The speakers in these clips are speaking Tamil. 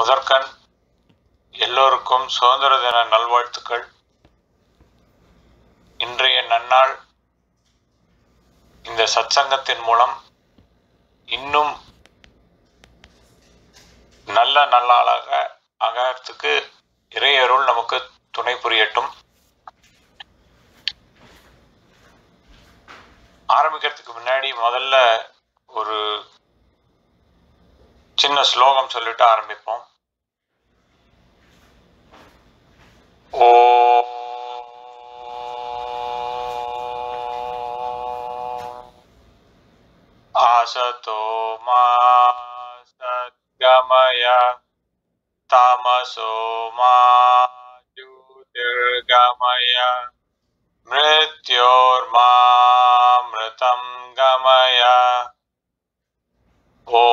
முதற்கண். எல்லோருக்கும் சுதந்திர தின நல்வாழ்த்துக்கள். இன்றைய நன்னாள் இந்த சத்சங்கத்தின் மூலம் இன்னும் நல்ல நல்லாளாக ஆகிறதுக்கு இறையருள் நமக்கு துணை புரியட்டும். ஆரம்பிக்கிறதுக்கு முன்னாடி முதல்ல ஒரு சின்ன ஸ்லோகம் சொல்லிட்டு ஆரம்பிப்போம். असतो मा तमसो मा ज्योतिर्गमय गमय ओ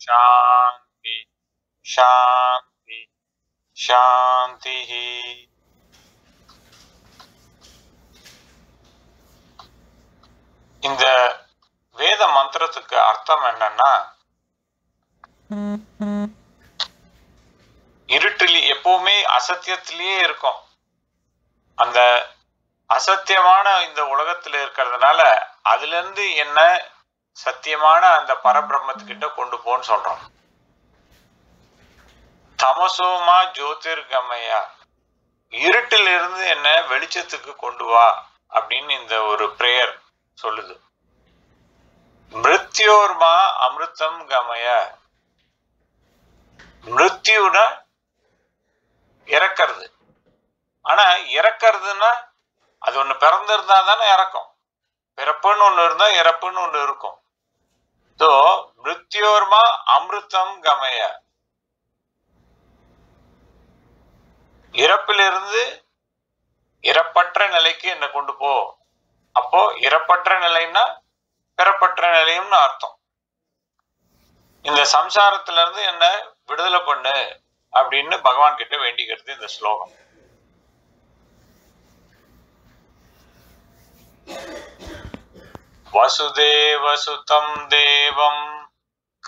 शान्ति शान्ति शान्तिः இந்த வேத மந்திரத்துக்கு அர்த்தம் என்னன்னா இருட்டில் எப்பவுமே அசத்தியத்திலேயே இருக்கும் அந்த அசத்தியமான இந்த உலகத்துல இருக்கிறதுனால அதுல இருந்து என்ன சத்தியமான அந்த பரபிரம்மத்துக்கிட்ட கொண்டு போன்னு சொல்றோம் தமசோமா ஜோதிர்கமையா இருட்டில் இருந்து என்ன வெளிச்சத்துக்கு கொண்டு வா அப்படின்னு இந்த ஒரு பிரேயர் சொல்லுது. மிருத்யோர்மா அமிர்தம் கமய. மிருத்யுனா இறக்கிறது. ஆனா இறக்கிறதுனா அது ஒண்ணு பிறந்திருந்தா தானே இறக்கும். பிறப்புன்னு ஒண்ணு இருந்தா இறப்புன்னு ஒண்ணு இருக்கும். ஸோ மிருத்யோர்மா அமிர்தம் கமய. இறப்பிலிருந்து இறப்பற்ற நிலைக்கு என்ன கொண்டு போ. அப்போ இறப்பற்ற நிலைன்னா பிறப்பற்ற நிலையும்னு அர்த்தம். இந்த சம்சாரத்துல இருந்து என்ன விடுதலை பண்ணு அப்படின்னு பகவான் கிட்ட வேண்டிக்கிறது இந்த ஸ்லோகம். வசுதேவசுதம் தேவம்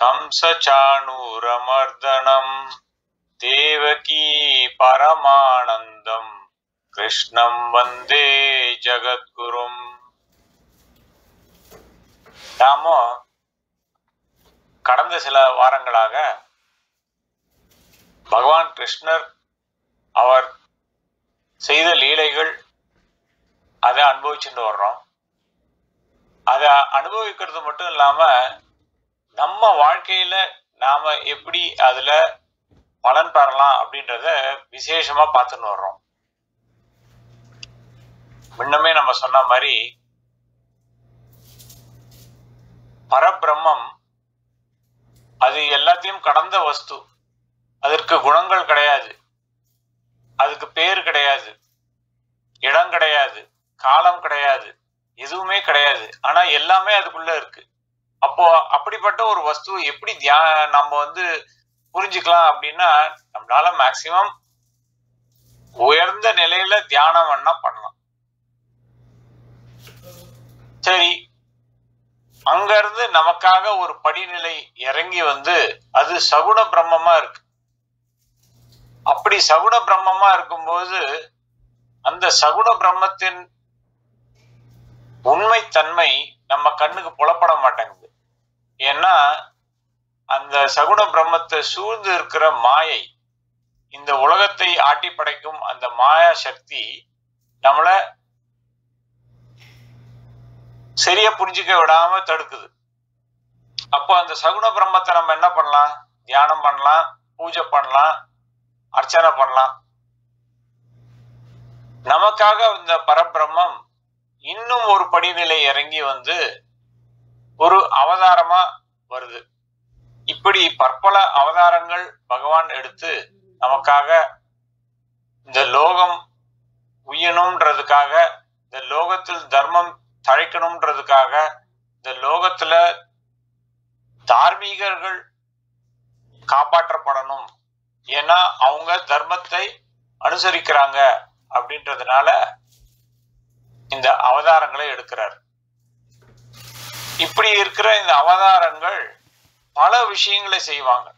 கம்ச சாணூரமர்தனம். தேவகி பரமானந்தம். கிருஷ்ணம் வந்தே ஜகத்குரும். நாமோ கடந்த சில வாரங்களாக பகவான் கிருஷ்ணர் அவர் செய்த லீலைகள் அதை அனுபவிச்சுட்டு வர்றோம். அதை அனுபவிக்கிறது மட்டும் இல்லாம நம்ம வாழ்க்கையில நாம எப்படி அதுல பலன் பெறலாம் அப்படின்றத விசேஷமா பார்த்துன்னு வர்றோம். முன்னமே நம்ம சொன்ன மாதிரி பரபிரம்மம் அது எல்லாத்தையும் கடந்த வஸ்து. அதற்கு குணங்கள் கிடையாது. அதுக்கு பேர் கிடையாது. இடம் கிடையாது. காலம் கிடையாது. எதுவுமே கிடையாது. ஆனா எல்லாமே அதுக்குள்ள இருக்கு. அப்போ அப்படிப்பட்ட ஒரு வஸ்துவை எப்படி தியா நம்ம வந்து புரிஞ்சுக்கலாம் அப்படின்னா நம்மளால மேக்சிமம் உயர்ந்த நிலையில தியானம் வேணா பண்ணலாம். சரி. அங்க இருந்து நமக்காக ஒரு படிநிலை இறங்கி வந்து அது சகுண பிரம்மமா இருக்கு. அப்படி சகுண பிரம்மமா இருக்கும்போது அந்த சகுண பிரம்மத்தின் உண்மைத்தன்மை நம்ம கண்ணுக்கு புலப்பட மாட்டேங்குது. ஏன்னா அந்த சகுண பிரம்மத்தை சூழ்ந்து இருக்கிற மாயை இந்த உலகத்தை ஆட்டி படைக்கும் அந்த மாயா சக்தி நம்மள சரியா புரிஞ்சுக்க விடாம தடுக்குது. அப்போ அந்த சகுண பிரம்மத்தை நம்ம என்ன பண்ணலாம்? தியானம் பண்ணலாம் பூஜை பண்ணலாம் அர்ச்சனை பண்ணலாம். நமக்காக இந்த பரபிரம்மம் இன்னும் ஒரு படிநிலை இறங்கி வந்து ஒரு அவதாரமா வருது. இப்படி பற்பல அவதாரங்கள் பகவான் எடுத்து நமக்காக இந்த லோகம் உயணும்ன்றதுக்காக இந்த லோகத்தில் தர்மம் தழைக்கணும்ன்றதுக்காக இந்த லோகத்துல தார்மீகர்கள் காப்பாற்றப்படணும். ஏன்னா அவங்க தர்மத்தை அனுசரிக்கிறாங்க அப்படின்றதுனால இந்த அவதாரங்களை எடுக்கிறார். இப்படி இருக்கிற இந்த அவதாரங்கள் பல விஷயங்களை செய்வாங்க.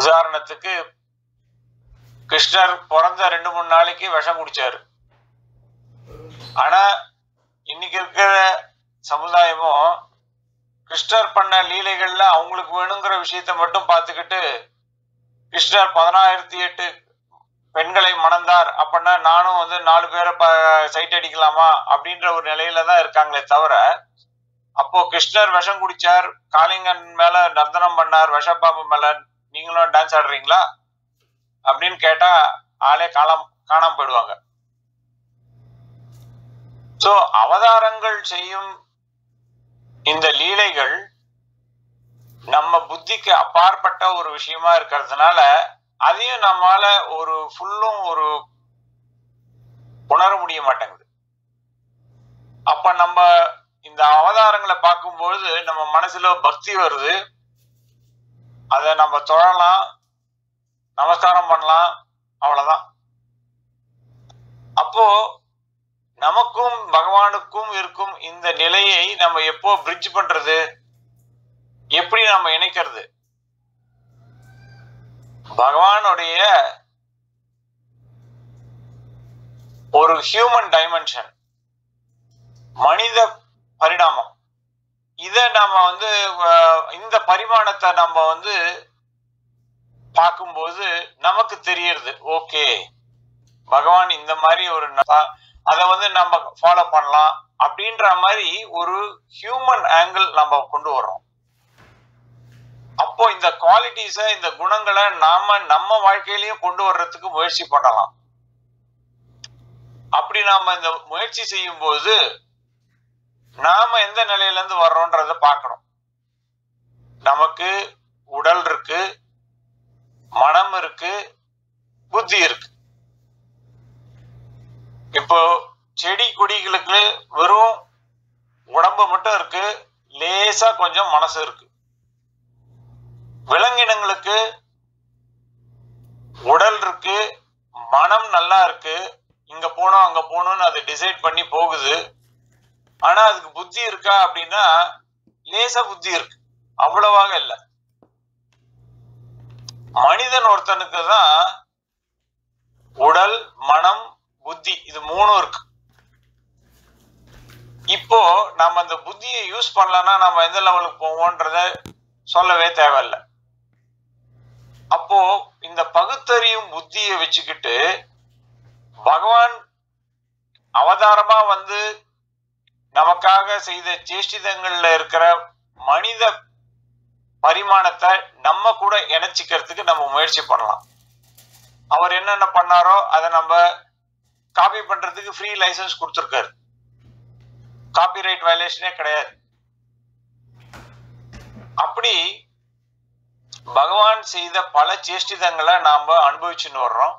உதாரணத்துக்கு கிருஷ்ணர் பிறந்த ரெண்டு மூணு நாளைக்கு விஷம் குடிச்சாரு. ஆனா இன்னைக்கு இருக்கிற சமுதாயமும் கிருஷ்ணர் பண்ண லீலைகள்ல அவங்களுக்கு வேணுங்கிற விஷயத்த மட்டும் பார்த்துக்கிட்டு கிருஷ்ணர் பதினாயிரத்தி எட்டு பெண்களை மணந்தார் அப்படின்னா நானும் வந்து நாலு பேரை சைட் அடிக்கலாமா அப்படின்ற ஒரு நிலையில தான் இருக்காங்களே தவிர அப்போ கிருஷ்ணர் விஷம் குடிச்சார் காளிங்கன் மேல நர்த்தனம் பண்ணார் விஷப்பாம்பு மேல. நீங்களும் டான்ஸ் ஆடுறீங்களா? அப்படின்னு கேட்டா ஆளே காணாம காணாம போயிடுவாங்க. சோ அவதாரங்கள் செய்யும் இந்த லீலைகள் நம்ம புத்திக்கு அப்பாற்பட்ட ஒரு விஷயமா இருக்கிறதுனால அதையும் நம்மால ஒரு ஃபுல்லும் ஒரு உணர முடிய மாட்டேங்குது. அப்ப நம்ம இந்த அவதாரங்களை பார்க்கும்பொழுது நம்ம மனசுல பக்தி வருது. அதை நம்ம தொழலாம் நமஸ்காரம் பண்ணலாம். அவ்வளவுதான். அப்போ நமக்கும் பகவானுக்கும் இருக்கும் இந்த நிலையை நம்ம எப்போ பிரிட்ஜ் பண்றது? எப்படி நம்ம இணைக்கிறது? பகவானுடைய ஒரு ஹியூமன் டைமென்ஷன் மனித பரிணாமம். இத நம்ம வந்து இந்த பரிமாணத்தை நம்ம வந்து பார்க்கும்போது நமக்கு தெரியறது ஓகே. பகவான் இந்த மாதிரி ஒரு ந- அதை வந்து நம்ம ஃபாலோ பண்ணலாம் அப்படின்ற மாதிரி ஒரு ஹியூமன் ஆங்கிள் நம்ம கொண்டு வர்றோம். அப்போ இந்த குவாலிட்டிஸ இந்த குணங்களை நாம நம்ம வாழ்க்கையிலயும் கொண்டு வர்றதுக்கு முயற்சி பண்ணலாம். அப்படி நாம இந்த முயற்சி செய்யும் போது நாம எந்த நிலையில இருந்து வர்றோன்றத பார்க்கணும். நமக்கு உடல் இருக்கு மனம் இருக்கு புத்தி இருக்கு. இப்போ செடி கொடிகளுக்கு வெறும் உடம்பு மட்டும் இருக்கு லேசா கொஞ்சம் மனசு இருக்கு. விலங்கினங்களுக்கு உடல் இருக்கு மனம் நல்லா இருக்கு இங்க போனோம் அங்க போகணும்னு அது டிசைட் பண்ணி போகுது. ஆனா அதுக்கு புத்தி இருக்கா அப்படின்னா லேசா புத்தி இருக்கு. அவ்வளவாக இல்ல. மனிதன் ஒருத்தனுக்கு தான் உடல் மனம் புத்தி இது மூணும் இருக்கு. இப்போ நாம அந்த புத்தியை யூஸ் பண்ணலன்னா நம்ம எந்த லெவலுக்கு போவோன்றத சொல்லவே தேவையில்ல. அப்போ இந்த பகுத்தறியும் புத்தியை வச்சுக்கிட்டு பகவான் அவதாரமா வந்து நமக்காக செய்த சேஷ்டிதங்கள்ல இருக்கிற மனித பரிமாணத்தை நம்ம கூட இணைச்சிக்கிறதுக்கு நம்ம முயற்சி பண்ணலாம். அவர் என்னென்ன பண்ணாரோ அதை நம்ம காப்பி பண்றதுக்கு ஃப்ரீ லைசன்ஸ் கொடுத்துருக்காரு. காப்பிரைட் வயலேஷனே கிடையாது. அப்படி பகவான் செய்த பல சேஷ்டிதங்களை நாம அனுபவிச்சுன்னு வர்றோம்.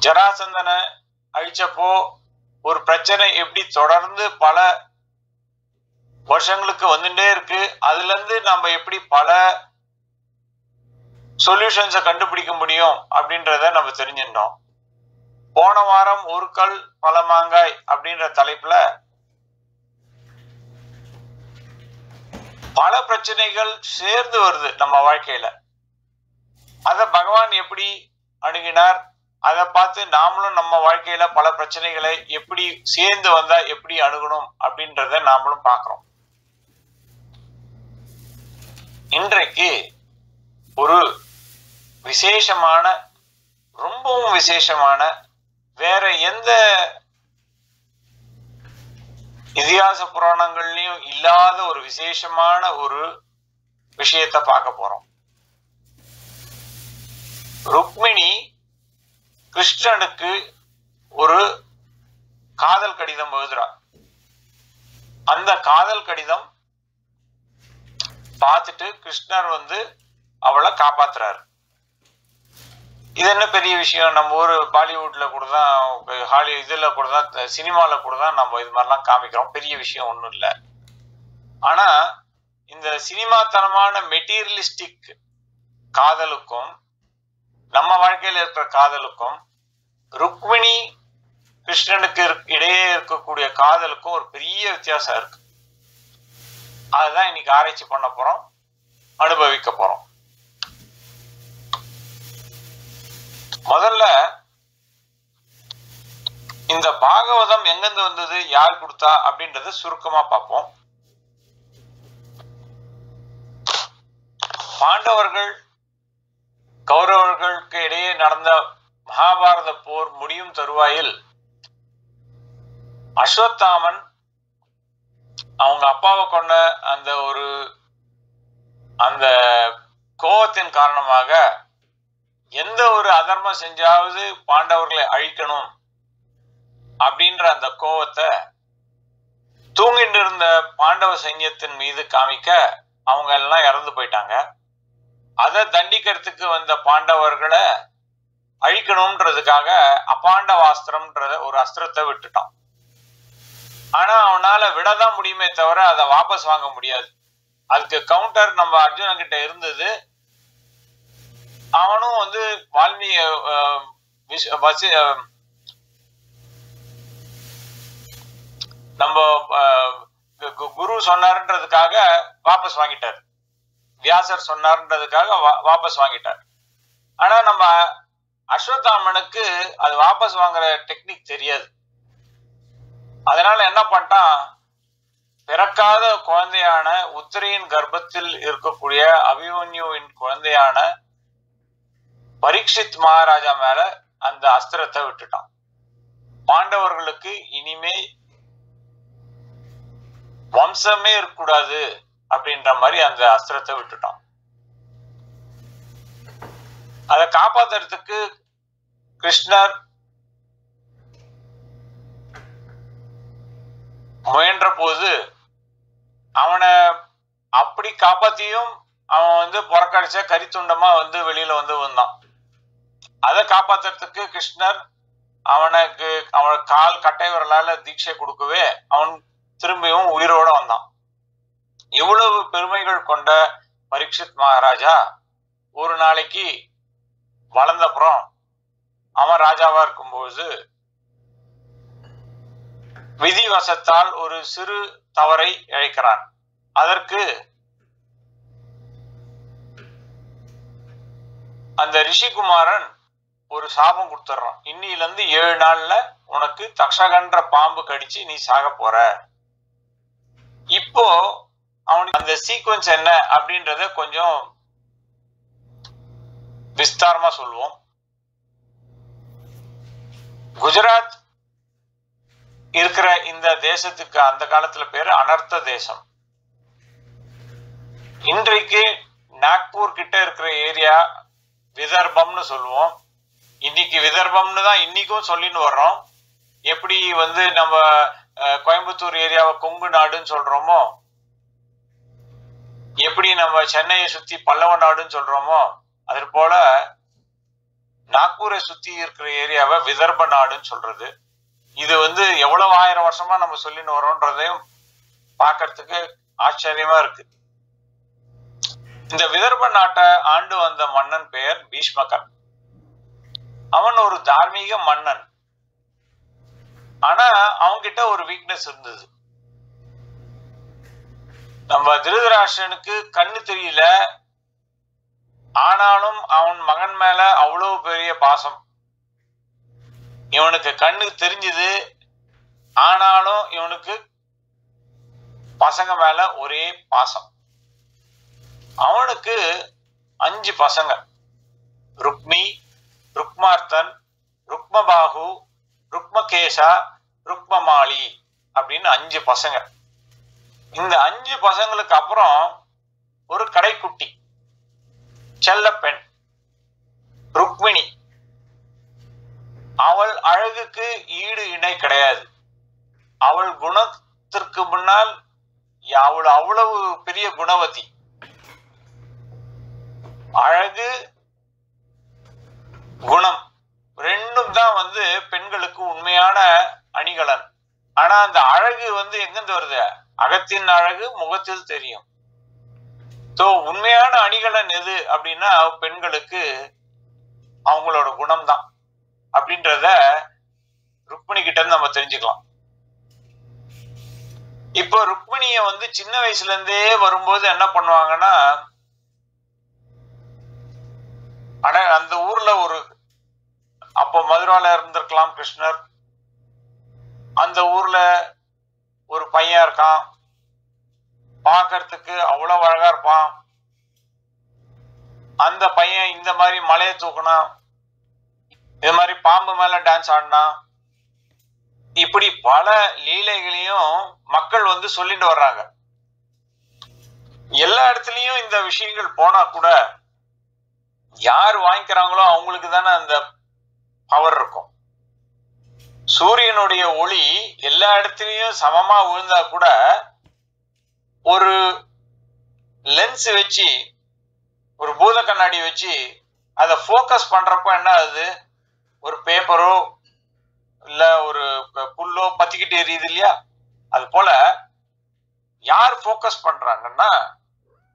ஜராசந்தனை அழிச்சப்போ ஒரு பிரச்சனை எப்படி தொடர்ந்து பல வருஷங்களுக்கு வந்துட்டே இருக்கு. அதுல இருந்து நம்ம எப்படி பல சொல்யூஷன்ஸை கண்டுபிடிக்க முடியும் அப்படின்றத நம்ம தெரிஞ்சிட்டோம் போன வாரம் ஒரு கல் பல மாங்காய் அப்படின்ற தலைப்புல பல பிரச்சனைகள் சேர்ந்து வருது நம்ம வாழ்க்கையில. அத பகவான் எப்படி அணுகினார்? அதை பார்த்து நாமளும் நம்ம வாழ்க்கையில பல பிரச்சனைகளை எப்படி சேர்ந்து வந்தா எப்படி அணுகணும் அப்படின்றத நாமளும் பார்க்கிறோம். இன்றைக்கு ஒரு விசேஷமான ரொம்பவும் விசேஷமான வேற எந்த இதிகாச புராணங்கள்லயும் இல்லாத ஒரு விசேஷமான ஒரு விஷயத்தை பார்க்க போறோம். ருக்மிணி கிருஷ்ணனுக்கு ஒரு காதல் கடிதம் எழுதுறார் அந்த காதல் கடிதம் பார்த்துட்டு கிருஷ்ணர் வந்து அவளை காப்பாத்துறாரு. இது என்ன பெரிய விஷயம்? நம்ம ஊர் பாலிவுட்ல கூட தான் ஹாலி இதுல கூட தான் சினிமால கூட தான் நம்ம இது மாதிரிலாம் காமிக்கிறோம். பெரிய விஷயம் ஒன்றும் இல்லை. ஆனா இந்த சினிமாத்தனமான மெட்டீரியலிஸ்டிக் காதலுக்கும் நம்ம வாழ்க்கையில் இருக்கிற காதலுக்கும் ருக்மிணி கிருஷ்ணனுக்கு இடையே இருக்கக்கூடிய காதலுக்கும் ஒரு பெரிய வித்தியாசம் இருக்கு. அதுதான் இன்னைக்கு ஆராய்ச்சி பண்ண போறோம் அனுபவிக்க போறோம். முதல்ல இந்த பாகவதம் எங்கிருந்து வந்தது யார் கொடுத்தா அப்படின்றத சுருக்கமா பார்ப்போம். பாண்டவர்கள் கௌரவர்களுக்கு இடையே நடந்த மகாபாரத போர் முடியும் தருவாயில் அஸ்வத்தாமன் அவங்க அப்பாவை கொண்ட அந்த ஒரு அந்த கோபத்தின் காரணமாக எந்த ஒரு அதர்மம் செஞ்சாவது பாண்டவர்களை அழிக்கணும் அப்படின்ற அந்த கோபத்தை தூங்கிட்டு இருந்த பாண்டவ சைன்யத்தின் மீது காமிக்க அவங்க எல்லாம் இறந்து போயிட்டாங்க. அதை தண்டிக்கிறதுக்கு வந்த பாண்டவர்களை அழிக்கணும்ன்றதுக்காக அபாண்டவாஸ்திரம்ன்ற ஒரு அஸ்திரத்தை விட்டுட்டான். ஆனா அவனால விடதான் முடியுமே தவிர அதை வாபஸ் வாங்க முடியாது. அதுக்கு கவுண்டர் நம்ம அர்ஜுன கிட்ட இருந்தது. அவனும் வந்து வால்மீக வசி- நம்ம அஹ், கு- குரு சொன்னாருன்றதுக்காக வாபஸ் வாங்கிட்டாரு. வியாசர் சொன்னார்ன்றதுக்காக வா- வாபஸ் வாங்கிட்டார். ஆனா நம்ம அஸ்வத்தாமனுக்கு அது வாபஸ் வாங்குற டெக்னிக் தெரியாது. அதனால என்ன பண்ணிட்டான்? பிறக்காத குழந்தையான உத்திரையின் கர்ப்பத்தில் இருக்கக்கூடிய அபிமன்யுவின் குழந்தையான பரீட்சித் மகாராஜா மேல அந்த அஸ்திரத்தை விட்டுட்டான். பாண்டவர்களுக்கு இனிமே வம்சமே இருக்கக்கூடாது. அப்படின்ற மாதிரி அந்த அஸ்திரத்தை விட்டுட்டான். அதை காப்பாத்துறதுக்கு கிருஷ்ணர் முயன்ற போது அவனை அப்படி காப்பாத்தியும் அவன் வந்து புறக்கடிச்ச கரித்துண்டமா வந்து வெளியில வந்து வந்தான் அதை காப்பாத்துறதுக்கு கிருஷ்ணர் அவனுக்கு அவன் கால் கட்டை விரலால தீட்சை கொடுக்கவே அவன் திரும்பியும் உயிரோட வந்தான். இவ்வளவு பெருமைகள் கொண்ட பரீட்சித் மகாராஜா ஒரு நாளைக்கு வளர்ந்தப்புறம் அவன் ராஜாவா இருக்கும்போது விதிவசத்தால் ஒரு சிறு தவறை இழைக்கிறான். அதற்கு அந்த ரிஷிகுமாரன் ஒரு சாபம் கொடுத்துட்றான் இன்னில இருந்து ஏழு நாள்ல உனக்கு தக்ஷகன்ற பாம்பு கடிச்சு நீ சாக போற. இப்போ அவனுக்கு அந்த சீக்வன்ஸ் என்ன அப்படின்றத கொஞ்சம் விஸ்தாரமா சொல்லுவோம். குஜராத் இருக்கிற இந்த தேசத்துக்கு அந்த காலத்துல பேரு அனர்த்த தேசம். இன்றைக்கு நாக்பூர் கிட்ட இருக்கிற ஏரியா விதர்பம்னு சொல்லுவோம். இன்னைக்கு விதர்பம்னு தான் இன்னைக்கும் சொல்லின்னு வர்றோம். எப்படி வந்து நம்ம அஹ், கோயம்புத்தூர் ஏரியாவை கொங்கு நாடுன்னு சொல்றோமோ எப்படி நம்ம சென்னையை சுத்தி பல்லவ நாடுன்னு சொல்றோமோ அது போல நாக்பூரை சுத்தி இருக்கிற ஏரியாவை விதர்ப நாடுன்னு சொல்றது. இது வந்து எவ்வளவு ஆயிரம் வருஷமா நம்ம சொல்லின்னு வரோன்றதையும் பார்க்கறதுக்கு ஆச்சரியமா இருக்கு. இந்த விதர்ப நாட்டை ஆண்டு வந்த மன்னன் பெயர் பீஷ்மகன். அவன் ஒரு தார்மீக மன்னன். ஆனா அவங்கிட்ட ஒரு வீக்னஸ் இருந்தது. நம்ம திருதராஷ்டனுக்கு கண்ணு தெரியல. ஆனாலும் அவன் மகன் மேல அவ்வளவு பெரிய பாசம். இவனுக்கு கண்ணு தெரிஞ்சது. ஆனாலும் இவனுக்கு பசங்க மேல ஒரே பாசம். அவனுக்கு அஞ்சு பசங்க. ருக்மி ருக்மார்த்தன் ருக்மபாகு ருக்மகேசா ருக்மமாளி அப்படின்னு அஞ்சு பசங்க. இந்த அஞ்சு பசங்களுக்கு அப்புறம் ஒரு கடைக்குட்டி செல்ல பெண் ருக்மிணி. அவள் அழகுக்கு ஈடு இணை கிடையாது. அவள் குணத்திற்கு முன்னால் அவள் அவ்வளவு பெரிய குணவதி. அழகு குணம் ரெண்டும் தான் வந்து பெண்களுக்கு உண்மையான அணிகலன். ஆனா அந்த அழ அழகு வந்து எங்கிருந்து வருது? அகத்தின் அழகு முகத்தில் தெரியும். சோ உண்மையான அணிகலன் எது அப்படின்னா பெண்களுக்கு அவங்களோட குணம்தான். அப்படின்றத ருக்மிணி கிட்ட இருந்து நம்ம தெரிஞ்சுக்கலாம். இப்போ ருக்மிணிய வந்து சின்ன வயசுல இருந்தே வரும்போது என்ன பண்ணுவாங்கன்னா ஆனா அந்த ஊர்ல ஒரு அப்போ மதுரால இருந்திருக்கலாம் கிருஷ்ணர். அந்த ஊர்ல ஒரு பையன் இருக்கான். பார்க்கறதுக்கு அவ்வளவு அழகா இருப்பான். அந்த பையன் இந்த மாதிரி மலையை தூக்குனான். இது மாதிரி பாம்பு மேல டான்ஸ் ஆடினான். இப்படி பல லீலைகளையும் மக்கள் வந்து சொல்லிட்டு வர்றாங்க. எல்லா இடத்துலயும் இந்த விஷயங்கள் போனா கூட யார் வாங்கிக்கிறாங்களோ அவங்களுக்கு தானே அந்த பவர் இருக்கும். சூரியனுடைய ஒளி எல்லா இடத்துலயும் சமமா விழுந்தா கூட ஒரு லென்ஸ் வச்சு ஒரு பூத கண்ணாடி வச்சு அதை ஃபோக்கஸ் பண்றப்ப என்ன ஆகுது? ஒரு பேப்பரோ இல்ல ஒரு புல்லோ பத்திக்கிட்டு எரியுது இல்லையா? அது போல யார் ஃபோக்கஸ் பண்றாங்கன்னா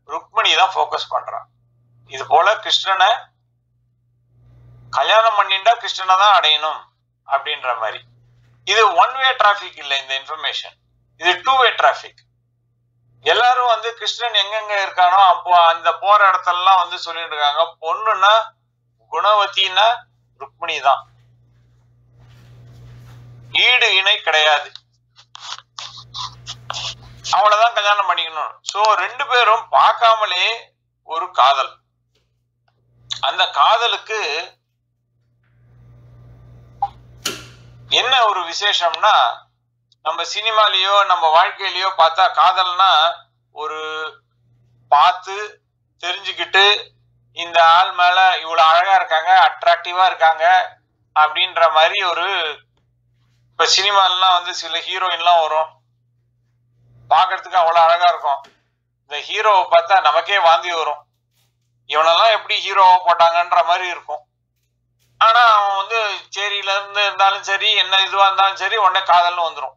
ருக்மணி தான் ஃபோக்கஸ் பண்றான். இது போல கிருஷ்ணனை கல்யாணம் பண்ணிண்டா கிருஷ்ணனை தான் அடையணும். அப்படின்ற மாதிரி. இது ஒன் வே டிராபிக் இல்ல இந்த இன்ஃபர்மேஷன் இது டூ வே டிராபிக் எல்லாரும் வந்து கிருஷ்ணன் எங்கெங்க இருக்கானோ அப்போ அந்த போற இடத்தெல்லாம் வந்து சொல்லிட்டு இருக்காங்க பொண்ணுன்னா குணவத்தின்னா ருக்மிணி தான். ஈடு இணை கிடையாது. அவளதான் கல்யாணம் பண்ணிக்கணும். சோ ரெண்டு பேரும் பார்க்காமலே ஒரு காதல். அந்த காதலுக்கு என்ன ஒரு விசேஷம்னா நம்ம சினிமாலேயோ நம்ம வாழ்க்கையிலயோ பார்த்தா காதல்னா ஒரு பார்த்து தெரிஞ்சுக்கிட்டு இந்த ஆள் மேல இவ்வளவு அழகா இருக்காங்க அட்ராக்டிவா இருக்காங்க அப்படின்ற மாதிரி ஒரு இப்ப சினிமாலாம் வந்து சில ஹீரோயின்லாம் வரும். பாக்குறதுக்கு அவ்வளவு அழகா இருக்கும். இந்த ஹீரோவை பார்த்தா நமக்கே வாந்தி வரும். இவனெல்லாம் எப்படி ஹீரோவா போட்டாங்கன்ற மாதிரி இருக்கும். ஆனா அவன் வந்து சேரியில இருந்து இருந்தாலும் சரி என்ன இதுவா இருந்தாலும் சரி உடனே காதல்னு வந்துரும்.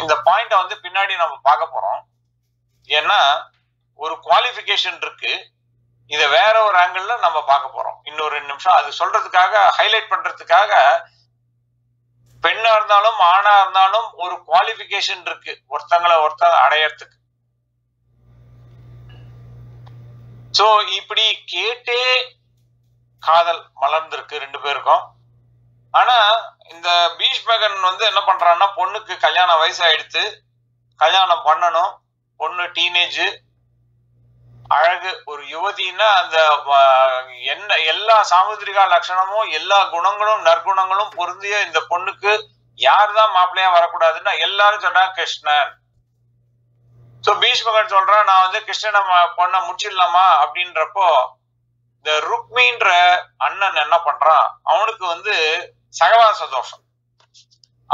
இந்த பாயிண்ட வந்து பின்னாடி நம்ம பார்க்க போறோம். ஏன்னா ஒரு குவாலிபிகேஷன் இருக்கு. இத வேற ஒரு ஆங்கிள் நம்ம பார்க்க போறோம். இன்னொரு ரெண்டு நிமிஷம். அது சொல்றதுக்காக ஹைலைட் பண்றதுக்காக பெண்ணா இருந்தாலும் ஆணா இருந்தாலும் ஒரு குவாலிபிகேஷன் இருக்கு. ஒருத்தங்களை ஒருத்தங்க அடையறதுக்கு. சோ இப்படி கேட்டே காதல் மலர்ந்திருக்கு ரெண்டு பேருக்கும். ஆனா இந்த பீஷ்மகன் வந்து என்ன பண்றான்னா பொண்ணுக்கு கல்யாண வயசாயிடுத்து கல்யாணம் பண்ணணும். பொண்ணு டீனேஜ். அழகு ஒரு யுவதின்னா அந்த என்ன எல்லா சாமுதிரிகா லட்சணமும் எல்லா குணங்களும் நற்குணங்களும் பொருந்திய இந்த பொண்ணுக்கு யார் தான் மாப்பிள்ளையா வரக்கூடாதுன்னா எல்லாரும் சொன்னாங்க கிருஷ்ணன். சோ பீஷ்மகன் சொல்றான் நான் வந்து கிருஷ்ணனை பொண்ணை முடிச்சிடலாமா? அப்படின்றப்போ இந்த ருக்மின்ற அண்ணன் என்ன பண்றான்? அவனுக்கு வந்து சகவாச தோஷம்.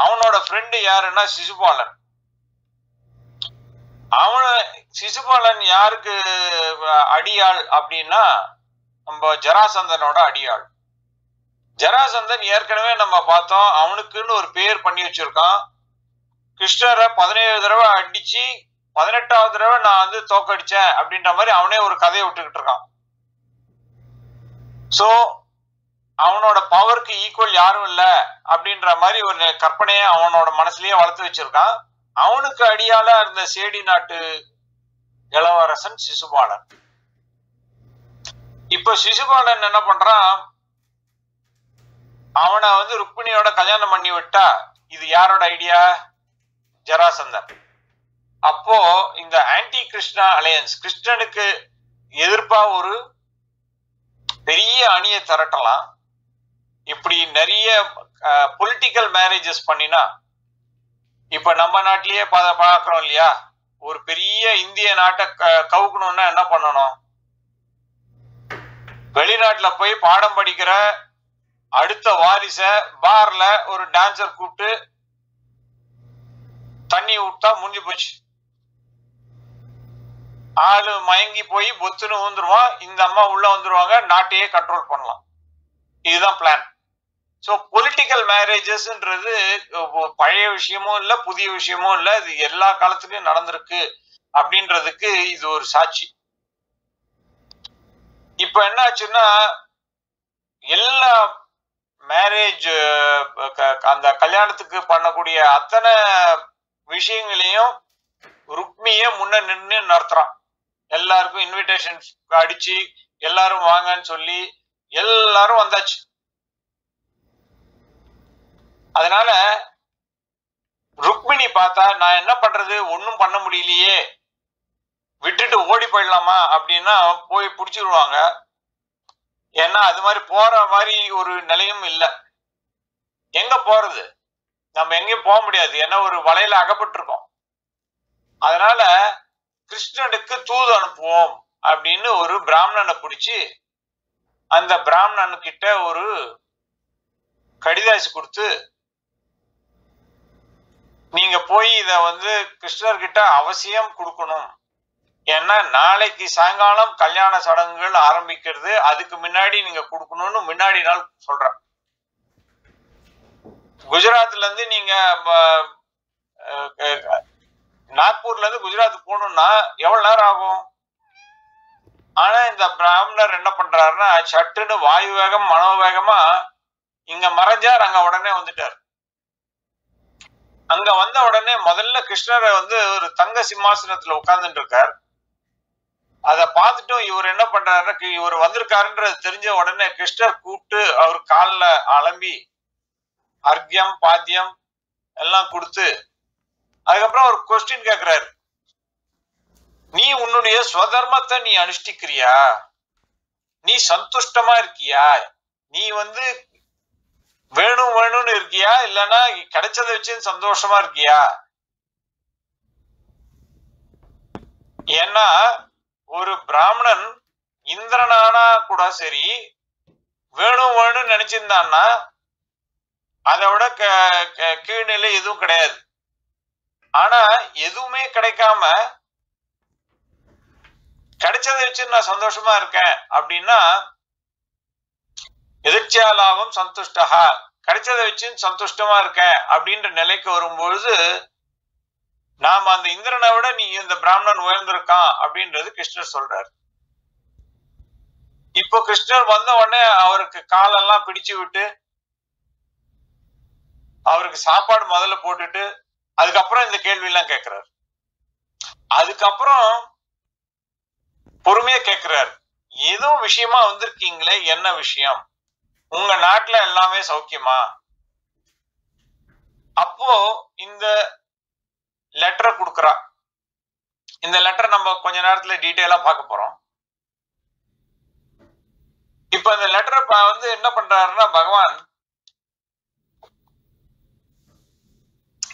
அவனோட ஃப்ரெண்டு யாருன்னா சிசுபாலன். அவன சிசுபாலன் யாருக்கு அடியாள் அப்படின்னா நம்ம ஜராசந்தனோட அடியாள். ஜராசந்தன் ஏற்கனவே நம்ம பார்த்தோம் அவனுக்குன்னு ஒரு பேர் பண்ணி வச்சிருக்கான். கிருஷ்ணரை பதினேழு தடவை அடிச்சு பதினெட்டாவது தடவை நான் வந்து தோக்கடிச்சேன் அப்படின்ற மாதிரி அவனே ஒரு கதையை விட்டுக்கிட்டு இருக்கான். சோ அவனோட பவருக்கு ஈக்குவல் யாரும் இல்ல அப்படின்ற மாதிரி ஒரு கற்பனையை அவனோட மனசுலயே வளர்த்து வச்சிருக்கான். அவனுக்கு அடியால இருந்த சேடி நாட்டு இளவரசன் சிசுபாலன். இப்ப சிசுபாலன் என்ன பண்றான்? அவனை வந்து ருக்மிணியோட கல்யாணம் பண்ணி விட்டா இது யாரோட ஐடியா ஜராசந்தன். அப்போ இந்த ஆன்டி கிருஷ்ணா அலையன்ஸ் கிருஷ்ணனுக்கு எதிர்ப்பா ஒரு பெரிய அணியை திரட்டலாம். இப்படி நிறைய பொலிட்டிக்கல் மேரேஜஸ் பண்ணினா இப்ப நம்ம நாட்டிலேயே பார்க்கறோம் இல்லையா? ஒரு பெரிய இந்திய நாட்டை கவுக்கணும்னா என்ன பண்ணணும்? வெளிநாட்டுல போய் பாடம் படிக்கிற அடுத்த வாரிச பார்ல ஒரு டான்சர் கூப்பிட்டு தண்ணி விட்டா முடிஞ்சு போச்சு. ஆளு மயங்கி போய் பொத்துன்னு வந்துருவான் இந்த அம்மா உள்ள வந்துருவாங்க. நாட்டையே கண்ட்ரோல் பண்ணலாம். இதுதான் பிளான் ஸோ பொலிட்டிக்கல் மேரேஜஸ்ன்றது பழைய விஷயமும் இல்லை புதிய விஷயமும் இல்லை. இது எல்லா காலத்துலயும் நடந்திருக்கு அப்படின்றதுக்கு இது ஒரு சாட்சி. இப்ப என்ன ஆச்சுன்னா எல்லா மேரேஜ் அந்த கல்யாணத்துக்கு பண்ணக்கூடிய அத்தனை விஷயங்களையும் ருக்மியை முன்ன நின்று நடத்துறான். எல்லாருக்கும் இன்விடேஷன் அடிச்சு எல்லாரும் வாங்கன்னு சொல்லி எல்லாரும் வந்தாச்சு. அதனால ருக்மிணி பார்த்தா நான் என்ன பண்றது? ஒன்னும் பண்ண முடியலையே. விட்டுட்டு ஓடி போயிடலாமா? அப்படின்னா போய் பிடிச்சிருவாங்க. ஏன்னா அது மாதிரி போற மாதிரி ஒரு நிலையும் இல்லை. எங்க போறது? நம்ம எங்கேயும் போக முடியாது. ஏன்னா ஒரு வலையில அகப்பட்டிருக்கோம். அதனால கிருஷ்ணனுக்கு தூது அனுப்புவோம் அப்படின்னு ஒரு பிராமணனை பிடிச்சி அந்த பிராமணன் கிட்ட ஒரு கடிதாசி கொடுத்து நீங்க போய் இத வந்து கிருஷ்ணர்கிட்ட அவசியம் கொடுக்கணும். ஏன்னா நாளைக்கு சாயங்காலம் கல்யாண சடங்குகள் ஆரம்பிக்கிறது. அதுக்கு முன்னாடி நீங்க கொடுக்கணும்னு முன்னாடி நாள் சொல்றேன். குஜராத்ல இருந்து நீங்க நாக்பூர்ல இருந்து குஜராத் போகணும்னா எவ்வளவு நேரம் ஆகும்? ஆனா இந்த பிராமணர் என்ன பண்றாருன்னா சட்டுன்னு வாயு வேகம் மனோ வேகமா இங்க மறைஞ்சார் அங்க உடனே வந்துட்டார். அங்க வந்த உடனே முதல்ல கிருஷ்ணரை வந்து ஒரு தங்க சிம்மாசனத்துல உட்கார்ந்துட்டு இருக்கார். அத பார்த்துட்டும் இவர் என்ன பண்றாருன்னா இவர் வந்திருக்காருன்றது தெரிஞ்ச உடனே கிருஷ்ணர் கூப்பிட்டு அவர் காலில் அலம்பி அர்க்கியம் பாத்தியம் எல்லாம் கொடுத்து அதுக்கப்புறம் ஒரு கொஸ்டின் கேக்குறாரு. நீ உன்னுடைய ஸ்வதர்மத்தை நீ அனுஷ்டிக்கிறியா? நீ சந்துஷ்டமா இருக்கியா? நீ வந்து வேணும் வேணும்னு இருக்கியா? இல்லைன்னா கிடைச்சதை வச்சு சந்தோஷமா இருக்கியா? ஏன்னா ஒரு பிராமணன் இந்திரனானா கூட சரி வேணும் வேணும்னு நினைச்சிருந்தான்னா அதை விட க- க- கீழ்நிலை எதுவும் கிடையாது. ஆனா எதுவுமே கிடைக்காம கிடைச்சதை வச்சு நான் சந்தோஷமா இருக்கேன் அப்படின்னா எதிர்ச்சியா லாபம் சந்துஷ்டஹா கிடைச்சதை வச்சு சந்துஷ்டமா இருக்கேன் அப்படின்ற நிலைக்கு வரும்பொழுது நாம அந்த இந்திரனை விட நீ இந்த பிராமணன் உயர்ந்திருக்கான் அப்படின்றது கிருஷ்ணர் சொல்றாரு. இப்போ கிருஷ்ணர் வந்த உடனே அவருக்கு காலெல்லாம் பிடிச்சு விட்டு அவருக்கு சாப்பாடு முதல்ல போட்டுட்டு அதுக்கப்புறம் இந்த கேள்வி எல்லாம் கேட்கிறாரு அதுக்கப்புறம் பொறுமையா கேட்கிறாரு ஏதோ விஷயமா வந்திருக்கீங்களே என்ன விஷயம்? உங்க நாட்டுல எல்லாமே சௌக்கியமா? அப்போ இந்த லெட்டரை கொடுக்குறா. இந்த லெட்டர் நம்ம கொஞ்ச நேரத்துல டீட்டெயிலா பார்க்க போறோம். இப்ப இந்த லெட்டரை வந்து என்ன பண்றாருன்னா பகவான்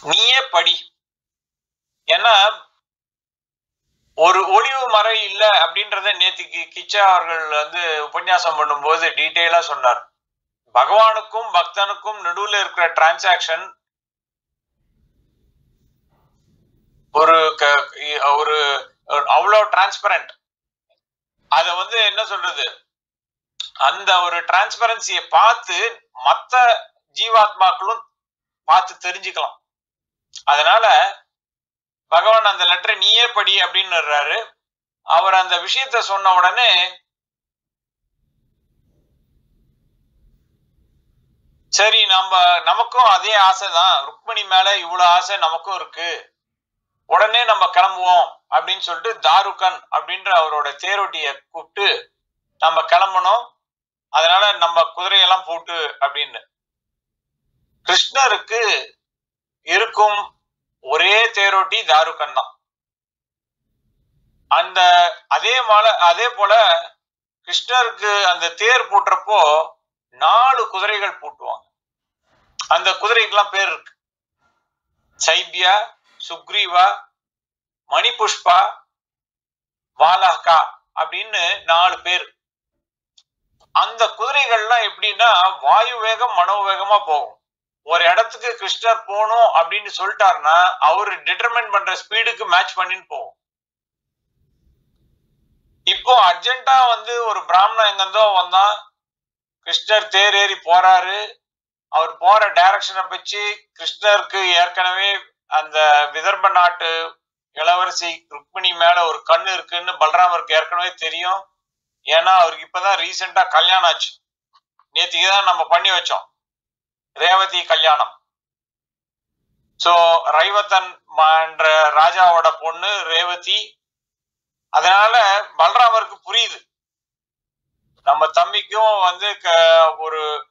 நீயே படி. ஏன்னா ஒரு ஒளிவு மறை இல்ல அப்படின்றத நேத்திக்கு கிச்சா அவர்கள் வந்து உபன்யாசம் பண்ணும்போது டீட்டெயிலா சொன்னார். பகவானுக்கும் பக்தனுக்கும் நடுவுல இருக்கிற டிரான்சாக்ஷன் ஒரு க- ஒரு அவ்வளோ டிரான்ஸ்பரண்ட் அத வந்து என்ன சொல்றது? அந்த ஒரு டிரான்ஸ்பரன்சியை பார்த்து மத்த ஜீவாத்மாக்களும் பார்த்து தெரிஞ்சுக்கலாம். அதனால பகவான் அந்த லெட்டரை நீயே படி அப்படின்னு அவர் அந்த விஷயத்த சொன்ன உடனே சரி நம்ம நமக்கும் அதே ஆசைதான். ருக்மணி மேல இவ்வளவு ஆசை நமக்கும் இருக்கு. உடனே நம்ம கிளம்புவோம் அப்படின்னு சொல்லிட்டு தாருகன் அப்படின்ற அவரோட தேரோட்டிய கூப்பிட்டு நம்ம கிளம்பணும். அதனால நம்ம குதிரையெல்லாம் போட்டு அப்படின்னு. கிருஷ்ணருக்கு இருக்கும் ஒரே தேரோட்டி தாருகன் தான். அந்த அதே மால அதே போல கிருஷ்ணருக்கு அந்த தேர் பூட்டுறப்போ நாலு குதிரைகள் பூட்டுவாங்க. அந்த குதிரைக்கெல்லாம் பேர் இருக்கு. சைபியா சுக்ரீவா மணிபுஷ்பா வாலாகா அப்படின்னு நாலு பேர். அந்த குதிரைகள்லாம் எப்படின்னா வாயு வேகம் மனோ வேகமா போகும். ஒரு இடத்துக்கு கிருஷ்ணர் போகணும் அப்படின்னு சொல்லிட்டாருன்னா அவர் டிட்டர்மைன் பண்ற ஸ்பீடுக்கு மேட்ச் பண்ணின்னு போவோம். இப்போ அர்ஜென்டா வந்து ஒரு பிராமணன் எங்கிருந்தோ வந்தா கிருஷ்ணர் தேர் ஏறி போறாரு. அவர் போற டைரக்ஷனை வச்சு கிருஷ்ணருக்கு ஏற்கனவே அந்த விதர்ப நாட்டு இளவரசி ருக்மிணி மேல ஒரு கண்ணு இருக்குன்னு பலராமருக்கு ஏற்கனவே தெரியும். ஏன்னா அவருக்கு இப்பதான் ரீசெண்டா கல்யாணம் ஆச்சு. நேற்றுக்கு தான் நம்ம பண்ணி வச்சோம். ரேவதி கல்யாணம். சோ ரைவத்தன் என்ற ராஜாவோட பொண்ணு ரேவதி. அதனால பலராமருக்கு புரியுது. நம்ம தம்பிக்கும் வந்து க- ஒரு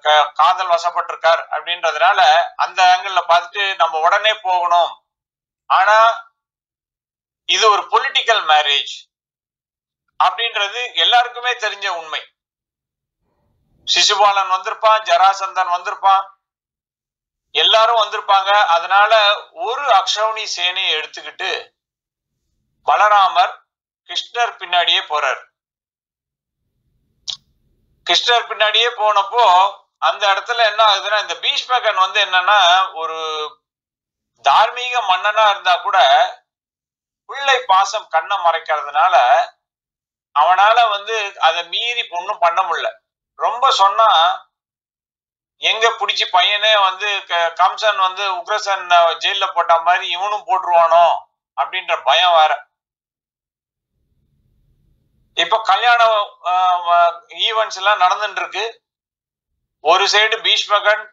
க- காதல் வசப்பட்டிருக்கார் அப்படின்றதுனால அந்த ஆங்கிள் பார்த்துட்டு நம்ம உடனே போகணும். ஆனா இது ஒரு பொலிட்டிக்கல் மேரேஜ் அப்படின்றது எல்லாருக்குமே தெரிஞ்ச உண்மை. சிசுபாலன் வந்திருப்பான் ஜராசந்தன் வந்திருப்பான். எல்லாரும் வந்திருப்பாங்க. அதனால ஒரு அக்ஷௌனி சேனையை எடுத்துக்கிட்டு பலராமர் கிருஷ்ணர் பின்னாடியே போறார். கிருஷ்ணர் பின்னாடியே போனப்போ அந்த இடத்துல என்ன ஆகுதுன்னா இந்த பீஷ்மகன் வந்து என்னன்னா ஒரு தார்மீக மன்னனா இருந்தா கூட பிள்ளை பாசம் கண்ணை மறைக்கிறதுனால அவனால வந்து அதை மீறி ஒன்றும் பண்ண முடியல. ரொம்ப சொன்னா எங்க பிடிச்சி பையனே வந்து க- கம்சன் வந்து உக்ரசன் ஜெயில போட்ட மாதிரி இவனும் போட்டுருவானோ அப்படின்ற பயம் வேற. இப்ப கல்யாண ஈவெண்ட்ஸ் எல்லாம் நடந்துட்டு இருக்கு ஒரு சைடு பீஷ்மகன்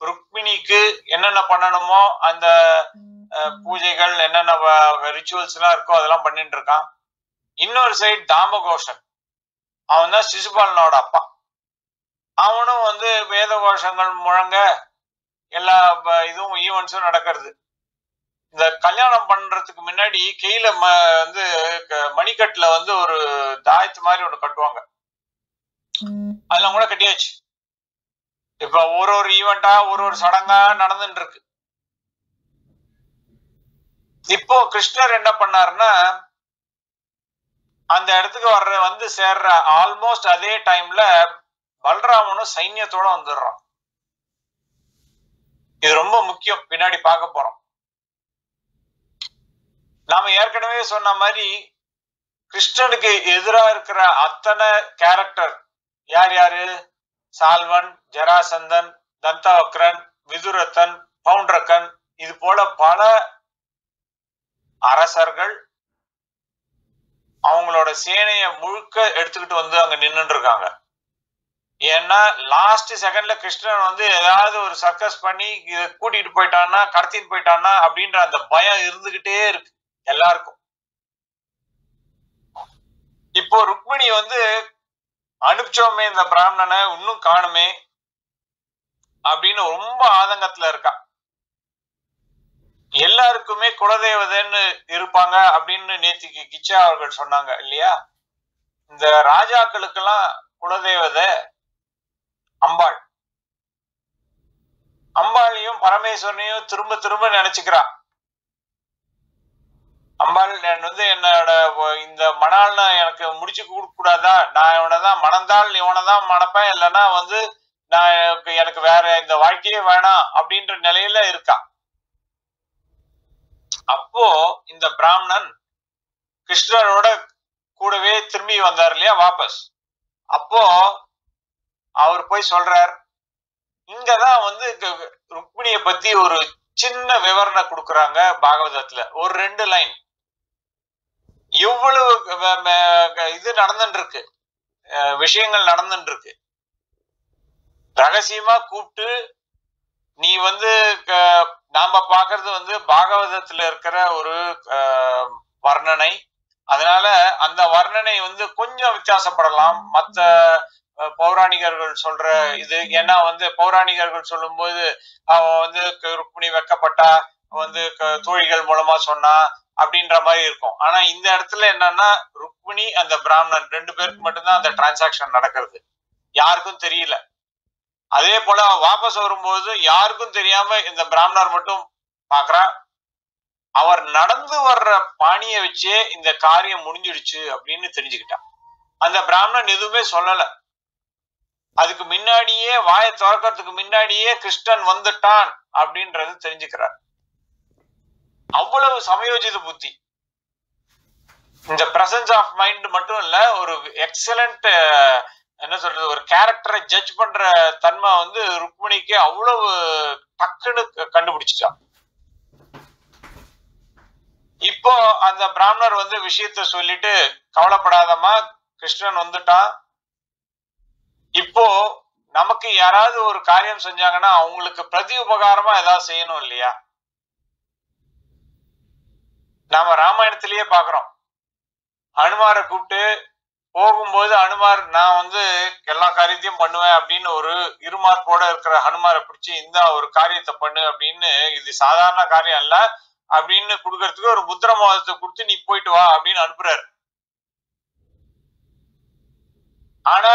ருக்மிணிக்கு என்னென்ன பண்ணணுமோ அந்த பூஜைகள் என்னென்ன ரிச்சுவல்ஸ் எல்லாம் இருக்கோ அதெல்லாம் பண்ணிட்டு இருக்கான் இன்னொரு சைடு தாமகோஷன். அவன் தான் சிசுபாலனோட அப்பா. அவனும் வந்து வேத கோஷங்கள் முழங்க எல்லா இதுவும் ஈவெண்ட்ஸும் நடக்கிறது. இந்த கல்யாணம் பண்றதுக்கு முன்னாடி கையில ம வந்து மணிக்கட்டுல வந்து ஒரு தாயத்து மாதிரி ஒண்ணு கட்டுவாங்க. அதெல்லாம் கூட கட்டியாச்சு. இப்ப ஒரு ஒரு ஈவெண்டா ஒரு ஒரு சடங்கா நடந்துட்டு இருக்கு இப்போ கிருஷ்ணர் என்ன பண்ணாருன்னா அந்த இடத்துக்கு வர்ற வந்து சேர்ற ஆல்மோஸ்ட் அதே டைம்ல பலராமனும் சைன்யத்தோட வந்துடுறான். இது ரொம்ப முக்கியம். பின்னாடி பார்க்க போறோம். நாம ஏற்கனவே சொன்ன மாதிரி கிருஷ்ணனுக்கு எதிரா இருக்கிற அத்தனை கேரக்டர் யார் யாரு? சால்வன் ஜராசந்தன் தந்தவக்ரன் விதுரத்தன் பவுண்டரக்கன் இது போல பல அரசர்கள் அவங்களோட சேனையை முழுக்க எடுத்துக்கிட்டு வந்து அங்க நின்னுட்டு இருக்காங்க. ஏன்னா லாஸ்ட் செகண்ட்ல கிருஷ்ணன் வந்து ஏதாவது ஒரு சர்க்கஸ் பண்ணி இதை கூட்டிட்டு போயிட்டான்னா கடத்திட்டு போயிட்டான்னா அப்படின்ற அந்த பயம் இருந்துகிட்டே இருக்கு எல்லாருக்கும். இப்போ ருக்மிணி வந்து அனுப்பிச்சோமே இந்த பிராமணனை இன்னும் காணுமே அப்படின்னு ரொம்ப ஆதங்கத்துல இருக்கா. எல்லாருக்குமே குலதெய்வதன்னு இருப்பாங்க அப்படின்னு நேத்திக்கு கிச்சா அவர்கள் சொன்னாங்க இல்லையா? இந்த ராஜாக்களுக்கெல்லாம் குலதெய்வதை அம்பாள். அம்பாளையும் பரமேஸ்வரனையும் திரும்ப திரும்ப நினைச்சுக்கிறா. அம்பாள் நான் வந்து என்னோட இந்த மணால்னு எனக்கு முடிச்சு கொடுக்க கூடாதா நான் இவனை தான் மணந்தால் இவனை தான் மணப்பேன். இல்லைன்னா வந்து நான் எனக்கு- எனக்கு வேற இந்த வாழ்க்கையே வேணாம். அப்படின்ற நிலையில இருக்கா. அப்போ இந்த பிராமணன் கிருஷ்ணரோட கூடவே திரும்பி வந்தார் இல்லையா வாபஸ். அப்போ அவர் போய் சொல்றார் இங்கதான் வந்து ருக்மிணிய பத்தி ஒரு சின்ன விவரணை கொடுக்கறாங்க பாகவதத்துல. ஒரு ரெண்டு லைன். இவ்வளவு இது நடந்துட்டு இருக்கு விஷயங்கள் நடந்துட்டு இருக்கு ரகசியமா கூப்பிட்டு நீ வந்து க- நாம பாக்குறது வந்து பாகவதத்துல இருக்கிற ஒரு அஹ், வர்ணனை. அதனால அந்த வர்ணனை வந்து கொஞ்சம் வித்தியாசப்படலாம். மத்த பௌராணிகர்கள் சொல்ற இது. ஏன்னா வந்து பௌராணிகர்கள் சொல்லும்போது அவன் வந்து ருக்மிணி வெக்கப்பட்டா வந்து க- தோழிகள் மூலமா சொன்னா அப்படின்ற மாதிரி இருக்கும். ஆனா இந்த இடத்துல என்னன்னா ருக்மிணி அந்த பிராமணன் ரெண்டு பேருக்கு மட்டும்தான் அந்த டிரான்சாக்ஷன் நடக்கிறது. யாருக்கும் தெரியல. அதே போல வாபஸ் வரும்போது யாருக்கும் தெரியாம இந்த பிராமணர் மட்டும் பாக்குறா அவர் நடந்து வர்ற பாணியை வச்சே இந்த காரியம் முடிஞ்சிடுச்சு அப்படின்னு தெரிஞ்சுக்கிட்டான். அந்த பிராமணன் எதுவுமே சொல்லல. அதுக்கு முன்னாடியே வாயை திறக்கிறதுக்கு முன்னாடியே கிருஷ்ணன் வந்துட்டான் அப்படின்றது தெரிஞ்சுக்கிறார். அவ்வளவு சமயோஜித புத்தி. இந்த பிரசன்ஸ் ஆஃப் மைண்ட் மட்டும் இல்ல ஒரு எக்ஸலண்ட் என்ன சொல்றது ஒரு கேரக்டரை ஜட்ஜ் பண்ற தன்மை வந்து ருக்மிணிக்கு அவ்வளவு டக்குன்னு கண்டுபிடிச்சிட்டான். இப்போ அந்த பிராமணர் வந்து விஷயத்த சொல்லிட்டு கவலைப்படாதம்மா கிருஷ்ணன் வந்துட்டான். இப்போ நமக்கு யாராவது ஒரு காரியம் செஞ்சாங்கன்னா அவங்களுக்கு பிரதி உபகாரமா ஏதாவது செய்யணும் இல்லையா? நாம ராமாயணத்திலேயே பாக்குறோம் அனுமாரை கூப்பிட்டு போகும்போது ஹனுமார் நான் வந்து எல்லா காரியத்தையும் பண்ணுவேன் அப்படின்னு ஒரு இருமார்ப்போட இருக்கிற ஹனுமாரை பிடிச்சி இந்த ஒரு காரியத்தை பண்ணு அப்படின்னு இது சாதாரண காரியம் அல்ல அப்படின்னு கொடுக்கறதுக்கு ஒரு முத்திர மோதத்தை கொடுத்து நீ போயிட்டு வா அப்படின்னு அனுப்புறாரு. ஆனா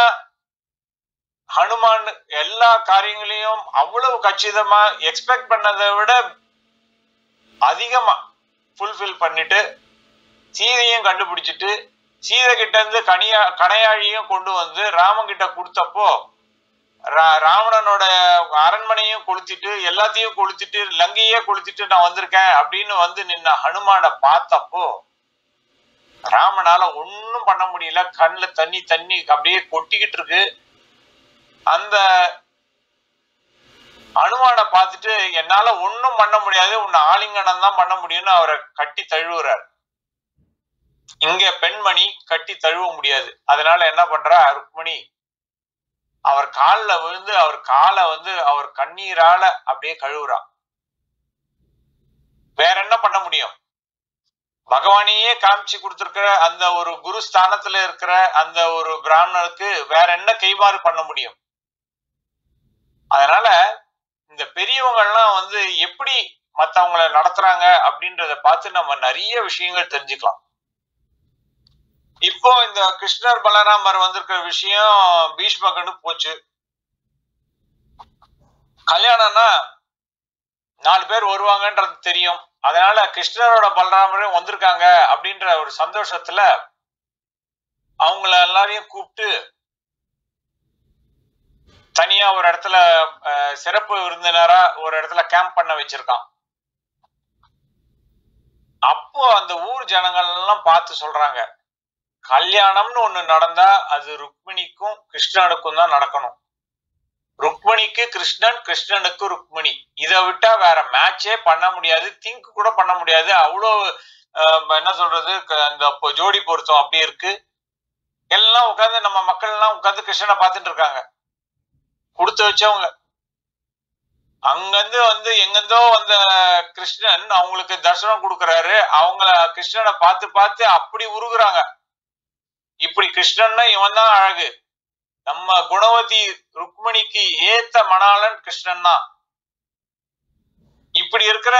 ஹனுமான் எல்லா காரியங்களையும் அவ்வளவு கச்சிதமா எக்ஸ்பெக்ட் பண்ணதை விட அதிகமா ஃபுல்ஃபில் பண்ணிட்டு சீதையும் கண்டுபிடிச்சிட்டு சீதை கிட்ட இருந்து கனியா கனையாழியும் கொண்டு வந்து ராமன் கிட்ட கொடுத்தப்போ ரா- ராவணனோட அரண்மனையும் கொளுத்திட்டு எல்லாத்தையும் கொளுத்திட்டு லங்கையே கொளுத்திட்டு நான் வந்திருக்கேன் அப்படின்னு வந்து நின்ன ஹனுமான பார்த்தப்போ ராமனால ஒன்னும் பண்ண முடியல. கண்ணுல தண்ணி தண்ணி அப்படியே கொட்டிக்கிட்டு இருக்கு. அந்த அனுமான பார்த்துட்டு என்னால ஒன்னும் பண்ண முடியாது உன்னை ஆலிங்கனம் தான் பண்ண முடியும்னு அவரை கட்டி தழுவுறார். இங்க பெண்மணி கட்டி தழுவ முடியாது. அதனால என்ன பண்றா ருக்மணி அவர் காலில் விழுந்து அவர் காலை வந்து அவர் கண்ணீரால அப்படியே கழுவுறா. வேற என்ன பண்ண முடியும்? பகவானையே காமிச்சு கொடுத்திருக்கிற அந்த ஒரு குரு ஸ்தானத்துல இருக்கிற அந்த ஒரு பிராமணனுக்கு வேற என்ன கைமாறு பண்ண முடியும்? அதனால இந்த பெரியவங்க எல்லாம் வந்து எப்படி மத்தவங்கள நடத்துறாங்க அப்படின்றத பார்த்து நம்ம நிறைய விஷயங்கள் தெரிஞ்சுக்கலாம். இப்போ இந்த கிருஷ்ணர் பலராமர் வந்திருக்கிற விஷயம் பீஷ்மகனு போச்சு. கல்யாணம்னா நாலு பேர் வருவாங்கன்றது தெரியும். அதனால கிருஷ்ணரோட பலராமரும் வந்திருக்காங்க அப்படின்ற ஒரு சந்தோஷத்துல அவங்கள எல்லாரையும் கூப்பிட்டு தனியா ஒரு இடத்துல அஹ், சிறப்பு விருந்தினரா ஒரு இடத்துல கேம்ப் பண்ண வச்சிருக்கான். அப்போ அந்த ஊர் ஜனங்கள் எல்லாம் பார்த்து சொல்றாங்க கல்யாணம்னு ஒண்ணு நடந்தா அது ருக்மிணிக்கும் கிருஷ்ணனுக்கும் தான் நடக்கணும். ருக்மிணிக்கு கிருஷ்ணன் கிருஷ்ணனுக்கு ருக்மிணி. இதை விட்டா வேற மேட்சே பண்ண முடியாது திங்க் கூட பண்ண முடியாது. அவ்வளோ என்ன சொல்றது அந்த ஜோடி பொருத்தம் அப்படி இருக்கு. எல்லாம் உட்காந்து நம்ம மக்கள் எல்லாம் உட்காந்து கிருஷ்ணனை பார்த்துட்டு இருக்காங்க. கொடுத்து வச்சவங்க. அங்கிருந்து வந்து எங்கிருந்தோ வந்த கிருஷ்ணன் அவங்களுக்கு தர்சனம் கொடுக்கறாரு. அவங்கள கிருஷ்ணனை பார்த்து பார்த்து அப்படி உருகுறாங்க. இப்படி கிருஷ்ணன்னா இவன் தான் அழகு. நம்ம குணவதி ருக்மணிக்கு ஏத்த மணாளன் கிருஷ்ணன் தான். இப்படி இருக்கிற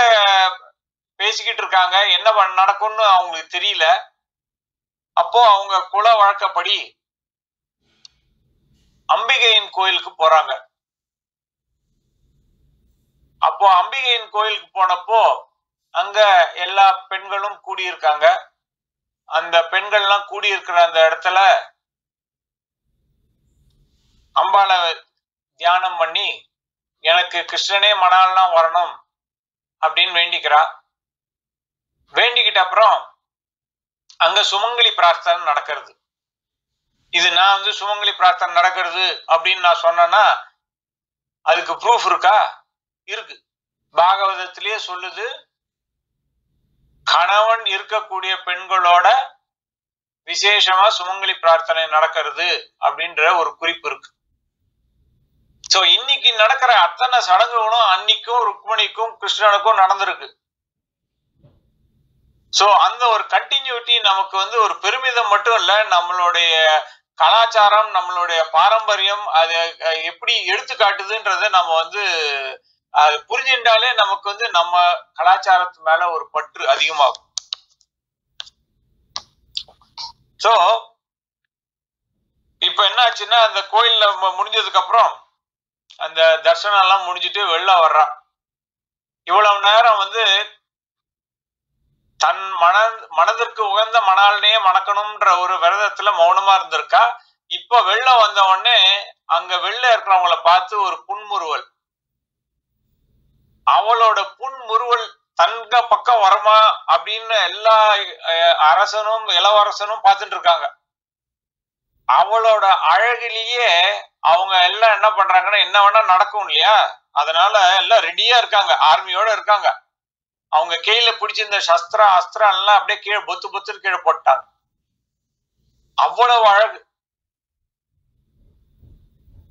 பேசிக்கிட்டு இருக்காங்க. என்ன நடக்கும்னு அவங்களுக்கு தெரியல. அப்போ அவங்க குல வழக்கப்படி அம்பிகையின் கோயிலுக்கு போறாங்க. அப்போ அம்பிகையின் கோயிலுக்கு போனப்போ அங்க எல்லா பெண்களும் கூடியிருக்காங்க. அந்த பெண்கள்லாம் கூடியிருக்கிற அந்த இடத்துல அம்பாளை தியானம் பண்ணி எனக்கு கிருஷ்ணனே மணாலாம் வரணும் அப்படின்னு வேண்டிக்கிறா. வேண்டிக்கிட்ட அப்புறம் அங்க சுமங்கலி பிரார்த்தனை நடக்கிறது. இது நான் வந்து சுமங்கலி பிரார்த்தனை நடக்கிறது அப்படின்னு நான் சொன்னேன்னா அதுக்கு ப்ரூஃப் இருக்கா? இருக்கு. பாகவதத்திலேயே சொல்லுது கணவன் இருக்கக்கூடிய பெண்களோட விசேஷமா சுமங்கலி பிரார்த்தனை நடக்கிறது அப்படின்ற ஒரு குறிப்பு இருக்கு. சோ இன்னைக்கு நடக்கிற அத்தனை சடங்குகளும் அன்னைக்கும் ருக்மணிக்கும் கிருஷ்ணனுக்கும் நடந்திருக்கு. சோ அந்த ஒரு கண்டினியூட்டி நமக்கு வந்து ஒரு பெருமிதம் மட்டும் இல்ல நம்மளுடைய கலாச்சாரம் நம்மளுடைய பாரம்பரியம் அது எப்படி எடுத்து காட்டுதுன்றத நம்ம வந்து அது புரிஞ்சுட்டாலே நமக்கு வந்து நம்ம கலாச்சாரத்து மேல ஒரு பற்று அதிகமாகும். சோ இப்ப என்ன ஆச்சுன்னா அந்த கோயில்ல நம்ம முடிஞ்சதுக்கு அப்புறம் அந்த தர்சனம் எல்லாம் முடிஞ்சிட்டு வெளில வர்றான் இவ்வளவு நேரம் வந்து தன் மன மனதிற்கு உகந்த மணாலனையே மணக்கணும்ன்ற ஒரு விரதத்துல மௌனமா இருந்திருக்கா? இப்ப வெள்ளம் வந்த உடனே அங்க வெளில இருக்கிறவங்கள பார்த்து ஒரு புன்முறுவல். அவளோட புன்முறுவல் தங்க பக்கம் வரமா அப்படின்னு எல்லா அஹ், அரசனும் இளவரசனும் பார்த்துட்டு இருக்காங்க. அவளோட அழகிலேயே அவங்க எல்லாம் என்ன பண்றாங்கன்னா என்ன வேணா நடக்கும் இல்லையா? அதனால எல்லாம் ரெடியா இருக்காங்க. ஆர்மியோட இருக்காங்க. அவங்க கீழ பிடிச்சிருந்த சஸ்திரம் அஸ்திரம் எல்லாம் அப்படியே கீழே பொத்து பொத்து கீழே போட்டாங்க. அவ்வளவு அழகு.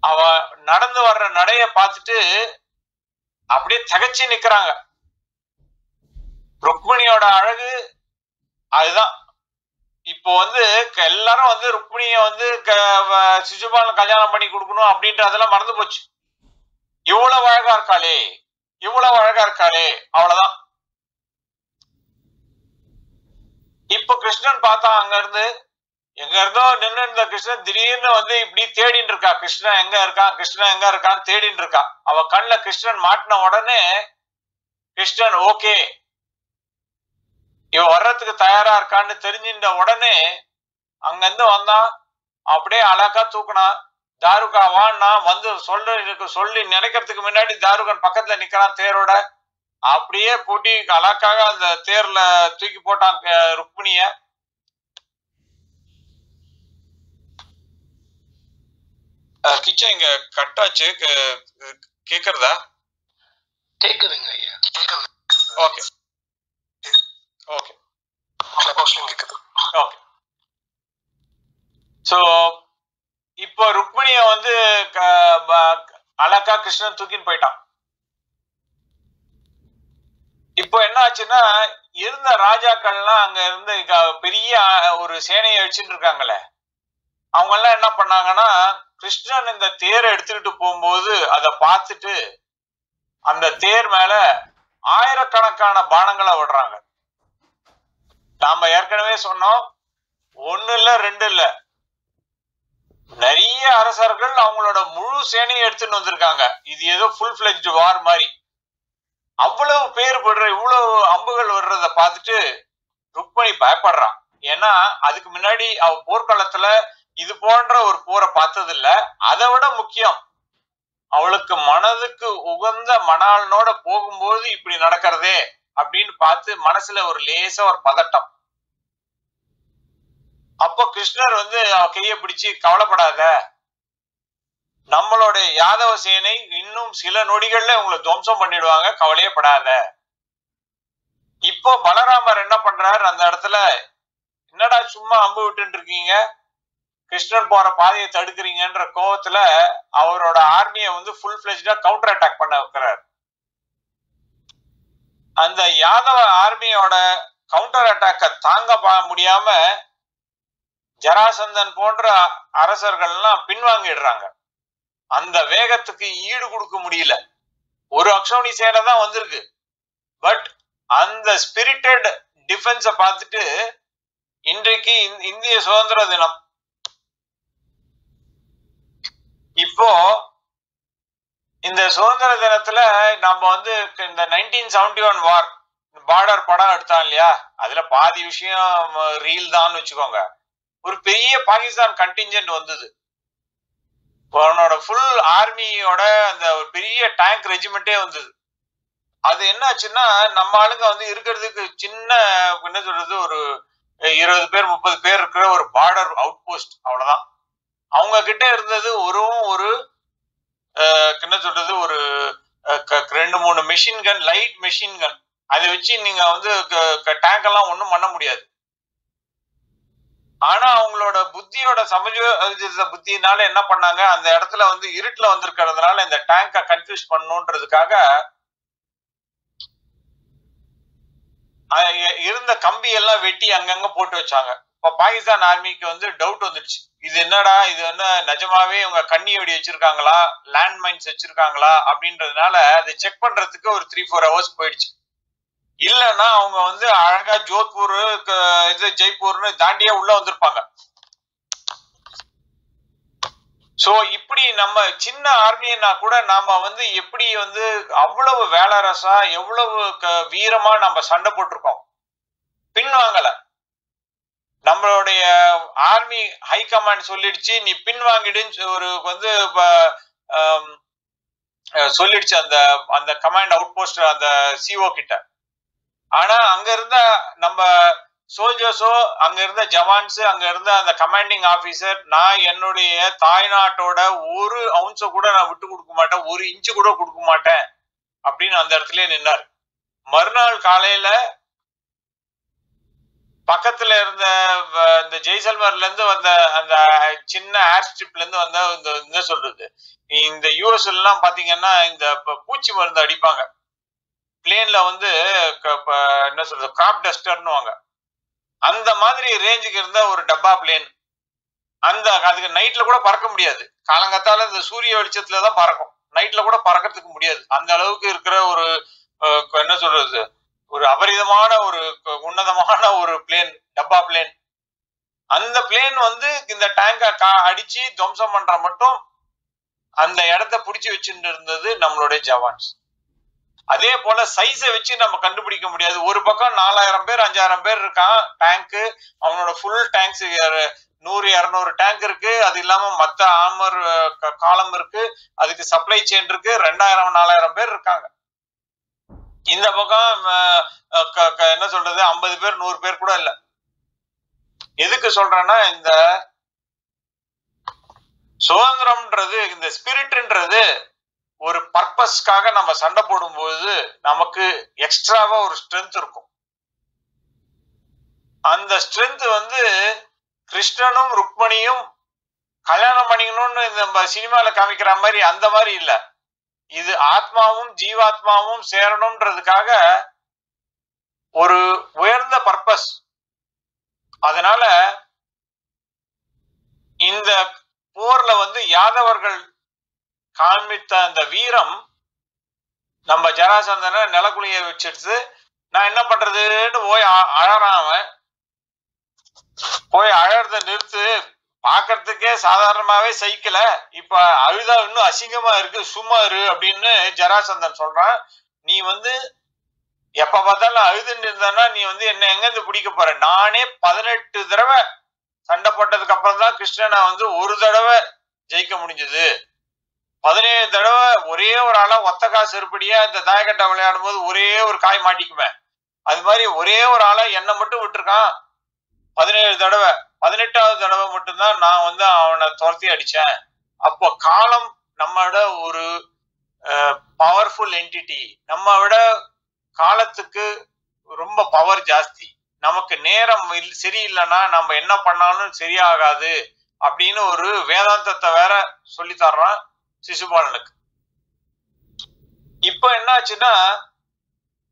அவ நடந்து வர்ற நடைய பார்த்துட்டு அப்படியே தகச்சு நிக்கிறாங்க. ருக்மிணியோட அழகு அதுதான். இப்போ வந்து எல்லாரும் வந்து ருக்மிணிய வந்து க- சிசுபாலன் கல்யாணம் பண்ணி கொடுக்கணும் அப்படின்ற அதெல்லாம் மறந்து போச்சு. இவ்வளவு அழகா இருக்காளே இவ்வளவு அழகா இருக்காளே அவ்வளவுதான். இப்ப கிருஷ்ணன் பார்த்தா அங்க இருந்து எங்க இருந்தோ நின்று இருந்த கிருஷ்ணன் திடீர்னு வந்து இப்படி தேடின்னு இருக்கா. கிருஷ்ணன் எங்க இருக்கான் கிருஷ்ணன் எங்க இருக்கான்னு தேடின்னு இருக்கா. அவ கண்ணுல கிருஷ்ணன் மாட்டின உடனே கிருஷ்ணன் ஓகே. இவ வர்றதுக்கு தயாரா இருக்கான்னு தெரிஞ்சின்ற உடனே அங்கிருந்து வந்தான். அப்படியே அழகா தூக்குனான் தாருகா வான்னா வந்து சொல்ற சொல்லி நினைக்கிறதுக்கு முன்னாடி தாருகன் பக்கத்துல நிக்கிறான் தேரோட. அப்படியே பூட்டி அழகாக அந்த தேர்ல தூக்கி போட்டான் க- ருக்மிணிய. கிச்சன் இங்க கட்டாச்சு கேக்குறதா? கேக்குதுங்க ஐயா. ஓகே. ஓகே. ஓகே. ஸோ இப்போ ருக்மிணிய வந்து க- ப- அழகா கிருஷ்ணன் தூக்கின்னு போயிட்டான். இப்போ என்ன ஆச்சுன்னா இருந்த ராஜாக்கள்லாம் அங்க இருந்து பெரிய அஹ், ஒரு சேனையை வச்சுட்டு இருக்காங்களே. அவங்க எல்லாம் என்ன பண்ணாங்கன்னா கிருஷ்ணன் இந்த தேரை எடுத்துக்கிட்டு போகும்போது அதை பார்த்துட்டு அந்த தேர் மேல ஆயிரக்கணக்கான பானங்களை விடுறாங்க. நாம ஏற்கனவே சொன்னோம் ஒண்ணு இல்ல ரெண்டு இல்ல. நிறைய அரசர்கள் அவங்களோட முழு சேனையை எடுத்துன்னு வந்திருக்காங்க. இது ஏதோ ஃபுல் ஃபிளெக்ட் வார் மாதிரி. அவ்வளவு பேர் படுற இவ்வளவு அம்புகள் வர்றத பார்த்துட்டு ருக்மணி பயப்படுறான். ஏன்னா அதுக்கு முன்னாடி அவ போர்க்களத்துல இது போன்ற ஒரு போரை பார்த்தது இல்ல அதை விட முக்கியம் அவளுக்கு மனதுக்கு உகந்த மணாளனோட போகும்போது இப்படி நடக்கிறதே அப்படின்னு பார்த்து மனசுல ஒரு லேசா ஒரு பதட்டம். அப்போ கிருஷ்ணர் வந்து அவ கைய பிடிச்சு கவலைப்படாத நம்மளுடைய யாதவ சேனை இன்னும் சில நொடிகள்ல உங்களை துவம்சம் பண்ணிடுவாங்க. கவலையே படாத. இப்போ பலராமர் என்ன பண்றாரு? அந்த இடத்துல என்னடா சும்மா அம்பு விட்டுட்டு இருக்கீங்க? கிருஷ்ணன் போற பாதையை தடுக்கிறீங்கன்ற கோவத்துல அவரோட ஆர்மியை வந்து ஃபுல் பிளெஜா கவுண்டர் அட்டாக் பண்ண வைக்கிறார். அந்த யாதவ ஆர்மியோட கவுண்டர் அட்டாக்க தாங்க பா- முடியாம ஜராசந்தன் போன்ற அரசர்கள்லாம் பின்வாங்கிடுறாங்க. அந்த வேகத்துக்கு ஈடு கொடுக்க முடியல. ஒரு அக்ஷோனி சேனை தான் வந்திருக்கு. பட் அந்த ஸ்பிரிட்டட் டிஃபென்ஸ பார்த்துட்டு இன்றைக்கு இந்திய சுதந்திர தினம். இப்போ இந்த சுதந்திர தினத்துல நம்ம வந்து இந்த nineteen seventy one war border படம் எடுத்தான் இல்லையா? அதுல பாதி விஷயம் ரீல் தான் வச்சுக்கோங்க. ஒரு பெரிய பாகிஸ்தான் கண்டிஞ்சென்ட் வந்தது. அவனோட ஃபுல் ஆர்மியோட அந்த ஒரு பெரிய டேங்க் ரெஜிமெண்டே வந்தது. அது என்ன ஆச்சுன்னா நம்ம ஆளுங்க வந்து இருக்கிறதுக்கு சின்ன என்ன சொல்றது ஒரு இருபது பேர் முப்பது பேர் இருக்கிற ஒரு பார்டர் அவுட் போஸ்ட் அவ்வளவுதான். அவங்க கிட்ட இருந்தது ஒரு ஒரு என்ன சொல்றது ஒரு ரெண்டு மூணு machine gun light machine gun அதை வச்சு நீங்க வந்து டேங்க் எல்லாம் ஒன்றும் பண்ண முடியாது. ஆனா அவங்களோட புத்தியோட சமயோஜித புத்தினால என்ன பண்ணாங்க? அந்த இடத்துல வந்து இருட்டுல வந்திருக்கிறதுனால இந்த டேங்க கன்ஃபியூஸ் பண்ணுன்றதுக்காக இருந்த கம்பி எல்லாம் வெட்டி அங்கங்க போட்டு வச்சாங்க. இப்ப பாகிஸ்தான் ஆர்மிக்கு வந்து டவுட் வந்துடுச்சு. இது என்னடா? இது என்ன? நிஜமாவே இவங்க கண்ணி வெடி வச்சிருக்காங்களா? லேண்ட் மைன்ஸ் வச்சிருக்காங்களா? அப்படின்றதுனால அதை செக் பண்றதுக்கு ஒரு த்ரீ ஃபோர் ஹவர்ஸ் போயிடுச்சு. இல்லைன்னா அவங்க வந்து அழகா ஜோத்பூர் க- இது ஜெய்ப்பூர்னு தாண்டியே உள்ள வந்திருப்பாங்க. சோ இப்படி நம்ம சின்ன ஆர்மினா கூட நாம வந்து எப்படி வந்து அவ்வளவு வேலரசா எவ்வளவு க- வீரமா நம்ம சண்டை போட்டிருக்கோம்? பின்வாங்கல. நம்மளுடைய ஆர்மி ஹை கமாண்ட் சொல்லிடுச்சு நீ பின்வாங்கிடுன்னு ஒரு வந்து சொல்லிடுச்சு அந்த அந்த கமாண்ட் அவுட் போஸ்ட் அந்த சிஓ கிட்ட. ஆனா அங்க இருந்த நம்ம சோல்ஜர்ஸோ அங்க இருந்த ஜவான்ஸ் அங்க இருந்த அந்த கமாண்டிங் ஆபீசர் நான் என்னுடைய தாய்நாட்டோட ஒரு அவுன்ஸ கூட நான் விட்டு கொடுக்க மாட்டேன் ஒரு இன்ச்சு கூட கொடுக்க மாட்டேன் அப்படின்னு அந்த இடத்துல நின்னார். மறுநாள் காலையில பக்கத்துல இருந்த வ- இந்த ஜெய்சல்மர்ல இருந்து வந்த அந்த சின்ன ஏர் ஸ்ட்ரிப்ல இருந்து வந்த இந்த சொல்றது இந்த யூஎஸ் எல்லாம் பாத்தீங்கன்னா இந்த பூச்சி மருந்து அடிப்பாங்க. பிளேன்ல வந்து க- ப- என்ன சொல்றது கிராப் டஸ்டர்னுவாங்க அந்த மாதிரி ரேஞ்சுக்கு இருந்த ஒரு டப்பா பிளேன் அந்த அதுக்கு நைட்ல கூட பறக்க முடியாது. காலங்கத்தால இந்த சூரிய வெளிச்சத்துல தான் பறக்கும். நைட்ல கூட பறக்கிறதுக்கு முடியாது. அந்த அளவுக்கு இருக்கிற ஒரு என்ன சொல்றது ஒரு அபரிதமான ஒரு உன்னதமான ஒரு பிளேன் டப்பா பிளேன் அந்த பிளேன் வந்து இந்த டேங்கை அடிச்சு துவம்சம் பண்ற மட்டும் அந்த இடத்த பிடிச்சி வச்சுட்டு இருந்தது நம்மளுடைய ஜவான்ஸ். அதே போல சைஸை வச்சு நம்ம கண்டுபிடிக்க முடியாது. ஒரு பக்கம் நாலாயிரம் பேர் அஞ்சாயிரம் பேர் இருக்கான் டேங்க்கு அவனோட ஃபுல் டேங்க்ஸ் நூறு இரநூறு டேங்க் இருக்கு. அது இல்லாம மத்த ஆமர் காலம் இருக்கு. அதுக்கு சப்ளை செயின் இருக்கு. ரெண்டாயிரம் நாலாயிரம் பேர் இருக்காங்க. இந்த பக்கம் க- க- என்ன சொல்றது? ஐம்பது பேர் நூறு பேர் கூட இல்ல. எதுக்கு சொல்றேன்னா இந்த சுதந்திரம்ன்றது இந்த ஸ்பிரிட்ன்றது ஒரு பர்பஸ்க்காக நம்ம சண்டை போடும்போது நமக்கு எக்ஸ்ட்ராவா ஒரு ஸ்ட்ரென்த் இருக்கும். அந்த ஸ்ட்ரென்த் வந்து கிருஷ்ணனும் ருக்மணியும் கல்யாணம் பண்ணிக்கணும்னு இந்த நம்ம சினிமால காமிக்கிற மாதிரி அந்த மாதிரி இல்ல. இது ஆத்மாவும் ஜீவாத்மாவும் சேரணும்ன்றதுக்காக ஒரு உயர்ந்த பர்பஸ் அதனால இந்த போர்ல வந்து யாதவர்கள் காண்பித்த அந்த வீரம் நம்ம ஜராசந்தனை நிலக்குழிய வச்சிடுச்சு நான் என்ன பண்றதுன்னு போய் அ- அழறான் அவன். போய் அழறத நிறுத்து பாக்குறதுக்கே சாதாரணமாவே சைக்கல இப்ப அழுதா இன்னும் அசிங்கமா இருக்கு சும்மா இரு அப்படின்னு ஜராசந்தன் சொல்றான். நீ வந்து எப்ப பார்த்தாலும் அழுதுன்னு இருந்தானா நீ வந்து என்ன எங்க இருந்து பிடிக்க போற? நானே பதினெட்டு தடவை சண்டை போட்டதுக்கு அப்புறம் தான் கிருஷ்ணனை வந்து ஒரு தடவை ஜெயிக்க முடிஞ்சது. பதினேழு தடவை ஒரே ஒரு ஆளா ஒத்த காசு இருப்படியா இந்த தாயக்கட்டை விளையாடும் போது ஒரே ஒரு காய் மாட்டிக்குமே. அது மாதிரி ஒரே ஒரு ஆளா என்னை மட்டும் விட்டுருக்கான். பதினேழு தடவை பதினெட்டாவது தடவை மட்டும்தான் நான் வந்து அவனை துரத்தி அடிச்சேன். அப்போ காலம் நம்ம விட ஒரு பவர்ஃபுல் என்டிட்டி நம்ம விட காலத்துக்கு ரொம்ப பவர் ஜாஸ்தி. நமக்கு நேரம் சரியில்லைன்னா நம்ம என்ன பண்ணாலும் சரியாகாது அப்படின்னு ஒரு வேதாந்தத்தை வேற சொல்லி தர்றான். சிசுபாலனுக்கு. இப்ப என்னாச்சுன்னா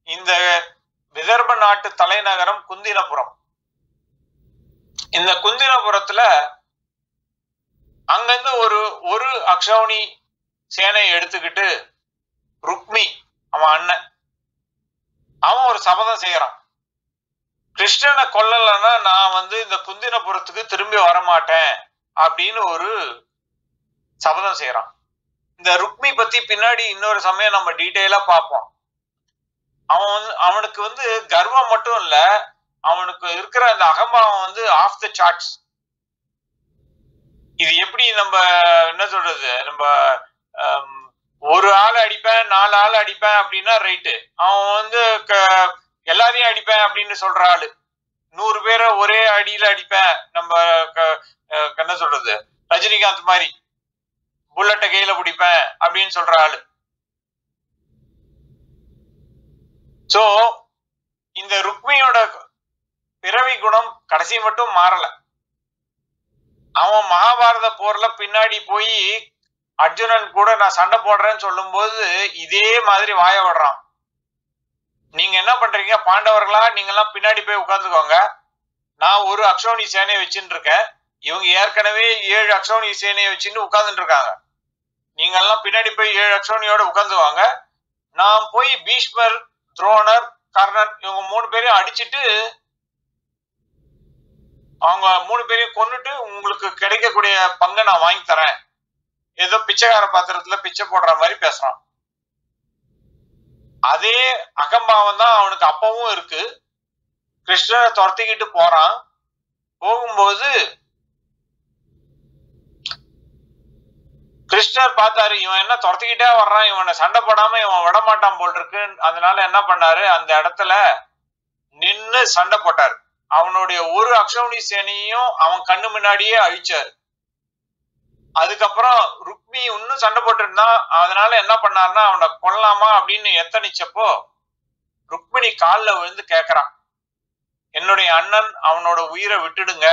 இந்த விதர்ப நாட்டு தலைநகரம் குந்தினபுரம். இந்த குந்தினபுரத்துல அங்கிருந்து ஒரு ஒரு அக்ஷௌனி சேனையை எடுத்துக்கிட்டு ருக்மி அவன் அண்ணன். அவன் ஒரு சபதம் செய்யறான். கிருஷ்ணனை கொல்லலைன்னா நான் வந்து இந்த குந்தினபுரத்துக்கு திரும்பி வரமாட்டேன் அப்படின்னு ஒரு சபதம் செய்யறான். இந்த ருக்மி பத்தி பின்னாடி இன்னொரு சமயம் நம்ம டீட்டெயிலா பார்ப்போம். அவன் வந்து அவனுக்கு வந்து கர்வம் மட்டும் இல்ல அவனுக்கு இருக்கிற அந்த அகம்பாவம் வந்து ஆஃப் த சார்ட்ஸ் இது எப்படி நம்ம என்ன சொல்றது நம்ம ஒரு ஆள் அடிப்பேன் நாலு ஆள் அடிப்பேன் அப்படின்னா ரைட்டு அவன் வந்து க- எல்லாரையும் அடிப்பேன் அப்படின்னு சொல்ற ஆளு. நூறு பேரை ஒரே அடியில அடிப்பேன். நம்ம க- என்ன சொல்றது ரஜினிகாந்த் மாதிரி. புல்லட்டை கையில பிடிப்பேன் அப்படின்னு சொல்ற ஆளு. சோ இந்த ருக்மியோட பிறவி குணம் கடைசி மட்டும் மாறல. அவன் மகாபாரத போர்ல பின்னாடி போய் அர்ஜுனன் கூட நான் சண்டை போடுறேன்னு சொல்லும்போது இதே மாதிரி வாய விடுறான். நீங்க என்ன பண்றீங்க? பாண்டவர்களா? நீங்க எல்லாம் பின்னாடி போய் உட்கார்ந்துக்கோங்க. நான் ஒரு அக்ஷோனி சேனையை வச்சுட்டு இருக்கேன். இவங்க ஏற்கனவே ஏழு அக்ஷோனி சேனையை வச்சுட்டு உட்கார்ந்துட்டு இருக்காங்க. நீங்க எல்லாம் பின்னாடி போய் ஏழு அக்ஷோனியோட உட்கார்ந்துவாங்க நான் போய் பீஷ்மர் துரோணர் கர்ணன் இவங்க மூணு பேரையும் அடிச்சிட்டு அவங்க மூணு பேரையும் கொண்டுட்டு உங்களுக்கு கிடைக்கக்கூடிய பங்கை நான் வாங்கி தரேன். ஏதோ பிச்சைக்கார பாத்திரத்துல பிச்சை போடுற மாதிரி பேசுறான். அதே அகம்பாவம் தான் அவனுக்கு அப்பவும் இருக்கு. கிருஷ்ணரை துரத்திக்கிட்டு போறான். போகும்போது கிருஷ்ணர் பார்த்தாரு இவன் என்ன துரத்திக்கிட்டே வர்றான் இவனை சண்டை போடாம இவன் விடமாட்டான் போல் இருக்கு அதனால என்ன பண்ணாரு? அந்த இடத்துல நின்னு சண்டை போட்டாரு. அவனுடைய ஒரு அக்ஷவுனி சேனையும் அவன் கண்ணு முன்னாடியே அழிச்சாரு. அதுக்கப்புறம் ருக்மி இன்னும் சண்டை போட்டுருந்தான் அதனால என்ன பண்ணாருன்னா அவனை கொல்லலாமா அப்படின்னு எத்தனிச்சப்போ ருக்மிணி காலில் விழுந்து கேக்குறான். என்னுடைய அண்ணன் அவனோட உயிரை விட்டுடுங்க.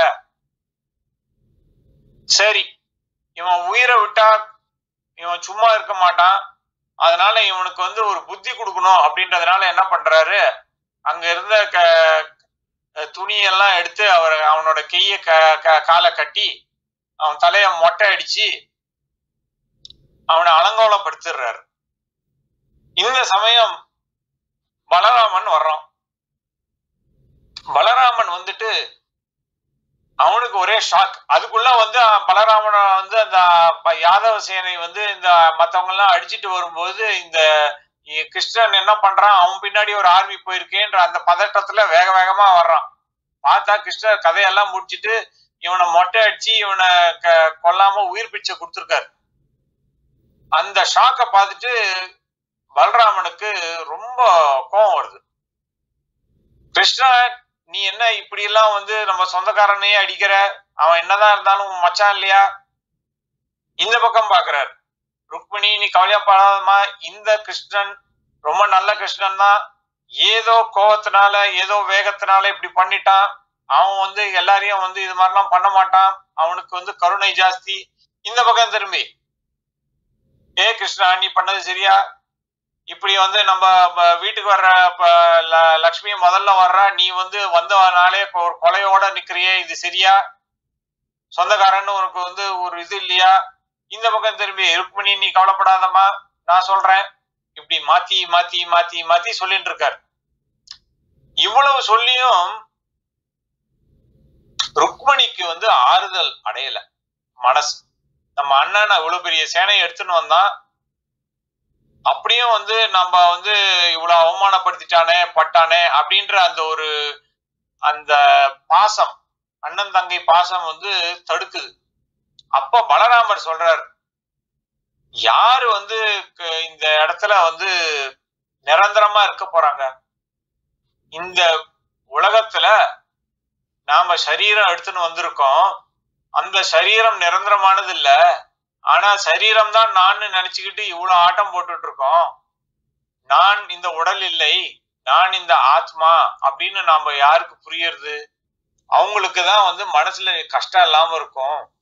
சரி இவன் உயிரை விட்டா இவன் சும்மா இருக்க மாட்டான். அதனால இவனுக்கு வந்து ஒரு புத்தி கொடுக்கணும் அப்படின்றதுனால என்ன பண்றாரு? அங்க இருந்த க துணியெல்லாம் எடுத்து அவர் அவனோட கைய க க- காலை கட்டி அவன் தலைய மொட்டை அடிச்சு அவனை அலங்கோலப்படுத்திடுறாரு. இந்த சமயம் பலராமன் வர்றான். பலராமன் வந்துட்டு அவனுக்கு ஒரே ஷாக் அதுக்குள்ள வந்து பலராமன வந்து அந்த ப- யாதவ சேனை வந்து இந்த மத்தவங்க எல்லாம் அடிச்சிட்டு வரும்போது இந்த கிருஷ்ணன் என்ன பண்றான்? அவன் பின்னாடி ஒரு ஆர்மி போயிருக்கேன்ற அந்த பதட்டத்துல வேக வேகமா வர்றான். பார்த்தா கிருஷ்ணர் கதையெல்லாம் முடிச்சிட்டு இவனை மொட்டை அடிச்சு இவனை க- கொல்லாம உயிர் பிச்சை கொடுத்துருக்காரு. அந்த ஷாக்கை பார்த்துட்டு பலராமனுக்கு ரொம்ப கோபம் வருது. கிருஷ்ணன் நீ என்ன இப்படி எல்லாம் வந்து நம்ம சொந்தக்காரனையே அடிக்கிற? அவன் என்னதான் இருந்தாலும் மச்சான் இல்லையா? இந்த பக்கம் பாக்குறாரு. ருக்மிணி நீ கவலையப்படாதமா இந்த கிருஷ்ணன் ரொம்ப நல்ல கிருஷ்ணன் தான். ஏதோ கோபத்தினால ஏதோ வேகத்தினால இப்படி பண்ணிட்டான். அவன் வந்து எல்லாரையும் வந்து இது மாதிரிலாம் பண்ண மாட்டான். அவனுக்கு வந்து கருணை ஜாஸ்தி. இந்த பக்கம் திரும்பி. ஏ கிருஷ்ணா நீ பண்ணது சரியா? இப்படி வந்து நம்ம வீட்டுக்கு வர்ற லக்ஷ்மி முதல்ல வர்றா நீ வந்து வந்தனாலே இப்போ ஒரு கொலையோட நிக்கிறியே இது சரியா? சொந்தக்காரன்னு உனக்கு வந்து ஒரு இது இல்லையா? இந்த பக்கம் திரும்பி ருக்மிணி நீ கவலைப்படாதம்மா நான் சொல்றேன். இப்படி மாத்தி மாத்தி மாத்தி மாத்தி சொல்லிட்டு இருக்காரு. இவ்வளவு சொல்லியும் ருக்மணிக்கு வந்து ஆறுதல் அடையல மனசு. நம்ம அண்ணன் இவ்வளவு பெரிய சேனையை எடுத்துன்னு வந்தான். அப்படியும் வந்து நம்ம வந்து இவ்வளவு அவமானப்படுத்திட்டானே பட்டானே அப்படின்ற அந்த ஒரு அந்த பாசம் அண்ணன் தங்கை பாசம் வந்து தடுக்குது. அப்ப பலராமர் சொல்றார் யாரு வந்து இந்த இடத்துல வந்து நிரந்தரமா இருக்க போறாங்க? இந்த உலகத்துல நாம சரீரம் எடுத்துன்னு வந்திருக்கோம். அந்த சரீரம் நிரந்தரமானது இல்லை ஆனா சரீரம் தான் நான் நினைச்சுக்கிட்டு இவ்வளவு ஆட்டம் போட்டுட்டு இருக்கோம் நான் இந்த உடல் இல்லை நான் இந்த ஆத்மா அப்படின்னு நாம யாருக்கு புரியறது? அவங்களுக்கு தான் வந்து மனசுல கஷ்டம் இல்லாம இருக்கும்.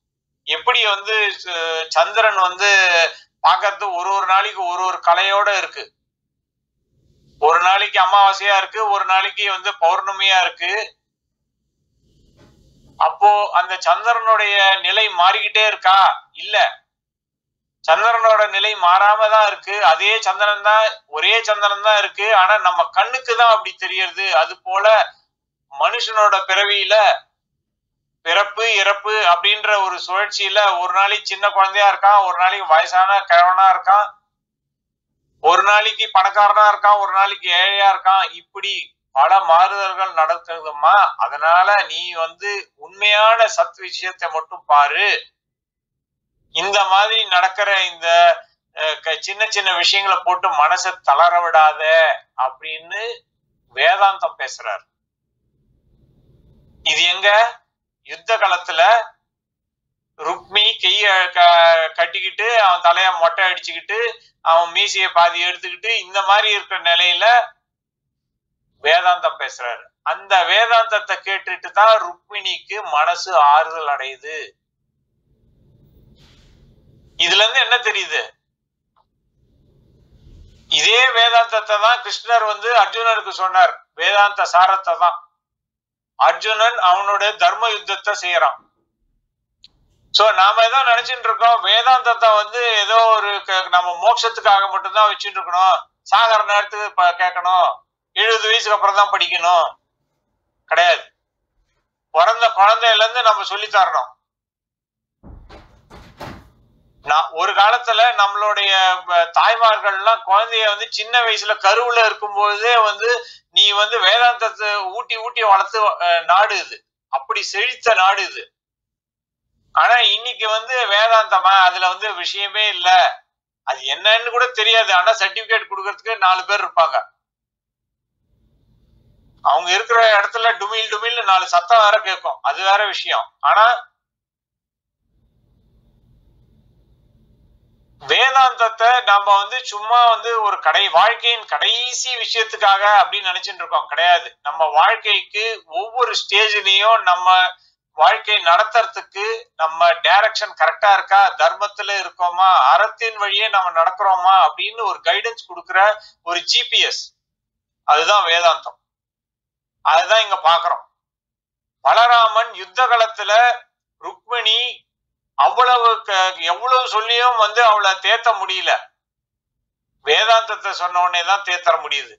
எப்படி வந்து ச- சந்திரன் வந்து பாக்கிறது ஒரு ஒரு நாளைக்கு ஒரு ஒரு கலையோட இருக்கு. ஒரு நாளைக்கு அமாவாசையா இருக்கு ஒரு நாளைக்கு வந்து பௌர்ணமியா இருக்கு. அப்போ அந்த சந்திரனுடைய நிலை மாறிக்கிட்டே இருக்கா? இல்ல. சந்திரனோட நிலை மாறாம தான் இருக்கு. அதே சந்திரன் தான் ஒரே சந்திரன் தான் இருக்கு. ஆனா நம்ம கண்ணுக்கு தான் அப்படி தெரியறது. அது போல மனுஷனோட பிறவியில பிறப்பு இறப்பு அப்படின்ற ஒரு சுழற்சியில ஒரு நாளைக்கு சின்ன குழந்தையா இருக்கான் ஒரு நாளைக்கு வயசான கிழவனா இருக்கான் ஒரு நாளைக்கு பணக்காரனா இருக்கான் ஒரு நாளைக்கு ஏழையா இருக்கான். இப்படி பல மாறுதல்கள் நடக்குதுமா அதனால நீ வந்து உண்மையான சத் விஷயத்தை மட்டும் பாரு. இந்த மாதிரி நடக்கிற இந்த சின்ன சின்ன விஷயங்களை போட்டு மனசை தளர விடாத அப்படின்னு வேதாந்தம் பேசுறார். இது எங்க? யுத்த காலத்துல ருக்மி கைய க- கட்டிக்கிட்டு அவன் தலைய மொட்டை அடிச்சுக்கிட்டு அவன் மீசைய பாதி எடுத்துக்கிட்டு இந்த மாதிரி இருக்கிற நிலையில வேதாந்தம் பேசுறாரு. அந்த வேதாந்தத்தை கேட்டுட்டு தான் ருக்மிணிக்கு மனசு ஆறுதல் அடையுது. இதுல இருந்து என்ன தெரியுது? இதே வேதாந்தத்தை தான் கிருஷ்ணர் வந்து அர்ஜுனனுக்கு சொன்னார். வேதாந்த சாரத்தை தான். அர்ஜுனன் அவனுடைய தர்ம யுத்தத்தை செய்யறான். சோ நாம ஏதோ நினைச்சிட்டு இருக்கோம் வேதாந்தத்தை வந்து ஏதோ ஒரு க- நம்ம மோட்சத்துக்காக மட்டும்தான் வச்சுட்டு இருக்கணும். சாகர நேரத்துக்கு கேட்கணும். எழுபது வயசுக்கு அப்புறம் தான் படிக்கணும். கிடையாது. பிறந்த குழந்தையில இருந்து நம்ம சொல்லி தரணும். நான் ஒரு காலத்துல நம்மளுடைய தாய்மார்கள்லாம் குழந்தைய வந்து சின்ன வயசுல கருவுல இருக்கும்போதே வந்து நீ வந்து வேதாந்தத்தை ஊட்டி ஊட்டி வளர்த்து நாடு இது. அப்படி செழித்த நாடு இது. ஆனா இன்னைக்கு வந்து வேதாந்தமா அதுல வந்து விஷயமே இல்ல. அது என்னன்னு கூட தெரியாது. ஆனா சர்டிபிகேட் கொடுக்கறதுக்கு நாலு பேர் இருப்பாங்க. அவங்க இருக்கிற இடத்துல டுமில் டுமில்னு நாலு சத்தம் வேற கேட்கும். அது வேற விஷயம். ஆனா வேதாந்தத்தை நம்ம வந்து சும்மா வந்து ஒரு கடை வாழ்க்கையின் கடைசி விஷயத்துக்காக அப்படின்னு நினைச்சிட்டு இருக்கோம். கிடையாது. நம்ம வாழ்க்கைக்கு ஒவ்வொரு ஸ்டேஜ்லயும் நம்ம வாழ்க்கை நடத்துறதுக்கு நம்ம டைரக்ஷன் கரெக்டா இருக்கா? தர்மத்துல இருக்கோமா? அறத்தின் வழியே நம்ம நடக்கிறோமா? அப்படின்னு ஒரு கைடன்ஸ் கொடுக்கிற ஒரு ஜிபிஎஸ் அதுதான் வேதாந்தம். அதுதான் இங்க பாக்குறோம். பலராமன் யுத்த காலத்துல ருக்மிணி அவ்வளவு எவ்வளவு சொல்லியும் வந்து அவளை தேத்த முடியல. வேதாந்தத்தை சொன்ன உடனே தான் தேத்தர முடியுது.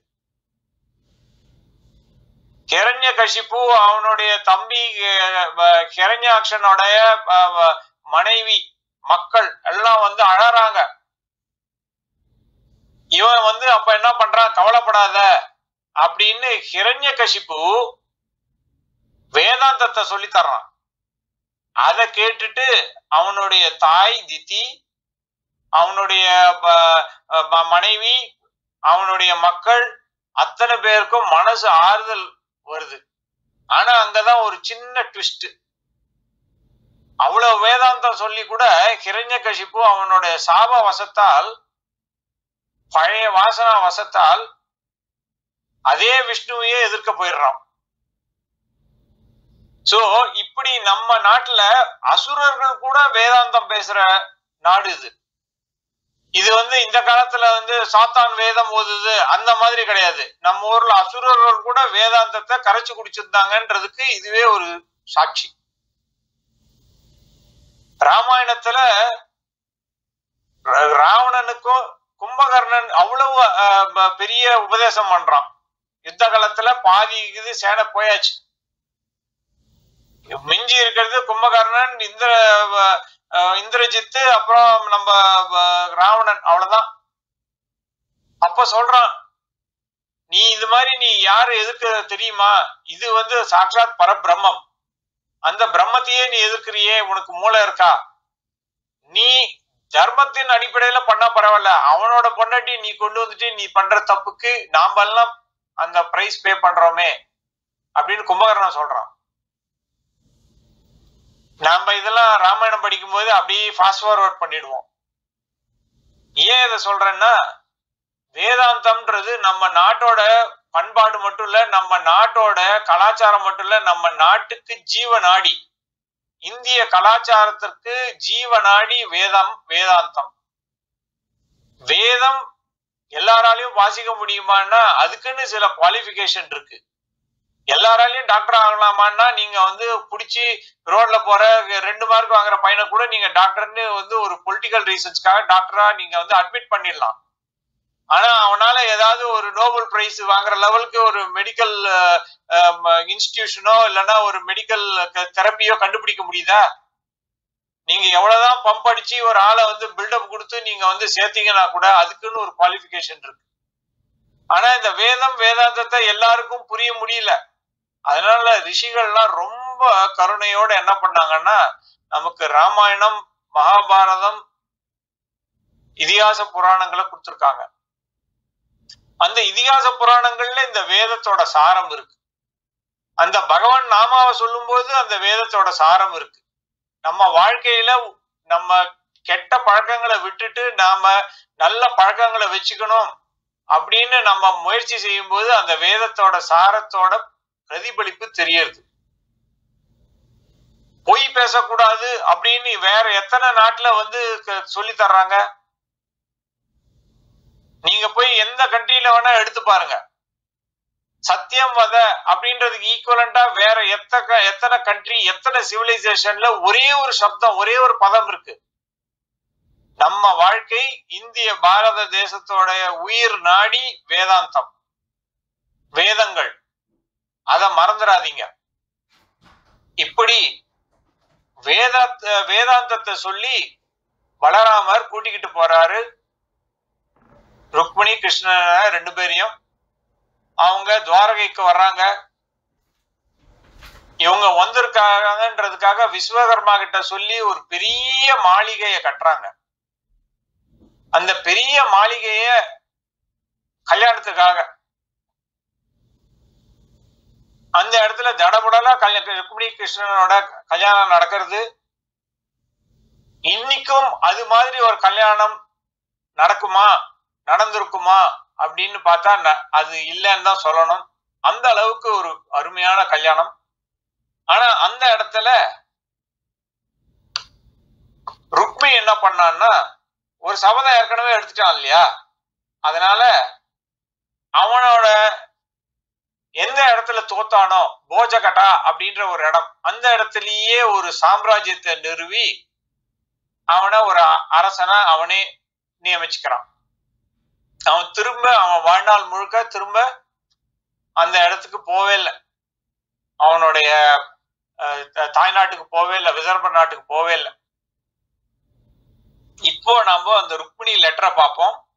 கிரண்ய கசிப்பு அவனுடைய தம்பி அஹ், கிரண்யாக்ஷனுடைய மனைவி மக்கள் எல்லாம் வந்து அழறாங்க. இவன் வந்து அப்ப என்ன பண்றான்? கவலைப்படாத. அப்படின்னு ஹிரண்ய கசிப்பு வேதாந்தத்தை சொல்லி தர்றான். அதை கேட்டுட்டு அவனுடைய தாய் திதி அவனுடைய ப- மனைவி அவனுடைய மக்கள் அத்தனை பேருக்கும் மனசு ஆறுதல் வருது. ஆனா அங்கதான் ஒரு சின்ன ட்விஸ்ட் அவ்வளவு வேதாந்தம் சொல்லி கூட ஹிரண்ய கசிப்பு அவனுடைய சாப வசத்தால் பழைய வாசனா வசத்தால் அதே விஷ்ணுவையே எதிர்க்க போயிடுறான். சோ இப்படி நம்ம நாட்டுல அசுரர்கள் கூட வேதாந்தம் பேசுற நாடு இது. இது வந்து இந்த காலத்துல வந்து சாத்தான் வேதம் ஓதுது அந்த மாதிரி கிடையாது. நம்ம ஊர்ல அசுரர்கள் கூட வேதாந்தத்தை கரைச்சு குடிச்சிருந்தாங்கன்றதுக்கு இதுவே ஒரு சாட்சி. ராமாயணத்துல ர- ராவணனுக்கும் கும்பகர்ணன் அவ்வளவு அஹ், பெரிய உபதேசம் பண்றான். யுத்த காலத்துல பாதி இது சேனை போயாச்சு. மிஞ்சி இருக்கிறது கும்பகர்ணன் இந்திர இந்திரஜித்து அப்புறம் நம்ம ராவணன். அவ்வளவுதான். அப்ப சொல்றான் நீ இது மாதிரி நீ யாரு? எதிர்க்க தெரியுமா? இது வந்து சாட்சாத் பரபிரம்மம். அந்த பிரம்மத்தையே நீ எதிர்க்கிறியே உனக்கு மூளை இருக்கா? நீ தர்மத்தின் அடிப்படையில பண்ணா பரவாயில்ல. அவனோட பொண்டாட்டி நீ கொண்டு வந்துட்டு நீ பண்ற தப்புக்கு நாம எல்லாம் அந்த பிரைஸ் பே பண்றோமே. அப்படின்னு கும்பகர்ணன் சொல்றான். நாம இதெல்லாம் ராமாயணம் படிக்கும்போது அப்படியே ஃபாஸ்ட் ஃபார்வர்ட் பண்ணிடுவோம். ஏன் இதை சொல்றேன்னா வேதாந்தம்ன்றது நம்ம நாட்டோட பண்பாடு மட்டும் இல்ல நம்ம நாட்டோட கலாச்சாரம் மட்டும் இல்ல நம்ம நாட்டுக்கு ஜீவநாடி. இந்திய கலாச்சாரத்திற்கு ஜீவநாடி வேதம் வேதாந்தம். வேதம் எல்லாராலையும் வாசிக்க முடியுமான்னா அதுக்குன்னு சில குவாலிஃபிகேஷன் இருக்கு. எல்லாராலையும் டாக்டர் ஆகலாமான்னா நீங்க வந்து புடிச்சு ரோட்ல போற ரெண்டு மார்க் வாங்குற பையனை கூட நீங்க டாக்டர்னு வந்து ஒரு பொலிட்டிக்கல் ரீசன்ஸ்க்காக டாக்டரா நீங்க வந்து அட்மிட் பண்ணிடலாம். ஆனா அவனால ஏதாவது ஒரு நோபல் பிரைஸ் வாங்குற லெவலுக்கு ஒரு மெடிக்கல் இன்ஸ்டிடியூஷனோ இல்லைன்னா ஒரு மெடிக்கல் தெரப்பியோ கண்டுபிடிக்க முடியுதா? நீங்க எவ்வளவுதான் பம்ப் அடிச்சு ஒரு ஆளை வந்து பில்டப் கொடுத்து நீங்க வந்து சேர்த்தீங்கன்னா கூட அதுக்குன்னு ஒரு குவாலிஃபிகேஷன் இருக்கு. ஆனா இந்த வேதம் வேதாந்தத்தை எல்லாருக்கும் புரிய முடியல. அதனால ரிஷிகள்லாம் ரொம்ப கருணையோட என்ன பண்ணாங்கன்னா நமக்கு ராமாயணம் மகாபாரதம் இதிகாச புராணங்களை கொடுத்திருக்காங்க. அந்த இதிகாச புராணங்கள்ல இந்த வேதத்தோட சாரம் இருக்கு. அந்த பகவான் நாமாவை சொல்லும்போது அந்த வேதத்தோட சாரம் இருக்கு. நம்ம வாழ்க்கையில நம்ம கெட்ட பழக்கங்களை விட்டுட்டு நாம நல்ல பழக்கங்களை வச்சுக்கணும் அப்படின்னு நம்ம முயற்சி செய்யும் போது அந்த வேதத்தோட சாரத்தோட பிரதிபலிப்பு தெரியறது. பொய் பேசக்கூடாது அப்படின்னு வேற எத்தனை நாட்டுல வந்து சொல்லி தர்றாங்க? நீங்க போய் எந்த கண்ட்ரில வேணா எடுத்து பாருங்க. சத்தியம் வத அப்படின்றதுக்கு ஈக்குவலண்டா வேற எத்தனை எத்தனை கண்ட்ரி எத்தனை சிவிலைசேஷன்ல ஒரே ஒரு சப்தம் ஒரே ஒரு பதம் இருக்கு. நம்ம வாழ்க்கை இந்திய பாரத தேசத்தோட உயிர் நாடி வேதாந்தம். வேதங்கள். அத மறந்துடாதீங்க இப்படி வேதாந்த வேதாந்தத்தை சொல்லி பலராமர் கூட்டிக்கிட்டு போறாரு. ருக்மிணி கிருஷ்ணனை ரெண்டு பேரையும். அவங்க துவாரகைக்கு வர்றாங்க. இவங்க வந்திருக்காங்கன்றதுக்காக விஸ்வகர்மா கிட்ட சொல்லி ஒரு பெரிய மாளிகையை கட்டுறாங்க. அந்த பெரிய மாளிகைய கல்யாணத்துக்காக அந்த இடத்துல தடபுடலா கல்யாண ருக்மிணி கிருஷ்ணனோட கல்யாணம் நடக்கிறது. இன்னைக்கும் அது மாதிரி ஒரு கல்யாணம் நடக்குமா நடந்திருக்குமா அப்படின்னு பார்த்தா ந- அது இல்லைன்னு தான் சொல்லணும். அந்த அளவுக்கு ஒரு அருமையான கல்யாணம். ஆனா அந்த இடத்துல ருக்மி என்ன பண்ணான்னா ஒரு சபதம் ஏற்கனவே எடுத்துட்டான் இல்லையா? அதனால அவனோட எந்த இடத்துல தோத்தானோ போஜகட்டா அப்படின்ற ஒரு இடம் அந்த இடத்துலயே ஒரு சாம்ராஜ்யத்தை நிறுவி அவனை ஒரு அ- அரசனா அவனே நியமிச்சுக்கிறான். அவன் திரும்ப அவன் வாழ்நாள் முழுக்க திரும்ப அந்த இடத்துக்கு போவே இல்லை. அவனுடைய தாய்நாட்டுக்கு போவே இல்லை விதர்ப நாட்டுக்கு போவே இல்லை. இப்போ நம்ம அந்த ருக்மிணி லெட்டரை பார்ப்போம்.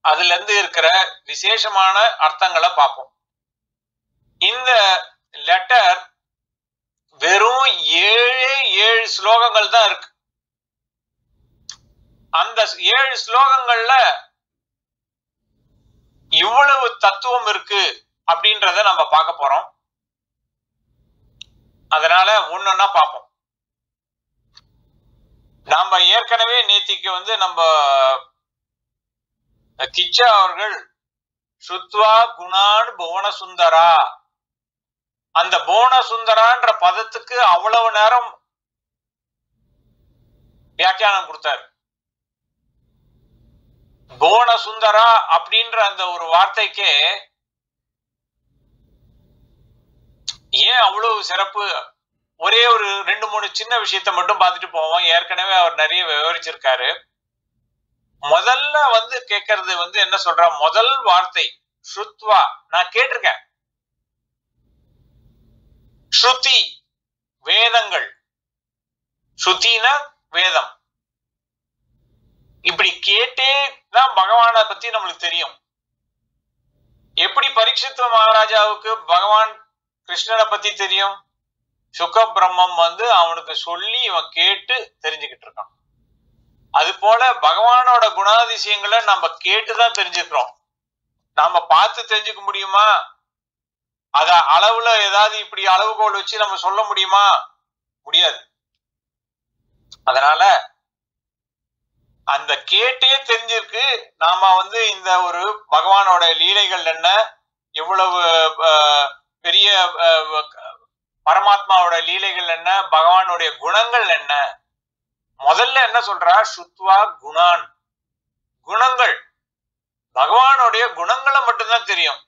அதுல இருந்து இருக்கிற விசேஷமான அர்த்தங்களை பார்ப்போம். இந்த லெட்டர் வெறும் ஏழே ஏழு ஸ்லோகங்கள் தான் இருக்கு. அந்த ஏழு ஸ்லோகங்கள்ல இவ்வளவு தத்துவம் இருக்கு அப்படின்றத நம்ம பார்க்க போறோம். அதனால ஒன்னொன்னா பார்ப்போம். நாம ஏற்கனவே நேத்திக்கு வந்து நம்ம கிச்சா அவர்கள் சுத்வா குணான் புவன சுந்தரா அந்த புவன சுந்தரான்ற பதத்துக்கு அவ்வளவு நேரம் வியாக்கியானம் கொடுத்தாரு. புவன சுந்தரா அப்படின்ற அந்த ஒரு வார்த்தைக்கு ஏன் அவ்வளவு சிறப்பு? ஒரே ஒரு ரெண்டு மூணு சின்ன விஷயத்த மட்டும் பார்த்துட்டு போவோம். ஏற்கனவே அவர் நிறைய விவரிச்சிருக்காரு. முதல்ல வந்து கேட்கறது வந்து என்ன சொல்ற? முதல் வார்த்தை ஸ்ருத்வா. நான் கேட்டிருக்கேன். ஸ்ருதி வேதங்கள். ஸ்ருதினா வேதம். இப்படி கேட்டே தான் பகவானை பத்தி நம்மளுக்கு தெரியும். எப்படி பரீட்சித்த மகாராஜாவுக்கு பகவான் கிருஷ்ணனை பத்தி தெரியும்? சுக பிரம்மம் வந்து அவனுக்கு சொல்லி இவன் கேட்டு தெரிஞ்சுக்கிட்டு இருக்கான். அது போல பகவானோட குணாதிசயங்களை நம்ம கேட்டுதான் தெரிஞ்சுக்கிறோம். நாம பார்த்து தெரிஞ்சுக்க முடியுமா? அத அளவுல ஏதாவது இப்படி அளவுகோல் வச்சு நம்ம சொல்ல முடியுமா? முடியாது. அதனால அந்த கேட்டே தெரிஞ்சிருக்கு. நாம வந்து இந்த ஒரு பகவானோட லீலைகள் என்ன எவ்வளவு அஹ், பெரிய அஹ், பரமாத்மாவோட லீலைகள் என்ன பகவானுடைய குணங்கள் என்ன. முதல்ல என்ன சொல்றா? சுத்வா குணான். குணங்கள். பகவானுடைய குணங்களை மட்டும்தான் தெரியும்.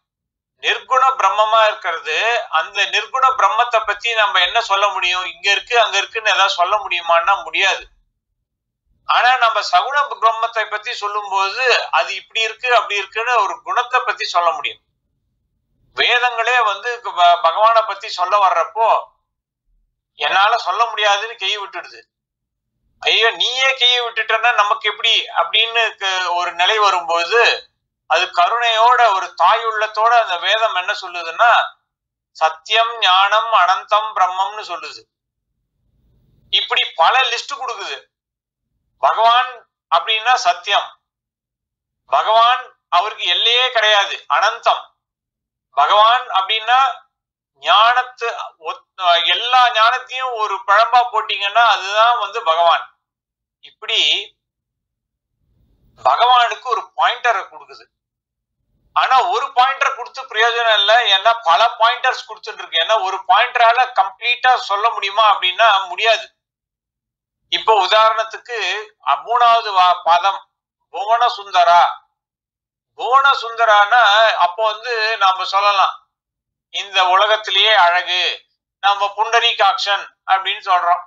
நிர்குண பிரம்மமா இருக்கிறது. அந்த நிர்குண பிரம்மத்தை பத்தி நம்ம என்ன சொல்ல முடியும்? இங்க இருக்கு அங்க இருக்குன்னு ஏதாவது சொல்ல முடியுமான்னா முடியாது. ஆனா நம்ம சகுண பிரம்மத்தை பத்தி சொல்லும்போது அது இப்படி இருக்கு அப்படி இருக்குன்னு ஒரு குணத்தை பத்தி சொல்ல முடியும். வேதங்களே வந்து ப- பகவானை பத்தி சொல்ல வர்றப்போ என்னால சொல்ல முடியாதுன்னு கை விட்டுடுது. ஐயோ நீயே கையை விட்டுட்டன்னா நமக்கு எப்படி? அப்படின்னு ஒரு நிலை வரும்போது அது கருணையோட ஒரு தாய் உள்ளத்தோட அந்த வேதம் என்ன சொல்லுதுன்னா சத்தியம் ஞானம் அனந்தம் பிரம்மம்னு சொல்லுது. இப்படி பல லிஸ்ட் கொடுக்குது. பகவான் அப்படின்னா சத்தியம். பகவான் அவருக்கு எல்லையே கிடையாது அனந்தம். பகவான் அப்படின்னா ஞானத்து ஒத்- எல்லா ஞானத்தையும் ஒரு பழம்பா போட்டீங்கன்னா அதுதான் வந்து பகவான். இப்படி பகவானுக்கு ஒரு பாயிண்டரை கொடுக்குது. ஆனா ஒரு பாயிண்டர் கொடுத்து பிரயோஜனம் இல்லை. ஏன்னா பல பாயிண்டர்ஸ் கொடுத்துட்டு இருக்கு ஏன்னா ஒரு பாயிண்டரால கம்ப்ளீட்டா சொல்ல முடியுமா அப்படின்னா முடியாது. இப்போ உதாரணத்துக்கு மூணாவது பதம் புவன சுந்தரா புவன சுந்தரானா அப்போ வந்து நாம சொல்லலாம். இந்த உலகத்திலேயே அழகு. நம்ம புண்டரீகாக்ஷன் அப்படின்னு சொல்றோம்.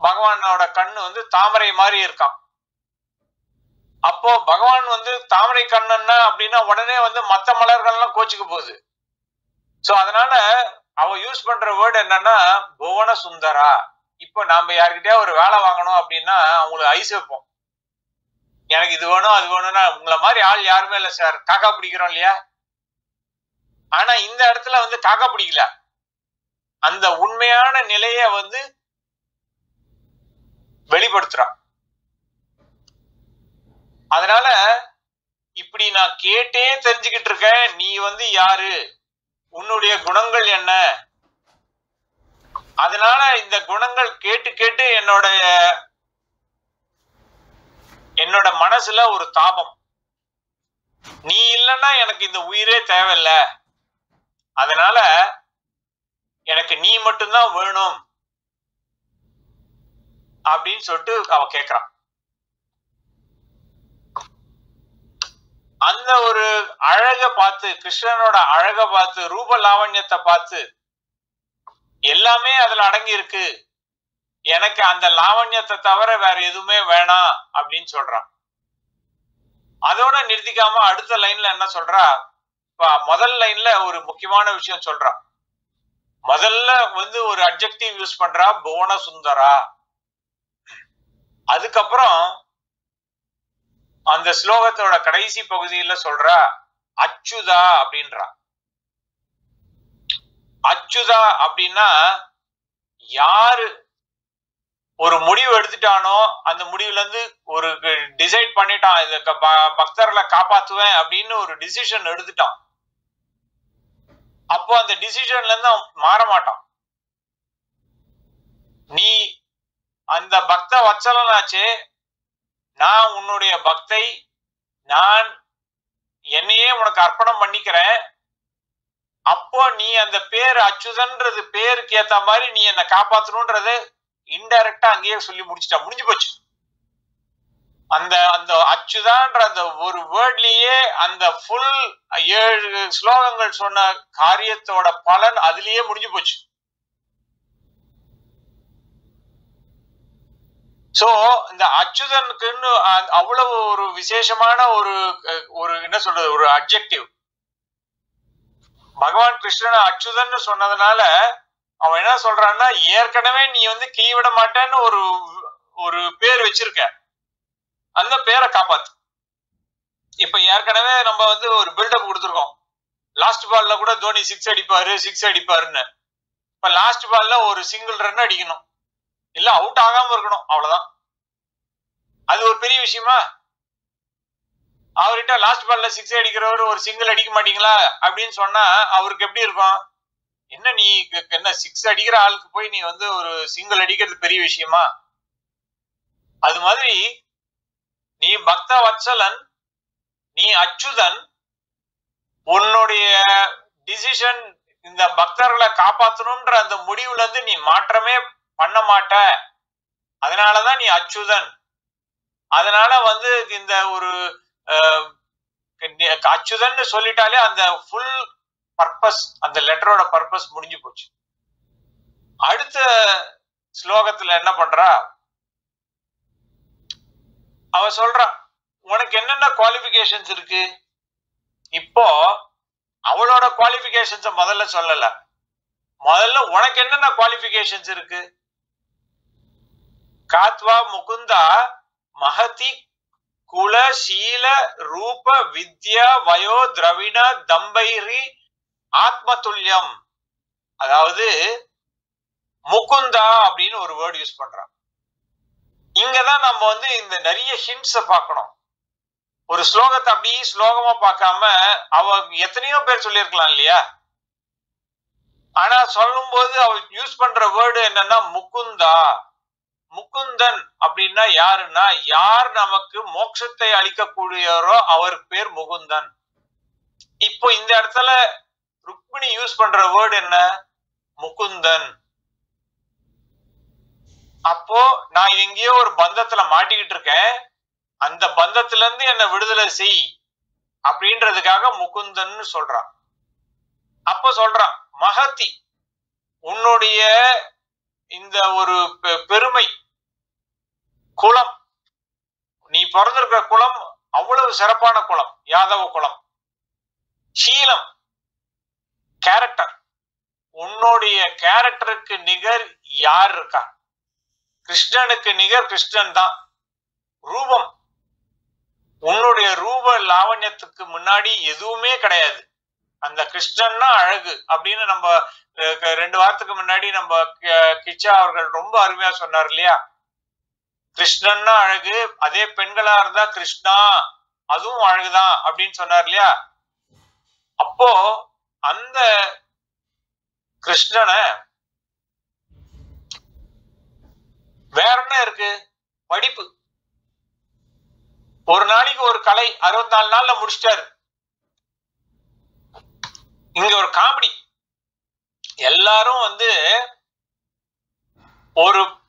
பகவானோட கண்ணு வந்து தாமரை மாதிரி இருக்கான் அப்போ பகவான் வந்து தாமரை கண்ணன்னா அப்படின்னா உடனே வந்து மத்த மலர்கள்லாம் கோச்சுக்க போகுது. சோ அதனால அவ யூஸ் பண்ற வேர்டு என்னன்னா புவன சுந்தரா இப்போ நாம யாருக்கிட்டயா ஒரு வேலை வாங்கணும் அப்படின்னா அவங்களுக்கு ஐஸ் வைப்போம். எனக்கு இது வேணும் அது வேணும்னா உங்களை மாதிரி ஆள் யாருமே இல்லை சார் காக்கா பிடிக்கிறோம் இல்லையா? ஆனா இந்த இடத்துல வந்து காக்கா பிடிக்கல. அந்த உண்மையான நிலைய வந்து வெளிப்படுத்துறான் அதனால இப்படி நான் கேட்டே தெரிஞ்சுக்கிட்டு இருக்கேன் நீ வந்து யாரு? உன்னுடைய குணங்கள் என்ன? அதனால இந்த குணங்கள் கேட்டு கேட்டு என்னோட என்னோட மனசுல ஒரு தாபம். நீ இல்லைன்னா எனக்கு இந்த உயிரே தேவையில்ல. அதனால எனக்கு நீ மட்டும்தான் வேணும். அப்படின்னு சொல்லிட்டு அவ கேக்குறான் அந்த ஒரு அழக பார்த்து கிருஷ்ணனோட அழக பார்த்து ரூப லாவண்யத்தை பார்த்து எல்லாமே அதுல அடங்கி இருக்கு எனக்கு அந்த லாவண்யத்தை தவிர வேற எதுவுமே வேணாம் அப்படின்னு சொல்றான். அதோட நிறுத்திக்காம அடுத்த லைன்ல என்ன சொல்றா? இப்ப முதல் லைன்ல ஒரு முக்கியமான விஷயம் சொல்றா. முதல்ல வந்து ஒரு அப்ஜெக்டிவ் யூஸ் பண்றா புவன சுந்தரா அதுக்கப்புறம் அந்த ஸ்லோகத்தோட கடைசி பகுதியில சொல்றா அச்சுதா அப்படின்றா. அச்சுதா அப்படின்னா யாரு ஒரு முடிவு எடுத்துட்டானோ அந்த முடிவுல இருந்து ஒரு டிசைட் பண்ணிட்டான் இத ப- பக்தர்களை காப்பாத்துவேன் அப்படின்னு ஒரு டிசிஷன் எடுத்துட்டான். அப்போ அந்த டிசிஷன்ல இருந்து அவன் மாற மாட்டான். நீ அந்த பக்த வச்சலனாச்சே நான் உன்னுடைய பக்தை நான் என்னையே உனக்கு அர்ப்பணம் பண்ணிக்கிறேன். அப்போ நீ அந்த பேர் அச்சுதன்றது பேருக்கு ஏத்த மாதிரி நீ என்ன காப்பாத்தணும்ன்றது இன்டைரக்டா அங்கேயே சொல்லி முடிச்சிட்டா முடிஞ்சு போச்சு. அந்த அந்த அச்சுதான்ற அந்த ஒரு வேர்ட்லயே அந்த ஃபுல் ஏழு ஸ்லோகங்கள் சொன்ன காரியத்தோட பலன் அதுலயே முடிஞ்சு போச்சு. சோ இந்த அச்சுதனுக்குன்னு அவ்வளவு ஒரு விசேஷமான ஒரு ஒரு என்ன சொல்றது ஒரு அப்ஜெக்டிவ் பகவான் கிருஷ்ணன் அச்சுதன்னு சொன்னதுனால அவன் என்ன சொல்றான்னா ஏற்கனவே நீ வந்து கைவிட மாட்டேன்னு ஒரு ஒரு பேர் வச்சிருக்க. அந்த பேரை காப்பாத்து. இப்ப ஏற்கனவே நம்ம வந்து ஒரு பில்டப் கொடுத்துருக்கோம். லாஸ்ட் பால்ல கூட தோனி சிக்ஸ் அடிப்பாரு சிக்ஸ் அடிப்பாருன்னு. இப்ப லாஸ்ட் பால்ல ஒரு சிங்கிள் ரன் அடிக்கணும். இல்ல அவுட் ஆகாம இருக்கணும். அவ்வளவுதான். அது ஒரு பெரிய விஷயமா? அவர்கிட்ட லாஸ்ட் பால்ல சிக்ஸ் அடிக்கிறவர் ஒரு சிங்கிள் அடிக்க மாட்டீங்களா? அப்படின்னு சொன்னா அவருக்கு எப்படி இருக்கும்? என்ன நீ என்ன சிக்ஸ் அடிக்கிற ஆளுக்கு போய் நீ வந்து ஒரு சிங்கிள் அடிக்கிறது பெரிய விஷயமா? அது மாதிரி நீ பக்த வத்சலன் நீ அச்சுதன் உன்னுடைய டிசிஷன் இந்த பக்தர்களை காப்பாத்தணும்ன்ற அந்த முடிவுல இருந்து நீ மாற்றமே பண்ண மாட்ட. அதனாலதான் நீ அச்சுதன். அதனால வந்து இந்த ஒரு அஹ், சொல்லிட்டாலே அந்த ஃபுல் பர்பஸ் அந்த லெட்டரோட பர்பஸ் முடிஞ்சு போச்சு. அடுத்த ஸ்லோகத்துல என்ன பண்றா? அவ சொல்றா உனக்கு என்னென்ன குவாலிபிகேஷன்ஸ் இருக்கு? இப்போ அவளோட குவாலிபிகேஷன்ஸ முதல்ல சொல்லல. முதல்ல உனக்கு என்னென்ன குவாலிபிகேஷன்ஸ் இருக்கு? காத்வா முகுந்தா மகதி குல சீல ரூப வித்யா வயோ திரவிண தம்பைரி ஆத்மதுல்யம். அதாவது முகுந்தா அப்படின்னு ஒரு வேர்டு யூஸ் பண்றான். இங்கதான் நம்ம வந்து இந்த நிறைய ஹிண்ட்ஸ பார்க்கணும். ஒரு ஸ்லோகத்தை அப்படியே ஸ்லோகமா பார்க்காம அவ எத்தனையோ பேர் சொல்லியிருக்கலாம் இல்லையா? ஆனா சொல்லும் போது அவ யூஸ் பண்ற வேர்டு என்னன்னா முகுந்தா. முகுந்தன் அப்படின்னா யாருன்னா யார் நமக்கு மோட்சத்தை அளிக்கக்கூடியவரோ அவர் பேர் முகுந்தன். இப்போ இந்த இடத்துல ருக்மிணி யூஸ் பண்ற வேர்டு என்ன? முகுந்தன். அப்போ நான் எங்கேயோ ஒரு பந்தத்துல மாட்டிக்கிட்டு இருக்கேன். அந்த பந்தத்துல இருந்து என்ன விடுதலை செய் அப்படின்றதுக்காக முகுந்தன் சொல்றான். அப்ப சொல்றான் மகத்தி உன்னுடைய இந்த ஒரு பெ- பெருமை குலம் நீ பிறந்திருக்கிற குலம் அவ்வளவு சிறப்பான குலம் யாதவ குலம் சீலம். கேரக்டர் உன்னுடைய கேரக்டருக்கு நிகர் யார் இருக்கா? கிருஷ்ணனுக்கு நிகர் கிருஷ்ணன் தான். ரூபம். உன்னுடைய ரூப லாவண்யத்துக்கு முன்னாடி எதுவுமே கிடையாது. அந்த கிருஷ்ணன்னா அழகு அப்படின்னு நம்ம ரெண்டு வாரத்துக்கு முன்னாடி நம்ம கிச்சா அவர்கள் ரொம்ப அருமையா சொன்னார் இல்லையா? கிருஷ்ணன்னா அழகு அதே பெண்களா இருந்தா கிருஷ்ணா அதுவும் அழகுதான் அப்படின்னு சொன்னார் இல்லையா? அப்போ அந்த கிருஷ்ணனை வேற என்ன இருக்கு? படிப்பு. ஒரு நாளைக்கு ஒரு கலை அறுபத்தி நாலு நாள்ல முடிச்சிட்டாரு. இங்க ஒரு காமெடி. எல்லாரும் வந்து ஒரு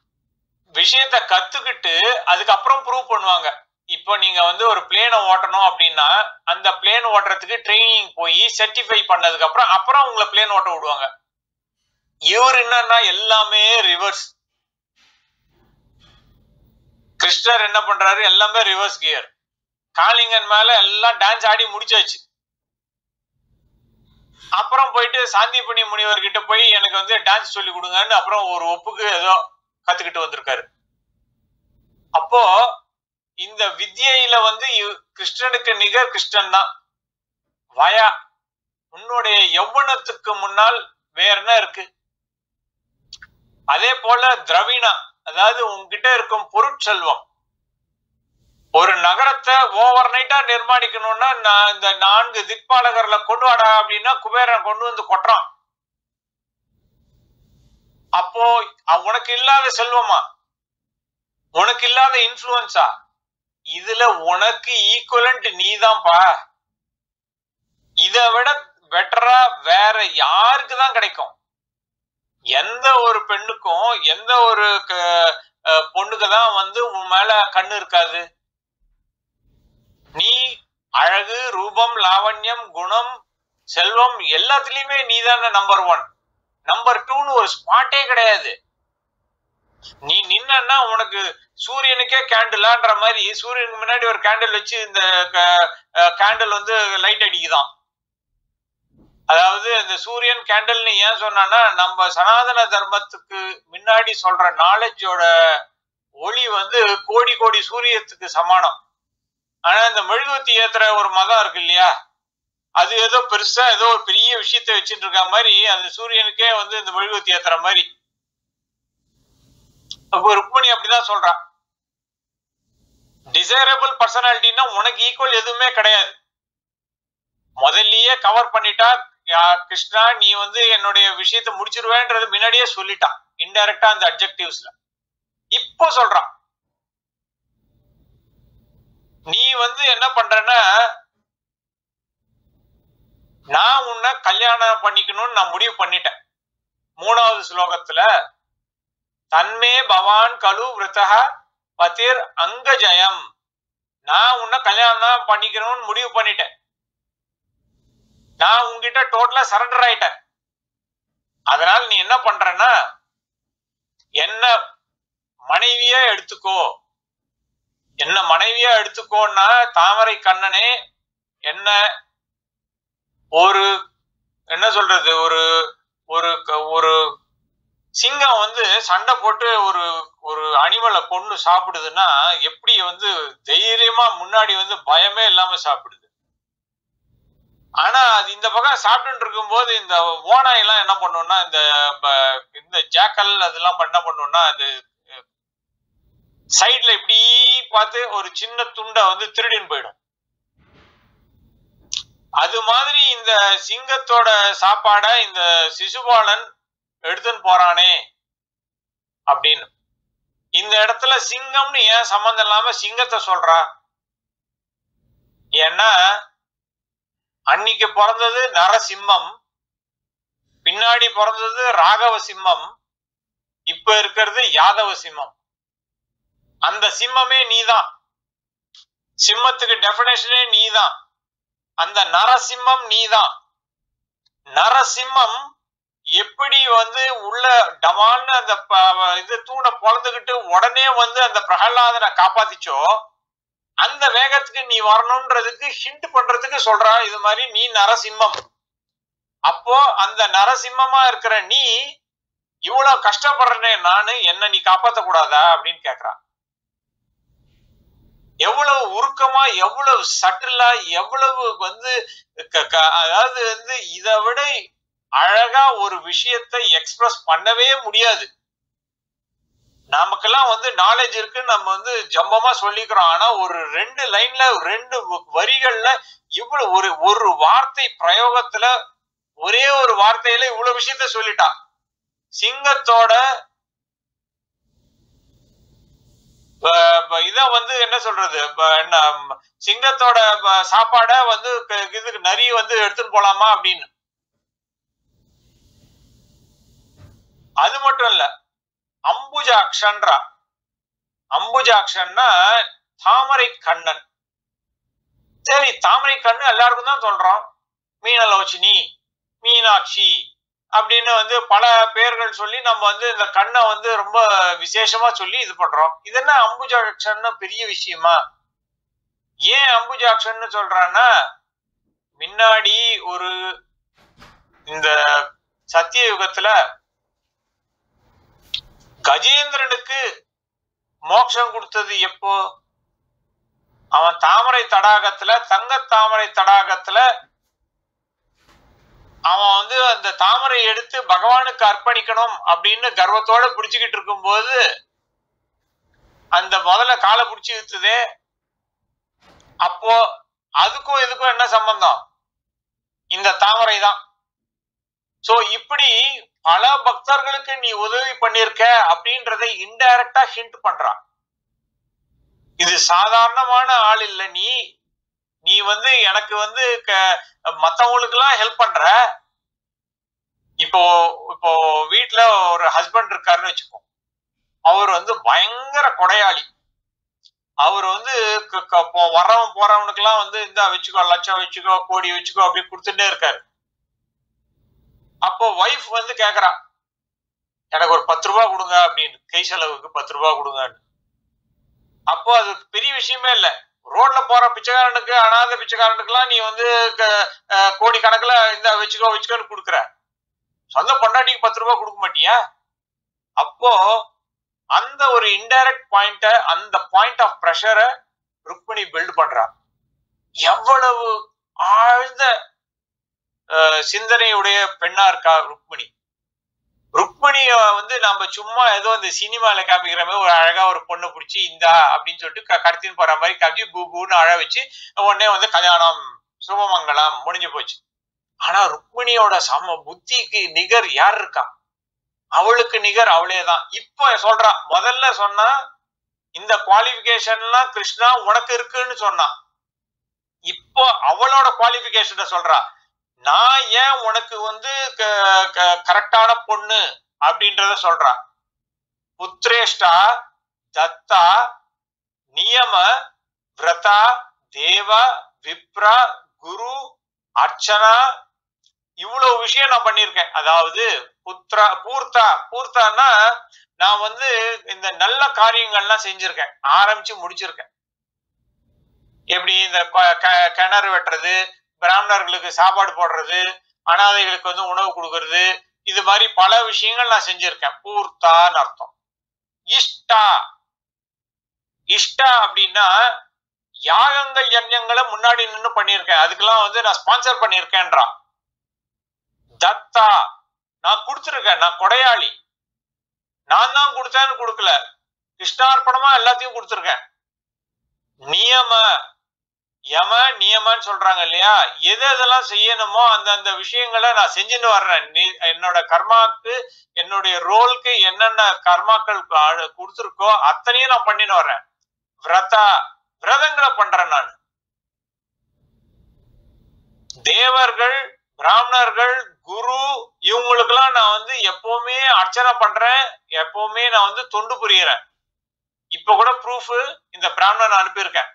விஷயத்த கத்துக்கிட்டு அதுக்கப்புறம் ப்ரூவ் பண்ணுவாங்க. இப்போ நீங்க வந்து ஒரு பிளேனை ஓட்டணும் அப்படின்னா அந்த பிளேன் ஓட்டுறதுக்கு ட்ரைனிங் போய் சர்டிஃபை பண்ணதுக்கு அப்புறம் அப்புறம் உங்களை பிளேன் ஓட்ட விடுவாங்க. இவர் என்னன்னா எல்லாமே ரிவர்ஸ் கிருஷ்ணர் என்ன பண்றாரு? எல்லாமே ரிவர்ஸ் கியர் காளிங்கன் மேல எல்லாம் டான்ஸ் ஆடி முடிச்சாச்சு. அப்புறம் போயிட்டு சாந்திபணி முனிவர்கிட்ட போய் எனக்கு வந்து டான்ஸ் சொல்லி கொடுங்கன்னு அப்புறம் ஒரு ஒப்புக்கு ஏதோ கத்துக்கிட்டு வந்திருக்காரு. அப்போ இந்த வித்தியில வந்து கிருஷ்ணனுக்கு நிகர் கிருஷ்ணன் தான். வயா உன்னுடைய யௌவனத்துக்கு முன்னால் வேற என்ன இருக்கு? அதே போல திரவிணா அதாவது உன்கிட்ட இருக்கும் பொருட்செல்வம். ஒரு நகரத்தை ஓவர் நைட்டா நிர்மாணிக்கணும்னா நான் இந்த நான்கு திக்பாலகர்ல கொண்டு வாடா அப்படின்னா குபேரன் கொண்டு வந்து கொட்டுறான். அப்போ உனக்கு இல்லாத செல்வமா? உனக்கு இல்லாத இன்ஃபுளுன்ஸா இதுல உனக்கு ஈக்குவலண்ட் நீதான்ப்பா இதை விட பெட்டரா வேற யாருக்கு தான் கிடைக்கும்? எந்த ஒரு பெண்ணுக்கும் எந்த ஒரு பொண்ணுக்கு தான் வந்து உன் மேல கண்ணு இருக்காது. நீ அழகு ரூபம் லாவண்யம் குணம் செல்வம் எல்லாத்துலயுமே நீ தானே நம்பர் ஒன் நம்பர் டூன்னு ஒரு ஸ்பாட்டே கிடையாது. நீ நின்னா உனக்கு சூரியனுக்கே கேண்டிலான்ற மாதிரி சூரியனுக்கு முன்னாடி ஒரு கேண்டில் வச்சு இந்த கேண்டில் வந்து லைட் அடிக்குதாம் அதாவது இந்த சூரியன் கேண்டில்னு ஏன் சொன்னா நம்ம சனாதன தர்மத்துக்கு முன்னாடி சொல்ற நாலேஜோட ஒளி வந்து கோடி கோடி சூரியத்துக்கு சமானம். ஆனா இந்த மெழுகுவத்தி ஏத்துற ஒரு மதம் இருக்கு இல்லையா? அது ஏதோ பெருசா ஏதோ ஒரு பெரிய விஷயத்த வச்சுட்டு இருக்க மாதிரி அது சூரியனுக்கே வந்து இந்த மெழுகுவத்தி ஏத்துற மாதிரி. அப்போ ருக்மணி அப்படிதான் சொல்றா டிசைரபிள் பர்சனாலிட்டின்னா உனக்கு ஈக்குவல் எதுவுமே கிடையாது. முதல்லயே கவர் பண்ணிட்டா கிருஷ்ணா நீ வந்து என்னுடைய விஷயத்த முடிச்சிருவேன்றது முன்னாடியே சொல்லிட்டான். இன்டைரக்டா அந்த அப்ஜெக்டிவ்ஸ்ல இப்போ சொல்றான். நீ வந்து என்ன பண்றன்னா நான் உன்னை கல்யாணம் பண்ணிக்கணும்னு நான் முடிவு பண்ணிட்டேன். மூணாவது ஸ்லோகத்துல தன்மே பவான் கலு விரதா பதிர் அங்கஜயம். நான் உன்னை கல்யாணம் பண்ணிக்கணும்னு முடிவு பண்ணிட்டேன். நான் உங்ககிட்ட டோட்டலா சரண்டர் ஆயிட்டேன். அதனால நீ என்ன பண்றன்னா என்ன மனைவியா எடுத்துக்கோ. என்ன மனைவியா எடுத்துக்கோன்னா தாமரை கண்ணனே என்ன ஒரு என்ன சொல்றது ஒரு ஒரு க- ஒரு சிங்கம் வந்து சண்டை போட்டு ஒரு ஒரு அனிமலை கொண்டு சாப்பிடுதுன்னா எப்படி வந்து தைரியமா முன்னாடி வந்து பயமே இல்லாம சாப்பிடுது. ஆனா அது இந்த பக்கம் சாப்பிட்டு இருக்கும்போது இந்த ஓனாய் எல்லாம் என்ன பண்ணும்னா இந்த இந்த ஜாக்கல் அதெல்லாம் என்ன பண்ணும்னா அது சைட்ல இப்படி பார்த்து ஒரு சின்ன துண்டை வந்து திருடின்னு போயிடும். அது மாதிரி இந்த சிங்கத்தோட சாப்பாட இந்த சிசுபாலன் எடுத்துன்னு போறானே அப்படின்னு. இந்த இடத்துல சிங்கம்னு ஏன் சம்மந்தம் இல்லாம சிங்கத்தை சொல்றா? ஏன்னா அன்னைக்கு பிறந்தது நரசிம்மம் பின்னாடி பிறந்தது ராகவ சிம்மம் இப்ப இருக்கிறது யாதவ சிம்மம். அந்த சிம்மமே நீதான். சிம்மத்துக்கு டெபினேஷனே நீதான். அந்த நரசிம்மம் நீதான். நரசிம்மம் எப்படி வந்து உள்ள டமான்னு அந்த ப- இது தூணை பொழந்துக்கிட்டு உடனே வந்து அந்த பிரகலாதனை காப்பாத்திச்சோ அந்த வேகத்துக்கு நீ வரணும்ன்றதுக்கு ஹிண்ட் பண்றதுக்கு சொல்றா இது மாதிரி நீ நரசிம்மம். அப்போ அந்த நரசிம்மமா இருக்கிற நீ இவ்வளவு கஷ்டப்படுறனே நானு என்ன நீ காப்பாத்த கூடாதா அப்படின்னு கேக்குறான் எவ்வளவு உருக்கமா எவ்வளவு சட்டிலா எவ்வளவு வந்து க- க- அதாவது வந்து இதை விட அழகா ஒரு விஷயத்தை எக்ஸ்பிரஸ் பண்ணவே முடியாது. நமக்கெல்லாம் வந்து நாலேஜ் இருக்கு நம்ம வந்து ஜம்பமா சொல்லிக்கிறோம். ஆனா ஒரு ரெண்டு லைன்ல ரெண்டு வரிகள்ல இவ்வளவு ஒரு ஒரு வார்த்தை பிரயோகத்துல ஒரே ஒரு வார்த்தையில இவ்வளவு விஷயத்த சொல்லிட்டா. சிங்கத்தோட இதான் வந்து என்ன சொல்றது? என்ன சிங்கத்தோட சாப்பாட வந்து இதுக்கு நரி வந்து எடுத்துட்டு போலாமா அப்படின்னு? அது மட்டும் இல்ல அம்புஜாக்ஷன்றா அம்புஜாக்ஷன்னா தாமரை கண்ணன். சரி தாமரை கண்ணு எல்லாருக்கும் தான் சொல்றோம். மீனலோச்சினி மீனாட்சி அப்படின்னு வந்து பல பேர்கள் சொல்லி நம்ம வந்து இந்த கண்ணை வந்து ரொம்ப விசேஷமா சொல்லி இது பண்றோம். இது என்ன அம்புஜாட்சன் பெரிய விஷயமா? ஏன் அம்புஜாட்சன் சொல்றான்னா முன்னாடி ஒரு இந்த சத்திய யுகத்துல கஜேந்திரனுக்கு மோட்சம் கொடுத்தது எப்போ? அவன் தாமரை தடாகத்துல தங்க தாமரை தடாகத்துல அவன் வந்து அந்த தாமரை எடுத்து பகவானுக்கு அர்ப்பணிக்கணும் அப்படின்னு கர்வத்தோட பிடிச்சுக்கிட்டு இருக்கும்போது அந்த முதல்ல காலை பிடிச்சி இழுத்துதே அப்போ அதுக்கும் இதுக்கும் என்ன சம்பந்தம்? இந்த தாமரை தான். சோ இப்படி பல பக்தர்களுக்கு நீ உதவி பண்ணிருக்க அப்படின்றதை இன்டைரக்டா ஹிண்ட் பண்றான். இது சாதாரணமான ஆள் இல்ல நீ. நீ வந்து எனக்கு வந்து மத்தவங்களுக்கு எல்லாம் ஹெல்ப் பண்ற. இப்போ இப்போ வீட்டுல ஒரு ஹஸ்பண்ட் இருக்காருன்னு வச்சுக்கோ. அவர் வந்து பயங்கர கொடையாளி. அவர் வந்து வர்றவன் போறவனுக்கு எல்லாம் வந்து இந்த வச்சுக்கோ லட்சம் வச்சுக்கோ கோடி வச்சுக்கோ அப்படி கொடுத்துட்டே இருக்காரு. அப்போ ஒய்ஃப் வந்து கேக்குறா எனக்கு ஒரு பத்து ரூபா கொடுங்க அப்படின்னு. கை செலவுக்கு பத்து ரூபா கொடுங்கன்னு. அப்போ அது பெரிய விஷயமே இல்ல. ரோட்ல போற பிச்சைக்காரனுக்கு அனாத பிச்சைக்காரனுக்குலாம் நீ வந்து கோடி கணக்குல இந்த வச்சுக்கோ வச்சுக்கோன்னு கொடுக்குற. சொந்த பொண்டாட்டிக்கு பத்து ரூபாய் கொடுக்க மாட்டியா? அப்போ அந்த ஒரு இன்டைரக்ட் பாயிண்ட அந்த பாயிண்ட் ஆஃப் ப்ரெஷரை ருக்மிணி பில்ட் பண்றா. எவ்வளவு ஆழ்ந்த சிந்தனையுடைய பெண்ணா இருக்கா ருக்மிணி. ருக்மிணிய வந்து நம்ம சும்மா ஏதோ இந்த சினிமால காமிக்கிற மாதிரி ஒரு அழகா ஒரு பொண்ணை பிடிச்சி இந்தா அப்படின்னு சொல்லிட்டு கடத்தின்னு போற மாதிரி காமிச்சு பூ அழ வச்சு உடனே வந்து கல்யாணம் சுபமங்கலம் முடிஞ்சு போச்சு. ஆனா ருக்மிணியோட சம புத்திக்கு நிகர் யார் இருக்கா? அவளுக்கு நிகர் அவளே தான். இப்ப சொல்றா முதல்ல சொன்னா இந்த குவாலிபிகேஷன்லாம் கிருஷ்ணா உனக்கு இருக்குன்னு சொன்னான் இப்போ அவளோட குவாலிபிகேஷனை சொல்றா. நான் ஏன் உனக்கு வந்து கரெக்டான பொண்ணு அப்படின்றத சொல்றான். புத்ரேஷ்டா தத்தா நியம விரதா தேவா விப்ரா குரு அர்ச்சனா இவ்வளவு விஷயம் நான் பண்ணிருக்கேன் அதாவது புத்ரா பூர்த்தா பூர்த்தான்னா நான் வந்து இந்த நல்ல காரியங்கள்லாம் செஞ்சிருக்கேன். ஆரம்பிச்சு முடிச்சிருக்கேன். எப்படி இந்த கிணறு வெட்டுறது பிராமணர்களுக்கு சாப்பாடு போடுறது அனாதைகளுக்கு வந்து உணவு கொடுக்கறது இது மாதிரி பல விஷயங்கள் நான் செஞ்சிருக்கேன். பூர்த்தான்னு அர்த்தம். இஷ்டா. இஷ்டா அப்படின்னா யாகங்கள் யஜ்யங்களை முன்னாடி நின்று பண்ணியிருக்கேன். அதுக்கெல்லாம் வந்து நான் ஸ்பான்சர் பண்ணியிருக்கேன்றான். தத்தா. நான் கொடுத்துருக்கேன். நான் கொடையாளி. நான் தான் கொடுத்தேன்னு கொடுக்கல. கிருஷ்ணார்ப்பணமா எல்லாத்தையும் கொடுத்துருக்கேன். நியம. யம நியமன்னு சொல்றாங்க இல்லையா? எது எதெல்லாம் செய்யணுமோ அந்த அந்த விஷயங்களை நான் செஞ்சுன்னு வர்றேன். என்னோட கர்மாக்கு என்னுடைய ரோலுக்கு என்னென்ன கர்மாக்கள் கொடுத்துருக்கோ அத்தனையும் நான் பண்ணின்னு வர்றேன். விரதா விரதங்களை பண்றேன் நான். தேவர்கள் பிராமணர்கள் குரு இவங்களுக்கெல்லாம் நான் வந்து எப்பவுமே அர்ச்சனை பண்றேன். எப்பவுமே நான் வந்து தொண்டு புரியறேன். இப்ப கூட ப்ரூஃப் இந்த பிராமணன் அனுப்பியிருக்கேன்.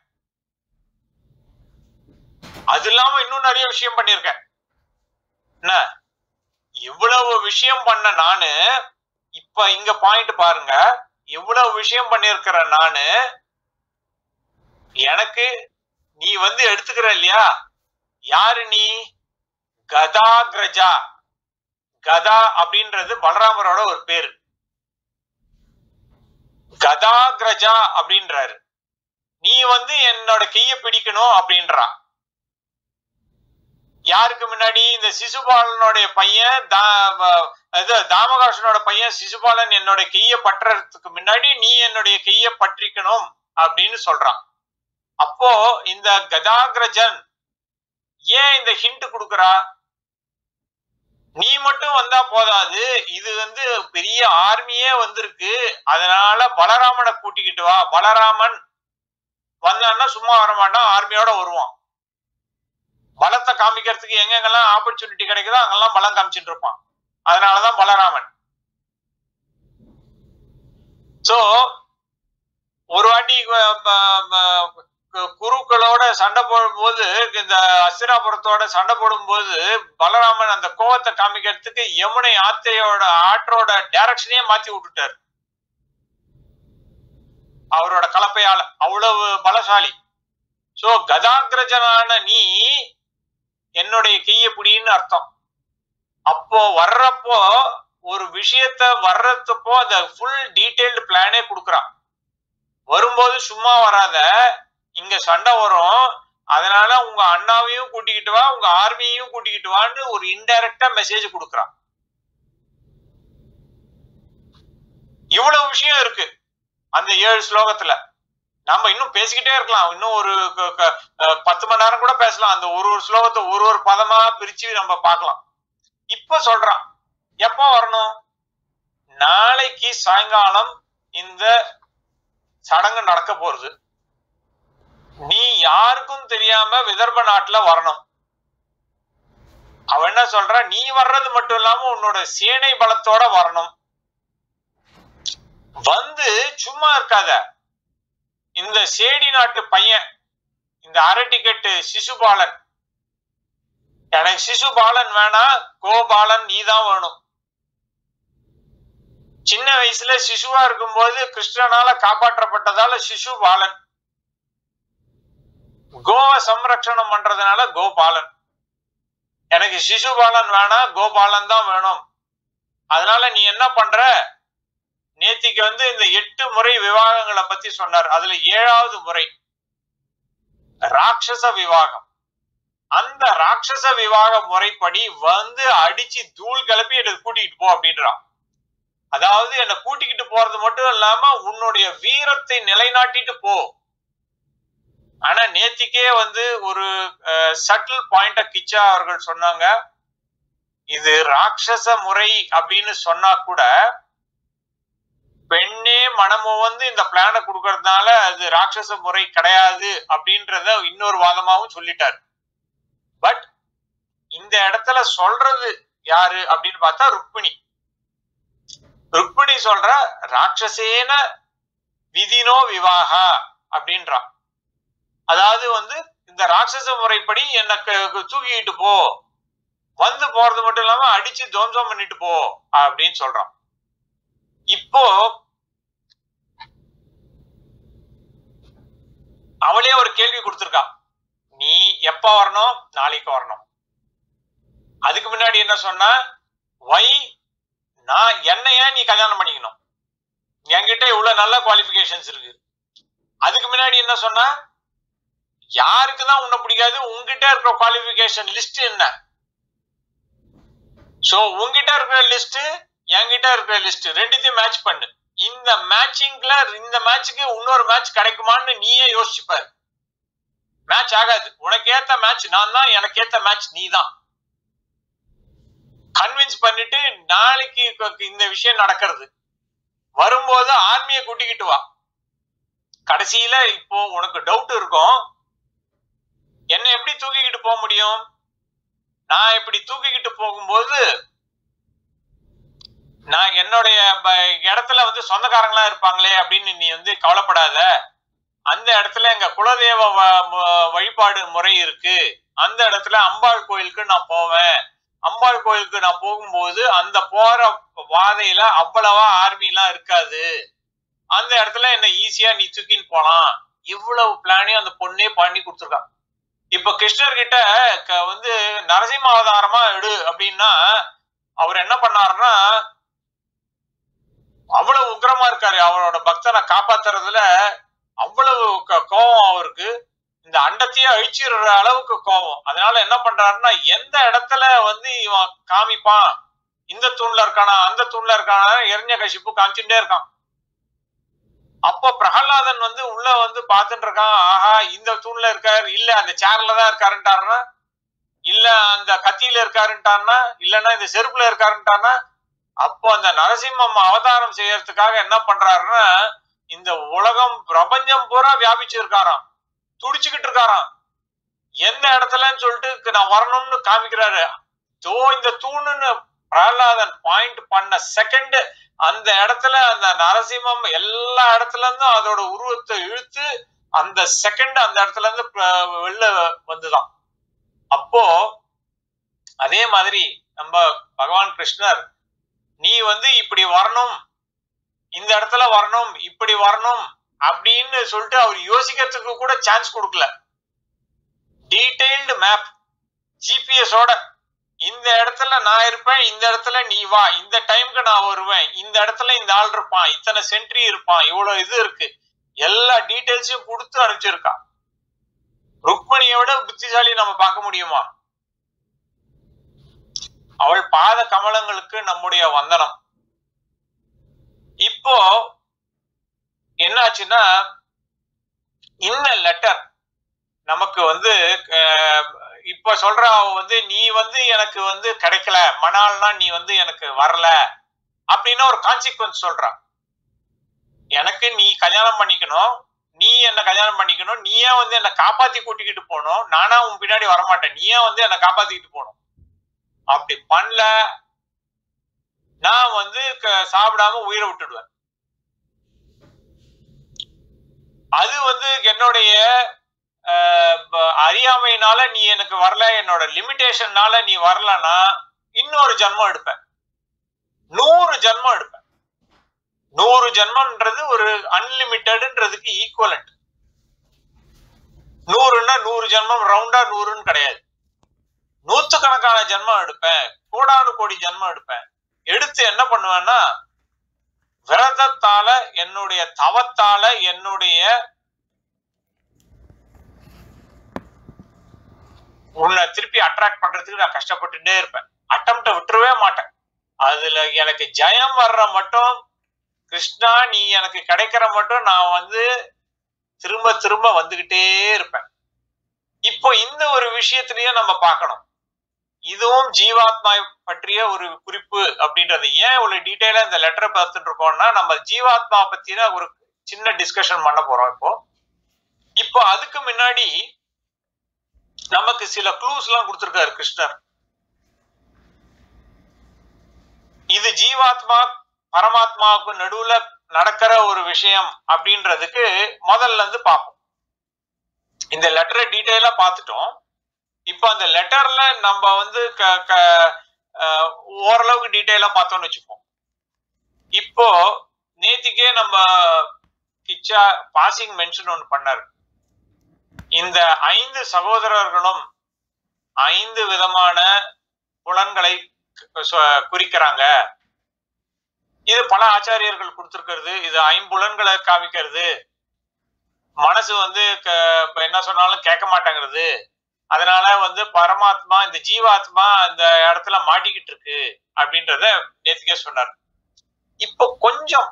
அது இல்லாம இன்னும் நிறைய விஷயம் பண்ணிருக்கேன் என்ன? இவ்வளவு விஷயம் பண்ண நானு இப்ப இங்க பாயிண்ட் பாருங்க. இவ்வளவு விஷயம் பண்ணிருக்கிற நானு எனக்கு நீ வந்து எடுத்துக்கிற இல்லையா? யாரு நீ? கதாகிரஜா கதா அப்படின்றது பலராமரோட ஒரு பேரு. கதாகிரஜா அப்படின்றாரு. நீ வந்து என்னோட கைய பிடிக்கணும் அப்படின்றான் யாருக்கு முன்னாடி? இந்த சிசுபாலனுடைய பையன் இது தாமகாசனோட பையன் சிசுபாலன் என்னோட கைய பற்றுறதுக்கு முன்னாடி நீ என்னுடைய கைய பற்றிக்கணும் அப்படின்னு சொல்றான். அப்போ இந்த கதாகிரஜன் ஏன் இந்த ஹிண்ட் கொடுக்கறா? நீ மட்டும் வந்தா போதாது. இது வந்து பெரிய ஆர்மியே வந்திருக்கு. அதனால பலராமனை கூட்டிக்கிட்டு வா. பலராமன் வந்தான்னா சும்மா வரமாட்டான். ஆர்மியோட வருவான். பலத்தை காமிக்கிறதுக்கு எங்கெங்கெல்லாம் ஆப்பர்ச்சுனிட்டி கிடைக்குதோ அங்கெல்லாம் பலம் காமிச்சுட்டு இருப்பான். அதனாலதான் பலராமன். சோ ஒரு வாட்டி குருக்களோட சண்டை போடும்போது இந்த அஸ்திராபுரத்தோட சண்டை போடும்போது பலராமன் அந்த கோவத்தை காமிக்கிறதுக்கு யமுனை ஆத்திரையோட ஆற்றோட டைரக்ஷனே மாத்தி விட்டுட்டாரு. அவரோட கலப்பையால. அவ்வளவு பலசாலி. சோ கதாகிரஜனான நீ என்னுடைய கையப்பிடின்னு அர்த்தம். அப்போ வர்றப்போ ஒரு விஷயத்த வர்றதுப்போ அந்த ஃபுல் டீடைல்டு பிளானே கொடுக்குறான். வரும்போது சும்மா வராத இங்க சண்டை வரும் அதனால உங்க அண்ணாவையும் கூட்டிக்கிட்டு வா உங்க ஆர்மியையும் கூட்டிக்கிட்டு வான்னு ஒரு இன்டைரக்டா மெசேஜ் கொடுக்குறான். இவ்வளவு விஷயம் இருக்கு. அந்த ஏழு ஸ்லோகத்துல. நம்ம இன்னும் பேசிக்கிட்டே இருக்கலாம். இன்னும் ஒரு பத்து மணி நேரம் கூட பேசலாம். அந்த ஒரு ஒரு ஸ்லோகத்தை ஒரு ஒரு பதமா பிரிச்சு நம்ம பார்க்கலாம். இப்ப சொல்றான். எப்போ வரணும்? நாளைக்கு சாயங்காலம் இந்த சடங்கு நடக்க போறது. நீ யாருக்கும் தெரியாம விதர்ப நாட்டுல வரணும். அவன் என்ன சொல்ற? நீ வர்றது மட்டும் இல்லாம உன்னோட சேனை பலத்தோட வரணும். வந்து சும்மா இருக்காத. இந்த சேடி நாட்டு பையன் இந்த அரட்டிக்கட்டு சிசுபாலன். எனக்கு சிசுபாலன் வேணாம் கோபாலன் நீ தான் வேணும். சின்ன வயசுல சிசுவா இருக்கும்போது கிருஷ்ணனால காப்பாற்றப்பட்டதால சிசுபாலன். கோவை சம்ரக்ஷணம் பண்றதுனால கோபாலன். எனக்கு சிசுபாலன் வேணாம் கோபாலன் தான் வேணும். அதனால நீ என்ன பண்ற? நேத்திக்கு வந்து இந்த எட்டு முறை விவாகங்களை பத்தி சொன்னார். அதுல ஏழாவது முறை ராட்சச விவாகம். அந்த ராட்சச விவாக முறைப்படி வந்து அடிச்சு தூள் கிளப்பி என்னை கூட்டிட்டு போ அப்படின்றான். அதாவது என்னை கூட்டிக்கிட்டு போறது மட்டும் இல்லாம உன்னுடைய வீரத்தை நிலைநாட்டிட்டு போ. ஆனா நேத்திக்கே வந்து ஒரு சட்டில் பாயிண்ட கிச்சா அவர்கள் சொன்னாங்க. இது ராட்சச முறை அப்படின்னு சொன்னா கூட பெண்ணே மனமும் வந்து இந்த பிளான கொடுக்கறதுனால அது ராட்சச முறை கிடையாது அப்படின்றத இன்னொரு வாதமாவும் சொல்லிட்டாரு. பட் இந்த இடத்துல சொல்றது யாரு அப்படின்னு பார்த்தா ருக்மிணி. ருக்மிணி சொல்ற ராட்சசேன விதினோ விவாகா அப்படின்றான் அதாவது வந்து இந்த ராட்சச முறைப்படி எனக்கு தூக்கிட்டு போ. வந்து போறது மட்டும் இல்லாம அடிச்சு துவம்சம் பண்ணிட்டு போ அப்படின்னு சொல்றான் இப்போ அவளே ஒரு கேள்வி கொடுத்துருக்கா. நீ எப்ப வரணும்? நாளைக்கு வரணும். அதுக்கு முன்னாடி என்ன சொன்னா வை நான் என்ன ஏன் நீ கல்யாணம் பண்ணிக்கணும்? என்கிட்ட இவ்வளவு நல்ல குவாலிபிகேஷன்ஸ் இருக்கு. அதுக்கு முன்னாடி என்ன சொன்னா யாருக்கு தான் உன்னை பிடிக்காது? உங்ககிட்ட இருக்கிற குவாலிபிகேஷன் லிஸ்ட் என்ன? சோ உங்ககிட்ட இருக்கிற லிஸ்ட் என்கிட்ட இருக்கிற லிஸ்ட் ரெண்டுத்தையும் மேட்ச் பண்ணு. இந்த மேட்சிங்ல இந்த மேட்சுக்கு இன்னொரு மேட்ச் கிடைக்குமான்னு நீயே யோசிச்சுப்பாரு. மேட்ச் ஆகாது. உனக்கு ஏத்த மேட்ச் நான் தான் எனக்கு ஏத்த மேட்ச் நீ தான். கன்வின்ஸ் பண்ணிட்டு நாளைக்கு இந்த விஷயம் நடக்கிறது. வரும்போது ஆர்மியை கூட்டிக்கிட்டு வா. கடைசியில இப்போ உனக்கு டவுட் இருக்கும். என்ன எப்படி தூக்கிக்கிட்டு போக முடியும்? நான் இப்படி தூக்கிக்கிட்டு போகும்போது நான் என்னுடைய இடத்துல வந்து சொந்தக்காரங்களா இருப்பாங்களே அப்படின்னு நீ வந்து கவலைப்படாத. அந்த இடத்துல எங்க குலதெய்வ வ- வ- வழிபாடு முறை இருக்கு. அந்த இடத்துல அம்பாள் கோயிலுக்கு நான் போவேன். அம்பாள் கோயிலுக்கு நான் போகும்போது அந்த போற வாதையில அவ்வளவா ஆர்மி எல்லாம் இருக்காது. அந்த இடத்துல என்ன ஈஸியா நீ தூக்கின்னு போலாம். இவ்வளவு பிளானையும் அந்த பொண்ணே பண்ணி கொடுத்துருக்கான் இப்ப கிருஷ்ணர் கிட்ட க- வந்து நரசிம்ம அவதாரமா எடு அப்படின்னா அவர் என்ன பண்ணாருன்னா அவ்வளவு உக்கிரமா இருக்காரு. அவரோட பக்தனை காப்பாத்துறதுல அவ்வளவு க- கோபம் அவருக்கு. இந்த அண்டத்தையே அழிச்சிடுற அளவுக்கு கோபம். அதனால என்ன பண்றாருன்னா எந்த இடத்துல வந்து இவன் காமிப்பான்? இந்த தூண்ல இருக்கானா? அந்த தூண்ல இருக்கானா? எரிஞ்ச கசிப்பு காமிச்சுட்டே இருக்கான். அப்போ பிரகலாதன் வந்து உள்ள வந்து பார்த்துட்டு இருக்கான். ஆஹா இந்த தூண்ல இருக்காரு. இல்ல அந்த சேர்ல தான் இருக்காருன்ட்டாருன்னா இல்ல அந்த கத்தியில இருக்காருன்ட்டான்னா இல்லைன்னா இந்த செருப்புல இருக்காருன்ட்டான்னா அப்போ அந்த நரசிம்மம் அவதாரம் செய்யறதுக்காக என்ன பண்றாருன்னா இந்த உலகம் பிரபஞ்சம் பூரா வியாபிச்சு இருக்காராம் துடிச்சுக்கிட்டு இருக்காராம். எந்த இடத்துலன்னு சொல்லிட்டு நான் வரணும்னு காமிக்கிறாரு. தோ இந்த தூணுன்னு பிரகலாதன் பாயிண்ட் பண்ண செகண்ட் அந்த இடத்துல அந்த நரசிம்மம் எல்லா இடத்துல இருந்தும் அதோட உருவத்தை இழுத்து அந்த செகண்ட் அந்த இடத்துல இருந்து வெளில வந்துதான். அப்போ அதே மாதிரி நம்ம பகவான் கிருஷ்ணர் நீ வந்து இப்படி வரணும். இந்த இடத்துல வரணும் இப்படி வரணும் அப்படின்னு சொல்லிட்டு அவர் யோசிக்கிறதுக்கு கூட சான்ஸ் கொடுக்கல. டீடைல்டு மேப் ஜிபிஎஸோட இந்த இடத்துல நான் இருப்பேன் இந்த இடத்துல நீ வா இந்த டைம்க்கு நான் வருவேன் இந்த இடத்துல இந்த ஆள் இருப்பான் இத்தனை சென்ட்ரி இருப்பான் இவ்வளவு இது இருக்கு. எல்லா டீட்டெயில்ஸையும் கொடுத்து அனுப்பிச்சிருக்கான் ருக்மணியை விட புத்திசாலி நம்ம பார்க்க முடியுமா? அவள் பாத கமலங்களுக்கு நம்முடைய வந்தனம். இப்போ என்னாச்சுன்னா இந்த லெட்டர் நமக்கு வந்து இப்ப சொல்ற அவ வந்து நீ வந்து எனக்கு வந்து கிடைக்கல. மணால்னா நீ வந்து எனக்கு வரல. அப்படின்னு ஒரு கான்சிக்வன்ஸ் சொல்றா. எனக்கு நீ கல்யாணம் பண்ணிக்கணும். நீ என்ன கல்யாணம் பண்ணிக்கணும். நீயே வந்து என்ன காப்பாத்தி கூட்டிக்கிட்டு போகணும். நானா உன் பின்னாடி வரமாட்டேன். நீயே வந்து என்ன காப்பாத்திக்கிட்டு போகணும். அப்படி பண்ணல நான் வந்து க- சாப்பிடாம உயிரை விட்டுடுவேன். அது வந்து என்னுடைய அறியாமையினால நீ எனக்கு வரல என்னோட லிமிடேஷன்னால நீ வரலன்னா இன்னொரு ஜென்மம் எடுப்பேன். நூறு ஜென்மம் எடுப்பேன். நூறு ஜென்மன்றது ஒரு அன்லிமிட்டடுன்றதுக்கு ஈக்குவலண்ட் நூறுன்னா நூறு ஜென்மம் ரவுண்டா நூறுன்னு கிடையாது. நூத்துக்கணக்கான ஜென்மம் எடுப்பேன் கோடானு கோடி ஜென்மம் எடுப்பேன். எடுத்து என்ன பண்ணுவேன்னா விரதத்தால என்னுடைய தவத்தால என்னுடைய உன்னை திருப்பி அட்ராக்ட் பண்றதுக்கு நான் கஷ்டப்பட்டுட்டே இருப்பேன். அட்டம்ப்ட விட்டுறவே மாட்டேன். அதுல எனக்கு ஜெயம் வர்ற மட்டும் கிருஷ்ணா நீ எனக்கு கிடைக்கிற மட்டும் நான் வந்து திரும்ப திரும்ப வந்துகிட்டே இருப்பேன். இப்போ இந்த ஒரு விஷயத்திலயே நம்ம பார்க்கணும். இதுவும் ஜீவாத்மா பற்றிய ஒரு குறிப்பு அப்படின்றது. ஏன் இவ்வளவு டீட்டெயிலா இந்த லெட்டரை பார்த்துட்டு இருக்கோம்னா நம்ம ஜீவாத்மா பத்தின ஒரு சின்ன டிஸ்கஷன் பண்ண போறோம் இப்போ. இப்போ அதுக்கு முன்னாடி நமக்கு சில க்ளூஸ் எல்லாம் கொடுத்திருக்காரு கிருஷ்ணர். இது ஜீவாத்மா பரமாத்மாவுக்கு நடுவுல நடக்கிற ஒரு விஷயம் அப்படின்றதுக்கு முதல்ல இருந்து பார்ப்போம். இந்த லெட்டரை டீட்டெயிலா பார்த்துட்டோம். இப்போ அந்த லெட்டர்ல நம்ம வந்து க- க- ஓரளவுக்கு டீட்டெயிலா பார்த்தோம்னு வச்சுப்போம். இப்போ நேத்திக்கே நம்ம கிச்சா பாசிங் மென்ஷன் ஒன்று பண்ணாரு. இந்த ஐந்து சகோதரர்களும் ஐந்து விதமான புலன்களை குறிக்கிறாங்க. இது பல ஆச்சாரியர்கள் கொடுத்திருக்கிறது. இது ஐம்புலன்களை காமிக்கிறது. மனசு வந்து க- என்ன சொன்னாலும் கேட்க மாட்டேங்கிறது. அதனால வந்து பரமாத்மா இந்த ஜீவாத்மா அந்த இடத்துல மாட்டிக்கிட்டு இருக்கு அப்படின்றத நேத்துக்கே சொன்னார். இப்போ கொஞ்சம்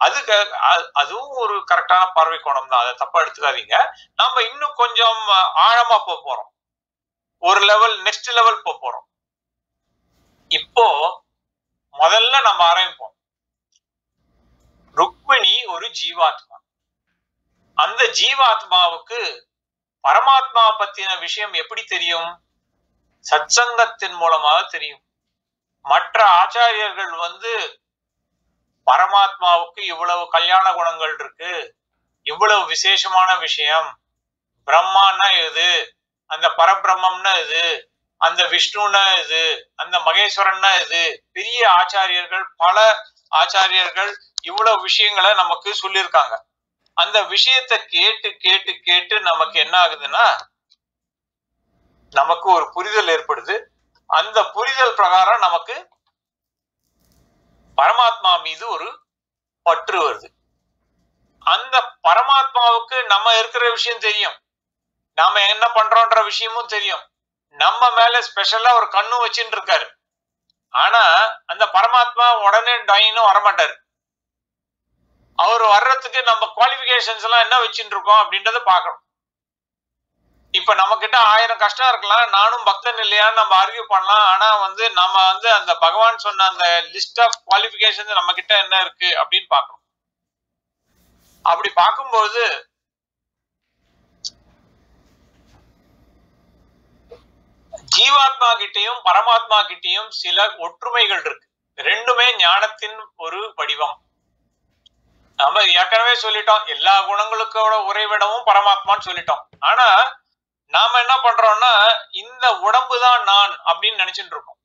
அதுக்கு அதுவும் ஒரு கரெக்டான பார்வை கோணம் தான். அதை தப்பா எடுத்துக்காதீங்க. நாம இன்னும் கொஞ்சம் ஆழமா போக போறோம். ஒரு லெவல் நெக்ஸ்ட் லெவல் போக போறோம். இப்போ முதல்ல நம்ம ஆரம்பிப்போம் ருக்மிணி ஒரு ஜீவாத்மா. அந்த ஜீவாத்மாவுக்கு பரமாத்மா பத்தின விஷயம் எப்படி தெரியும்? சத்சங்கத்தின் மூலமாக தெரியும். மற்ற ஆச்சாரியர்கள் வந்து பரமாத்மாவுக்கு இவ்வளவு கல்யாண குணங்கள் இருக்கு இவ்வளவு விசேஷமான விஷயம். பிரம்மான்னா இது அந்த பரபிரம்மம்னா இது அந்த விஷ்ணுன்னா இது அந்த மகேஸ்வரன்னா இது பெரிய ஆச்சாரியர்கள் பல ஆச்சாரியர்கள் இவ்வளவு விஷயங்களை நமக்கு சொல்லியிருக்காங்க. அந்த விஷயத்தை கேட்டு கேட்டு கேட்டு நமக்கு என்ன ஆகுதுன்னா நமக்கு ஒரு புரிதல் ஏற்படுது. அந்த புரிதல் பிரகாரம் நமக்கு பரமாத்மா மீது ஒரு பற்று வருது. அந்த பரமாத்மாவுக்கு நம்ம இருக்கிற விஷயம் தெரியும். நாம என்ன பண்றோன்ற விஷயமும் தெரியும். நம்ம மேல ஸ்பெஷலா ஒரு கண்ணும் வச்சுட்டு இருக்காரு. ஆனா அந்த பரமாத்மா உடனே டைனும் வரமாட்டாரு. அவர் வர்றதுக்கு நம்ம குவாலிபிகேஷன்ஸ் எல்லாம் என்ன வச்சுட்டு இருக்கோம் அப்படின்றத பாக்கணும் இப்ப நம்ம கிட்ட ஆயிரம் கஷ்டம் இருக்கலாம் நானும் பக்தன் இல்லையான்னு நம்ம ஆர்கியூ பண்ணலாம். ஆனா வந்து நம்ம வந்து அந்த பகவான் சொன்ன அந்த லிஸ்ட் ஆஃப் குவாலிபிகேஷன் நம்ம கிட்ட என்ன இருக்கு அப்படின்னு பாக்கணும் அப்படி பார்க்கும்போது ஜீவாத்மா கிட்டயும் பரமாத்மா கிட்டயும் சில ஒற்றுமைகள் இருக்கு. ரெண்டுமே ஞானத்தின் ஒரு வடிவம். நம்ம ஏற்கனவே சொல்லிட்டோம் எல்லா குணங்களுக்கோட உறைவிடமும் பரமாத்மான்னு சொல்லிட்டோம். ஆனா நாம என்ன பண்றோம்னா இந்த உடம்பு தான் நான் அப்படின்னு நினைச்சிட்டு இருக்கோம்.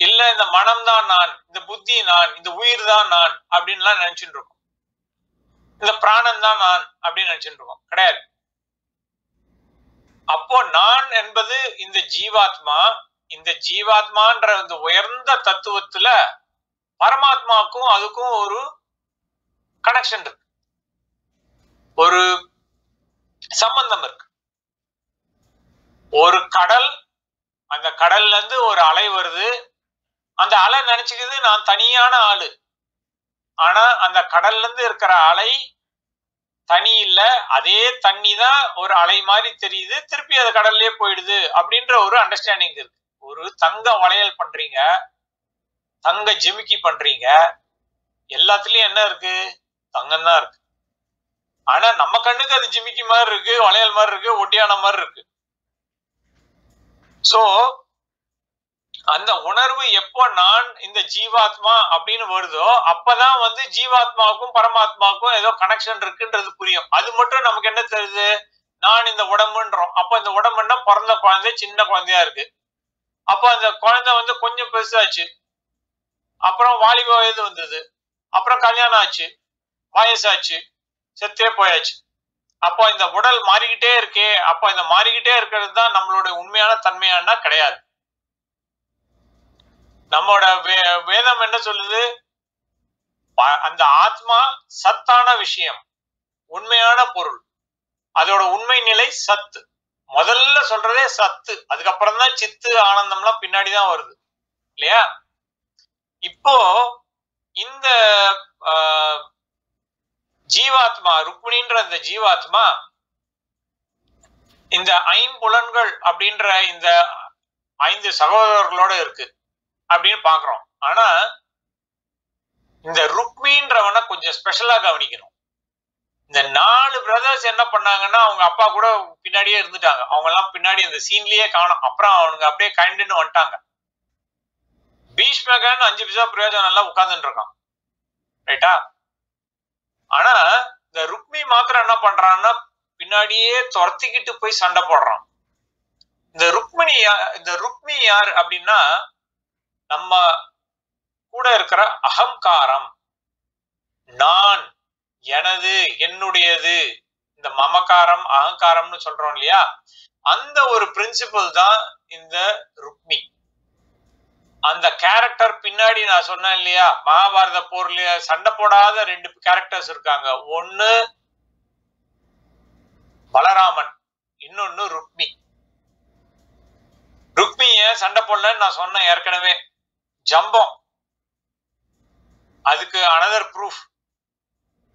இல்ல இந்த மனம் தான் நான் இந்த புத்தி நான் இந்த உயிர் தான் நான் அப்படின்லாம் நினைச்சிட்டு இருக்கோம். இந்த பிராணன் தான் நான் அப்படின்னு நினைச்சிட்டு இருக்கோம். கிடையாது. அப்போ நான் என்பது இந்த ஜீவாத்மா இந்த ஜீவாத்மான்ற இந்த உயர்ந்த தத்துவத்துல பரமாத்மாவுக்கும் அதுக்கும் ஒரு கனெக்ஷன் இருக்கு. ஒரு சம்பந்தம் இருக்கு. ஒரு கடல் அந்த கடல்ல இருந்து ஒரு அலை வருது. அந்த அலை நினைச்சுக்குது நான் தனியான ஆளு. ஆனா அந்த கடல்ல இருந்து இருக்கிற அலை தனி இல்ல. அதே தண்ணி தான் ஒரு அலை மாதிரி தெரியுது. திருப்பி அது கடல்லே போயிடுது அப்படின்ற ஒரு அண்டர்ஸ்டாண்டிங் இருக்கு. ஒரு தங்க வளையல் பண்றீங்க. தங்க ஜிமிக்கி பண்றீங்க. எல்லாத்துலயும் என்ன இருக்கு? தங்கம் தான் இருக்கு. ஆனா நம்ம கண்ணுக்கு அது ஜிமிக்கி மாதிரி இருக்கு வளையல் மாதிரி இருக்கு ஒட்டியான மாதிரி இருக்கு. சோ அந்த உணர்வு எப்போ நான் இந்த ஜீவாத்மா அப்படின்னு வருதோ அப்பதான் வந்து ஜீவாத்மாவுக்கும் பரமாத்மாவுக்கும் ஏதோ கனெக்ஷன் இருக்குன்றது புரியும். அது மட்டும் நமக்கு என்ன தெரியுது? நான் இந்த உடம்புன்றோம். அப்ப இந்த உடம்புன்னா பிறந்த குழந்தை சின்ன குழந்தையா இருக்கு. அப்ப அந்த குழந்தை வந்து கொஞ்சம் பெருசாச்சு. அப்புறம் வாலிப வயது வந்தது. அப்புறம் கல்யாணம் ஆச்சு. வயசாச்சு செத்தே போயாச்சு. அப்போ இந்த உடல் மாறிக்கிட்டே இருக்கே அப்போ இந்த மாறிக்கிட்டே இருக்கிறது தான் நம்மளுடைய உண்மையான தன்மையானா கிடையாது. நம்மோட வே- வேதம் என்ன சொல்லுது? அந்த ஆத்மா சத்தான விஷயம் உண்மையான பொருள். அதோட உண்மை நிலை சத்து. முதல்ல சொல்றதே சத்து. அதுக்கப்புறம் தான் சித்து ஆனந்தம்லாம் பின்னாடி தான் வருது. இல்லையா? இப்போ இந்த ஆஹ், ஜீவாத்மா ருக்மிணின்ற இந்த ஜீவாத்மா. இந்த ஐம்புலன்கள் அப்படின்ற இந்த ஐந்து சகோதரர்களோட இருக்கு அப்படின்னு பாக்குறோம் ஆனா இந்த ருக்மின்றவனை கொஞ்சம் ஸ்பெஷலா கவனிக்கணும். இந்த நாலு பிரதர்ஸ் என்ன பண்ணாங்கன்னா அவங்க அப்பா கூட பின்னாடியே இருந்துட்டாங்க. அவங்க எல்லாம் பின்னாடி இந்த சீன்லயே காணும். அப்புறம் அவனுங்க அப்படியே கண்டுன்னு வந்துட்டாங்க. பீஷ்மகன் அஞ்சு பிசா பிரயோஜனம் எல்லாம் உட்கார்ந்துட்டு இருக்கான். ரைட்டா ஆனா இந்த ருக்மி மாத்திரம் என்ன பண்றான்னா பின்னாடியே துரத்திக்கிட்டு போய் சண்டை போடுறான். இந்த ருக்மிணி இந்த ருக்மி யார் அப்படின்னா நம்ம கூட இருக்கிற அகங்காரம். நான் எனது என்னுடையது. இந்த மமகாரம் அகங்காரம்னு சொல்றோம் இல்லையா? அந்த ஒரு பிரின்சிபல் தான் இந்த ருக்மி. அந்த கேரக்டர் பின்னாடி நான் சொன்னேன் இல்லையா? மகாபாரத போர்ல சண்டை போடாத ரெண்டு கேரக்டர்ஸ் இருக்காங்க. ஒன்னு பலராமன் இன்னொன்னு ருக்மி. ருக்மி ஏன் சண்டை போடலன்னு நான் சொன்னேன் ஏற்கனவே. ஜம்பம். அதுக்கு அனதர் ப்ரூஃப்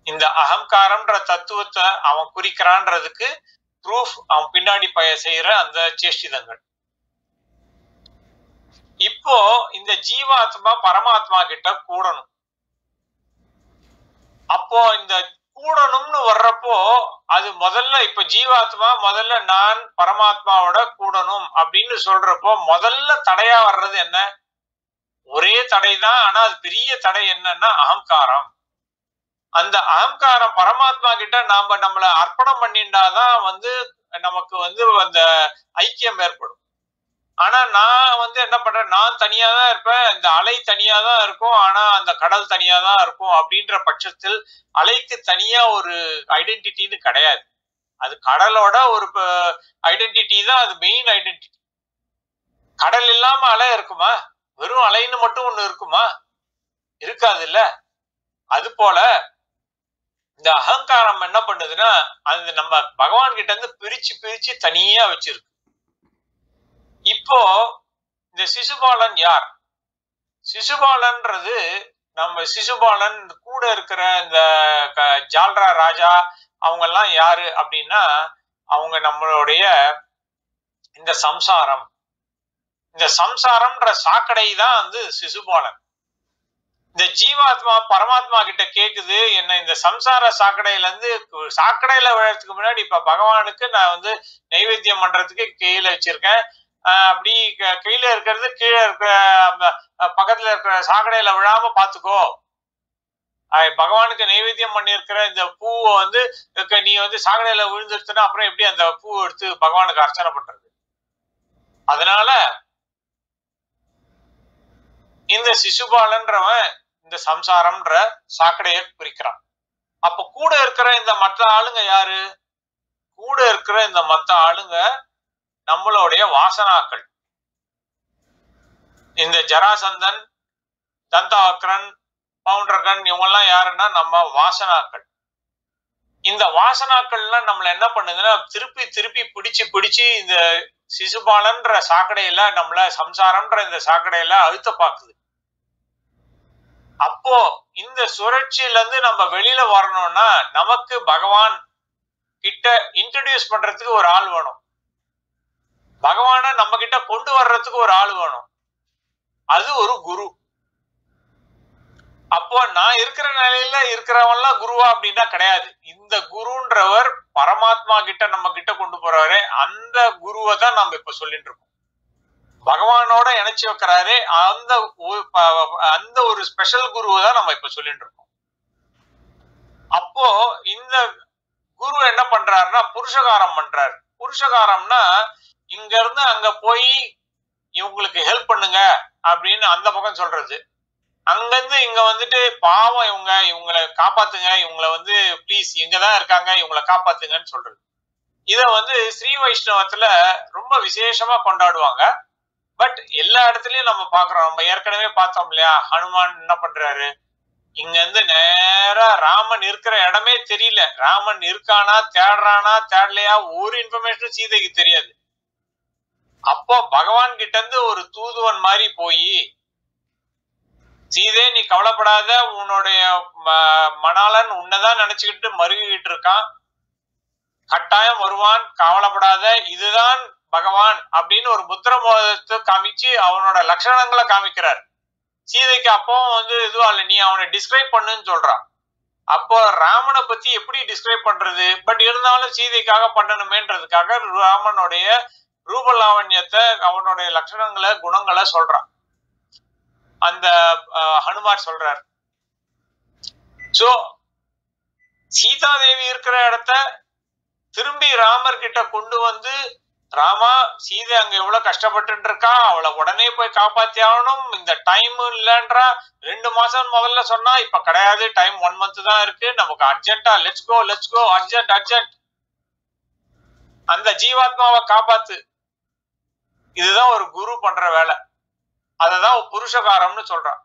இந்த அகங்காரம்ன்ற தத்துவத்தை அவன் குறிக்கிறான்றதுக்கு ப்ரூஃப் அவன் பின்னாடி பய செய்யற அந்த சேஷ்டிதங்கள். இப்போ இந்த ஜீவாத்மா பரமாத்மா கிட்ட கூடணும். அப்போ இந்த கூடணும்னு வர்றப்போ அது முதல்ல இப்ப ஜீவாத்மா முதல்ல நான் பரமாத்மாவோட கூடணும் அப்படின்னு சொல்றப்போ முதல்ல தடையா வர்றது என்ன? ஒரே தடை தான் ஆனா அது பெரிய தடை என்னன்னா அகங்காரம். அந்த அகங்காரம் பரமாத்மா கிட்ட நாம நம்மள அர்ப்பணம் பண்ணிண்டாதான் வந்து நமக்கு வந்து அந்த ஐக்கியம் ஏற்படும். ஆனா நான் வந்து என்ன பண்றேன்? நான் தனியா தான் இருப்பேன். இந்த அலை தனியா தான் இருக்கும். ஆனா அந்த கடல் தனியா தான் இருக்கும் அப்படின்ற பட்சத்தில் அலைக்கு தனியா ஒரு ஐடென்டிட்டின்னு கிடையாது. அது கடலோட ஒரு ஐடென்டிட்டி தான் அது மெயின் ஐடென்டிட்டி கடல் இல்லாம அலை இருக்குமா? வெறும் அலைன்னு மட்டும் ஒண்ணு இருக்குமா? இருக்காது இல்ல அது போல இந்த அகங்காரம் என்ன பண்ணுதுன்னா அது நம்ம பகவான் கிட்ட இருந்து பிரிச்சு பிரிச்சு தனியா வச்சிருக்கு. இப்போ இந்த சிசுபாலன் யார்? சிசுபாலன்றது நம்ம சிசுபாலன் கூட இருக்கிற இந்த க- ஜால்ரா ராஜா அவங்க எல்லாம் யாரு அப்படின்னா அவங்க நம்மளுடைய இந்த சம்சாரம். இந்த சம்சாரம்ன்ற சாக்கடை தான் வந்து சிசுபாலன். இந்த ஜீவாத்மா பரமாத்மா கிட்ட கேக்குது என்ன இந்த சம்சார சாக்கடையில இருந்து சாக்கடையில விழறதுக்கு முன்னாடி இப்ப பகவானுக்கு நான் வந்து நைவேத்தியம் பண்றதுக்கு கீழே வச்சிருக்கேன். அப்படி க- கையில இருக்கிறது கீழே இருக்கிற பக்கத்துல இருக்கிற சாக்கடையில விழாம பாத்துக்கோ. பகவானுக்கு நைவேத்தியம் பண்ணியிருக்கிற இந்த பூவை வந்து நீ வந்து சாக்கடையில விழுந்துருச்சுன்னா அப்புறம் எப்படி அந்த பூ எடுத்து பகவானுக்கு அர்ச்சனை பண்றது? அதனால இந்த சிசுபாலன்றவன் இந்த சம்சாரம்ன்ற சாக்கடைய குறிக்கிறான். அப்ப கூட இருக்கிற இந்த மற்ற ஆளுங்க யாரு? கூட இருக்கிற இந்த மத்த ஆளுங்க நம்மளுடைய வாசனாக்கள். இந்த ஜராசந்தன் தந்தாக்கரன் பவுண்டர்கன் இவங்கெல்லாம் யாருன்னா நம்ம வாசனாக்கள். இந்த வாசனாக்கள்லாம் நம்மள என்ன பண்ணுதுன்னா திருப்பி திருப்பி பிடிச்சு பிடிச்சு இந்த சிசுபாலன்ற சாக்கடையில நம்மள சம்சாரம்ன்ற இந்த சாக்கடையில அழுத்த பாக்குது. அப்போ இந்த சுழற்சியில இருந்து நம்ம வெளியில வரணும்னா நமக்கு பகவான் கிட்ட இன்ட்ரடியூஸ் பண்றதுக்கு ஒரு ஆள் வேணும். பகவானை நம்ம கிட்ட கொண்டு வர்றதுக்கு ஒரு ஆள் வேணும். அது ஒரு குரு. அப்போ நான் இருக்கிற நிலையில இருக்கிறவன்லாம் குருவா அப்படின்னா கிடையாது. இந்த குருன்றவர் பரமாத்மா கிட்ட நம்ம கிட்ட கொண்டு போறாரு அந்த குருவை தான் நம்ம இப்ப சொல்லிட்டு இருக்கோம். பகவானோட இணைச்சி வைக்கிறாரு அந்த அந்த ஒரு ஸ்பெஷல் குருவை தான் நம்ம இப்ப சொல்லிட்டு இருக்கோம். அப்போ இந்த குரு என்ன பண்றாருன்னா புருஷகாரம் பண்றாரு. புருஷகாரம்னா இங்க இருந்து அங்க போய் இவங்களுக்கு ஹெல்ப் பண்ணுங்க அப்படின்னு அந்த பக்கம் சொல்றது. அங்கிருந்து இங்க வந்துட்டு பாவம் இவங்க இவங்களை காப்பாத்துங்க இவங்களை வந்து ப்ளீஸ் இங்கதான் இருக்காங்க இவங்களை காப்பாத்துங்கன்னு சொல்றது. இத வந்து ஸ்ரீ வைஷ்ணவத்துல ரொம்ப விசேஷமா கொண்டாடுவாங்க. பட் எல்லா இடத்துலயும் நம்ம பாக்குறோம் நம்ம ஏற்கனவே பார்த்தோம் இல்லையா? ஹனுமான் என்ன பண்றாரு? இங்க இருந்து நேரா ராமன் இருக்கிற இடமே தெரியல. ராமன் இருக்கானா தேடுறானா தேடலையா? ஒரு இன்ஃபர்மேஷனும் சீதைக்கு தெரியாது. அப்போ பகவான் கிட்ட இருந்து ஒரு தூதுவன் மாதிரி போய் சீதே நீ கவலைப்படாத உன்னுடைய ம- மணாளன் உன்னதான் நினைச்சுக்கிட்டு மருகிட்டு இருக்கான். கட்டாயம் வருவான் கவலைப்படாத இதுதான் பகவான் அப்படின்னு ஒரு முத்திர மோதத்தை காமிச்சு அவனோட லட்சணங்களை காமிக்கிறார். சீதைக்கு அப்பவும் வந்து இதுவா இல்லை நீ அவனை டிஸ்கிரைப் பண்ணுன்னு சொல்றான். அப்போ ராமனை பத்தி எப்படி டிஸ்கிரைப் பண்றது? பட் இருந்தாலும் சீதைக்காக பண்ணணுமேன்றதுக்காக ராமனுடைய ரூபலாவண்யத்தை அவனுடைய லட்சணங்களை குணங்களை சொல்றான். அந்த அஹ், ஹனுமார் சொல்றார். சோ சீதா தேவி இருக்கிற இடத்த திரும்பி ராமர் கிட்ட கொண்டு வந்து ராமா சீதை அங்க எவ்வளவு கஷ்டப்பட்டு இருக்கா? அவளை உடனே போய் காப்பாத்தி ஆகணும். இந்த டைம் இல்லன்றா. ரெண்டு மாசம் முதல்ல சொன்னா இப்ப கிடையாது. டைம் ஒன் மந்த் தான் இருக்கு. நமக்கு அர்ஜென்ட்டா let's go let's go urgent urgent அந்த ஜீவாத்மாவை காப்பாத்து. இதுதான் ஒரு குரு பண்ற வேலை. அததான் புருஷகாரம்னு சொல்றான்.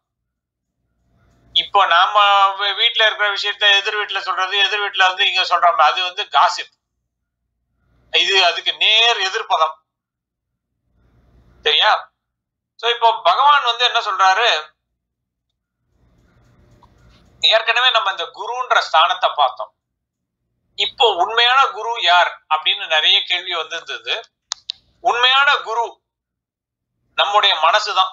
இப்போ நாம வீட்டுல இருக்கிற விஷயத்த எதிர் வீட்டுல சொல்றது எதிர் வீட்டுல வந்து இங்க சொல்றோம் அது வந்து காசிப் இது அதுக்கு நேர் எதிர்ப்பதம். சரியா? சோ இப்போ பகவான் வந்து என்ன சொல்றாரு? ஏற்கனவே நம்ம இந்த குருன்ற ஸ்தானத்தை பார்த்தோம். இப்போ உண்மையான குரு யார்? அப்படின்னு நிறைய கேள்வி வந்திருந்தது. உண்மையான குரு நம்முடைய மனசுதான்.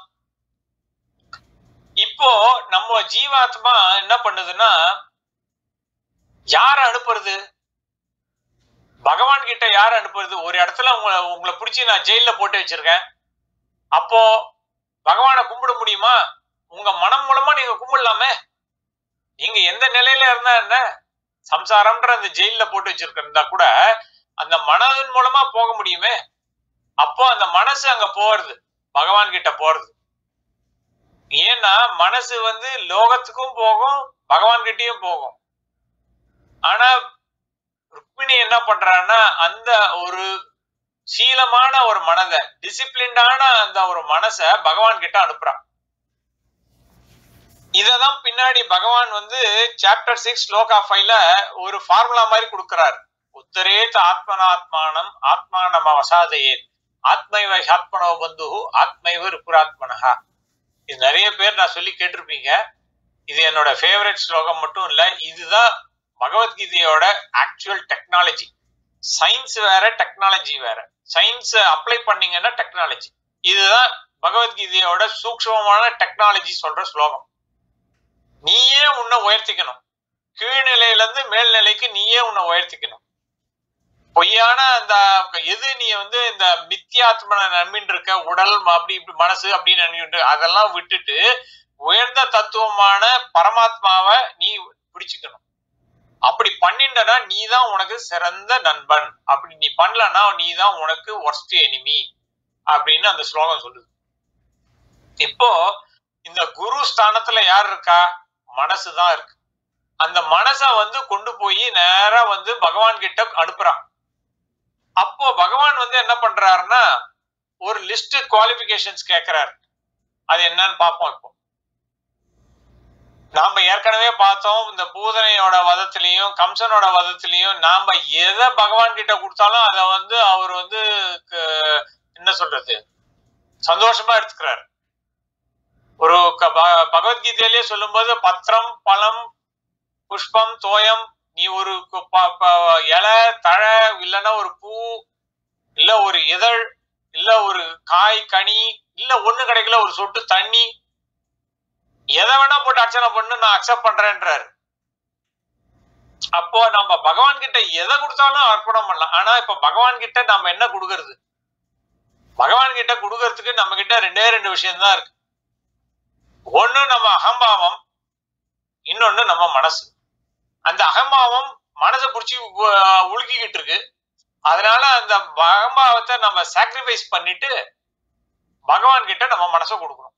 இப்போ நம்ம ஜீவாத்மா என்ன பண்ணுதுன்னா யார அனுப்புறது? பகவான் கிட்ட யார அனுப்புறது? ஒரு இடத்துல உங்களை உங்களை பிடிச்சி நான் ஜெயில போட்டு வச்சிருக்கேன். அப்போ பகவானை கும்பிட முடியுமா? உங்க மனம் மூலமா நீங்க கும்பிடலாமே. நீங்க எந்த நிலையில இருந்தா என்ன? சம்சாரம்ன்ற அந்த ஜெயில போட்டு வச்சிருக்கிறதா கூட அந்த மனதின் மூலமா போக முடியுமே. அப்போ அந்த மனசு அங்க போறது பகவான் கிட்ட போறது. ஏன்னா மனசு வந்து லோகத்துக்கும் போகும் பகவான் கிட்டயும் போகும். ஆனா ருக்மிணி என்ன பண்றான்னா அந்த ஒரு சீலமான ஒரு மனதை டிசிப்ளின்டான அந்த ஒரு மனச பகவான் கிட்ட அனுப்புறான். இததான் பின்னாடி பகவான் வந்து சாப்டர் சிக்ஸ் ஸ்லோகா ஃபைவ்ல ஒரு ஃபார்முலா மாதிரி கொடுக்கிறார். உத்தரேத் ஆத்மனாத்மானம் ஆத்மானம் அவசாதையே ஆத்மைவ ஹாத்மனோ பந்து ஆத்மைவ ரிபுராத்மனஹா இது நிறைய பேர் நான் சொல்லி கேட்டிருப்பீங்க. இது என்னோட ஃபேவரட் ஸ்லோகம் மட்டும் இல்ல இதுதான் பகவத்கீதையோட ஆக்சுவல் டெக்னாலஜி சயின்ஸ் வேற டெக்னாலஜி வேற. சயின்ஸ் அப்ளை பண்ணீங்கன்னா டெக்னாலஜி இதுதான் பகவத்கீதையோட சூக்ஷ்மமான டெக்னாலஜி சொல்ற ஸ்லோகம். நீயே உன்னை உயர்த்திக்கணும். கீழ்நிலையில இருந்து மேல்நிலைக்கு நீயே உன்னை உயர்த்திக்கணும். பொய்யான அந்த எது நீ வந்து இந்த மித்தியாத்மனை நம்பின்னு இருக்க உடல் அப்படி இப்படி மனசு அப்படின்னு நம்பிட்டு அதெல்லாம் விட்டுட்டு உயர்ந்த தத்துவமான பரமாத்மாவை நீ பிடிச்சுக்கணும். அப்படி பண்ணிண்டனா நீ தான் உனக்கு சிறந்த நண்பன். அப்படி நீ பண்ணலன்னா நீ தான் உனக்கு ஒர்ஸ்ட் எனிமி அப்படின்னு அந்த ஸ்லோகம் சொல்லுது. இப்போ இந்த குரு ஸ்தானத்துல யார் இருக்கா? மனசு தான் இருக்கு. அந்த மனசை வந்து கொண்டு போய் நேரா வந்து பகவான் கிட்ட அனுப்புறான். அப்போ பகவான் வந்து என்ன பண்றாருன்னா ஒரு லிஸ்ட் குவாலிபிகேஷன்ஸ் கேட்கிறாரு அது என்னன்னு பார்ப்போம் இப்போ. நாம ஏற்கனவே பார்த்தோம் இந்த பூதனையோட வதத்திலையும் கம்சனோட வதத்திலையும் நாம எதை பகவான் கிட்ட கொடுத்தாலும் அதை வந்து அவர் வந்து என்ன சொல்றது? சந்தோஷமா எடுத்துக்கிறாரு. ஒரு க- ப- பகவத்கீதையிலேயே சொல்லும்போது பத்திரம் பழம் புஷ்பம் தோயம் நீ ஒரு ப- இலை தழை இல்லைன்னா ஒரு பூ இல்ல ஒரு இதழ் இல்ல ஒரு காய் கனி இல்ல ஒண்ணு கிடைக்கல ஒரு சொட்டு தண்ணி. எதை வேணா போட்டு அர்ச்சனை பண்ணு நான் அக்செப்ட் பண்றேன்றாரு. அப்போ நம்ம பகவான் கிட்ட எதை கொடுத்தாலும் அர்ப்பணம் பண்ணலாம். ஆனா இப்ப பகவான் கிட்ட நம்ம என்ன கொடுக்கறது? பகவான் கிட்ட கொடுக்கறதுக்கு நம்ம கிட்ட ரெண்டே ரெண்டு விஷயம்தான் இருக்கு. ஒண்ணு நம்ம அகம்பாவம் இன்னொன்னு நம்ம மனசு. அந்த அகம்பாவம் மனசை பிடிச்சி உழுகிக்கிட்டு இருக்கு. அதனால அந்த அகம்பாவத்தை நம்ம சாக்ரிஃபைஸ் பண்ணிட்டு பகவான் கிட்ட நம்ம மனசை கொடுக்கணும்.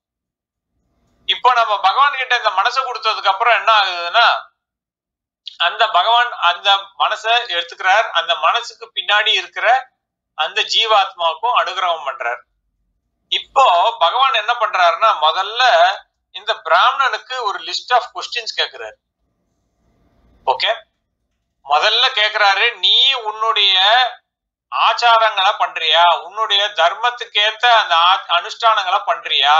இப்போ நம்ம பகவான் கிட்ட இந்த மனசை கொடுத்ததுக்கு அப்புறம் என்ன ஆகுதுன்னா அந்த பகவான் அந்த மனசை எடுத்துக்கிறார். அந்த மனசுக்கு பின்னாடி இருக்கிற அந்த ஜீவாத்மாவுக்கும் அனுகிரகம் பண்றார். இப்போ பகவான் என்ன பண்றாருன்னா முதல்ல இந்த பிராமணனுக்கு ஒரு லிஸ்ட் ஆஃப் கொஸ்டின்ஸ் கேட்கிறாரு ஓகே முதல்ல கேக்குறாரு நீ உன்னுடைய ஆச்சாரங்களை பண்றியா? உன்னுடைய தர்மத்துக்கு ஏத்த அந்த அனுஷ்டானங்களை பண்றியா?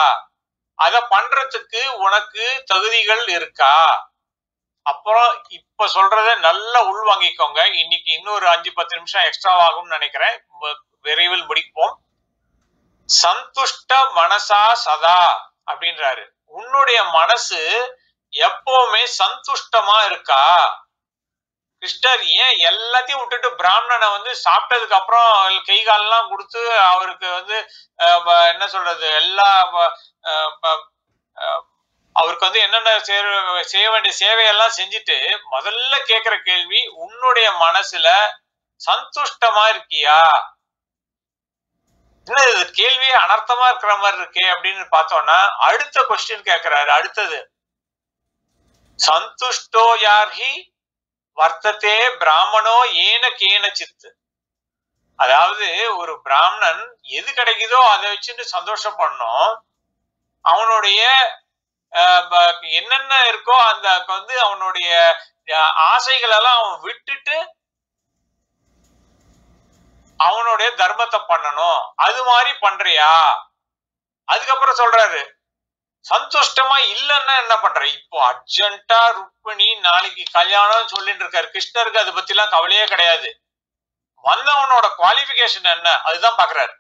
அத பண்றதுக்கு உனக்கு தகுதிகள் இருக்கா? அப்புறம் இப்ப சொல்றத நல்லா உள்வாங்கிக்கோங்க. இன்னைக்கு இன்னொரு அஞ்சு பத்து நிமிஷம் எக்ஸ்ட்ரா ஆகும்னு நினைக்கிறேன். விரைவில் முடிப்போம். சந்துஷ்ட மனசா சதா அப்படின்றாரு. உன்னுடைய மனசு எப்பவுமே சந்துஷ்டமா இருக்கா? கிருஷ்ணர் ஏன் எல்லாத்தையும் விட்டுட்டு பிராமணனை வந்து சாப்பிட்டதுக்கு அப்புறம் கை காலெல்லாம் கொடுத்து அவருக்கு வந்து என்ன சொல்றது எல்லா அவருக்கு வந்து என்னென்ன செய்ய செய்ய வேண்டிய சேவையெல்லாம் செஞ்சுட்டு முதல்ல கேக்குற கேள்வி உன்னுடைய மனசுல சந்துஷ்டமா இருக்கியா? கேள்வியே அனர்த்தமா இருக்கிற மாதிரி இருக்கே அப்படின்னு பார்த்தோம்னா அடுத்த கொஸ்டின் கேக்குறாரு அடுத்தது. சந்துஷ்டோ யார்ஹி வர்த்தத்தே பிராமணோ ஏன கேன சித்து அதாவது ஒரு பிராமணன் எது கிடைக்குதோ அதை வச்சுட்டு சந்தோஷம் பண்ணும். அவனுடைய அஹ், என்னென்ன இருக்கோ அந்த வந்து அவனுடைய ஆசைகள் எல்லாம் அவன் விட்டுட்டு அவனுடைய தர்மத்தை பண்ணணும். அது மாதிரி பண்றியா? அதுக்கப்புறம் சொல்றாரு சந்துஷ்டமா இல்லைன்னா என்ன பண்ற? இப்போ அர்ஜென்ட்டா ருக்மிணி நாளைக்கு கல்யாணம் சொல்லிட்டு இருக்காரு. கிருஷ்ணருக்கு அதை பத்தி எல்லாம் கவலையே கிடையாது. வந்தவனோட குவாலிபிகேஷன் என்ன? அதுதான் பாக்குறாரு.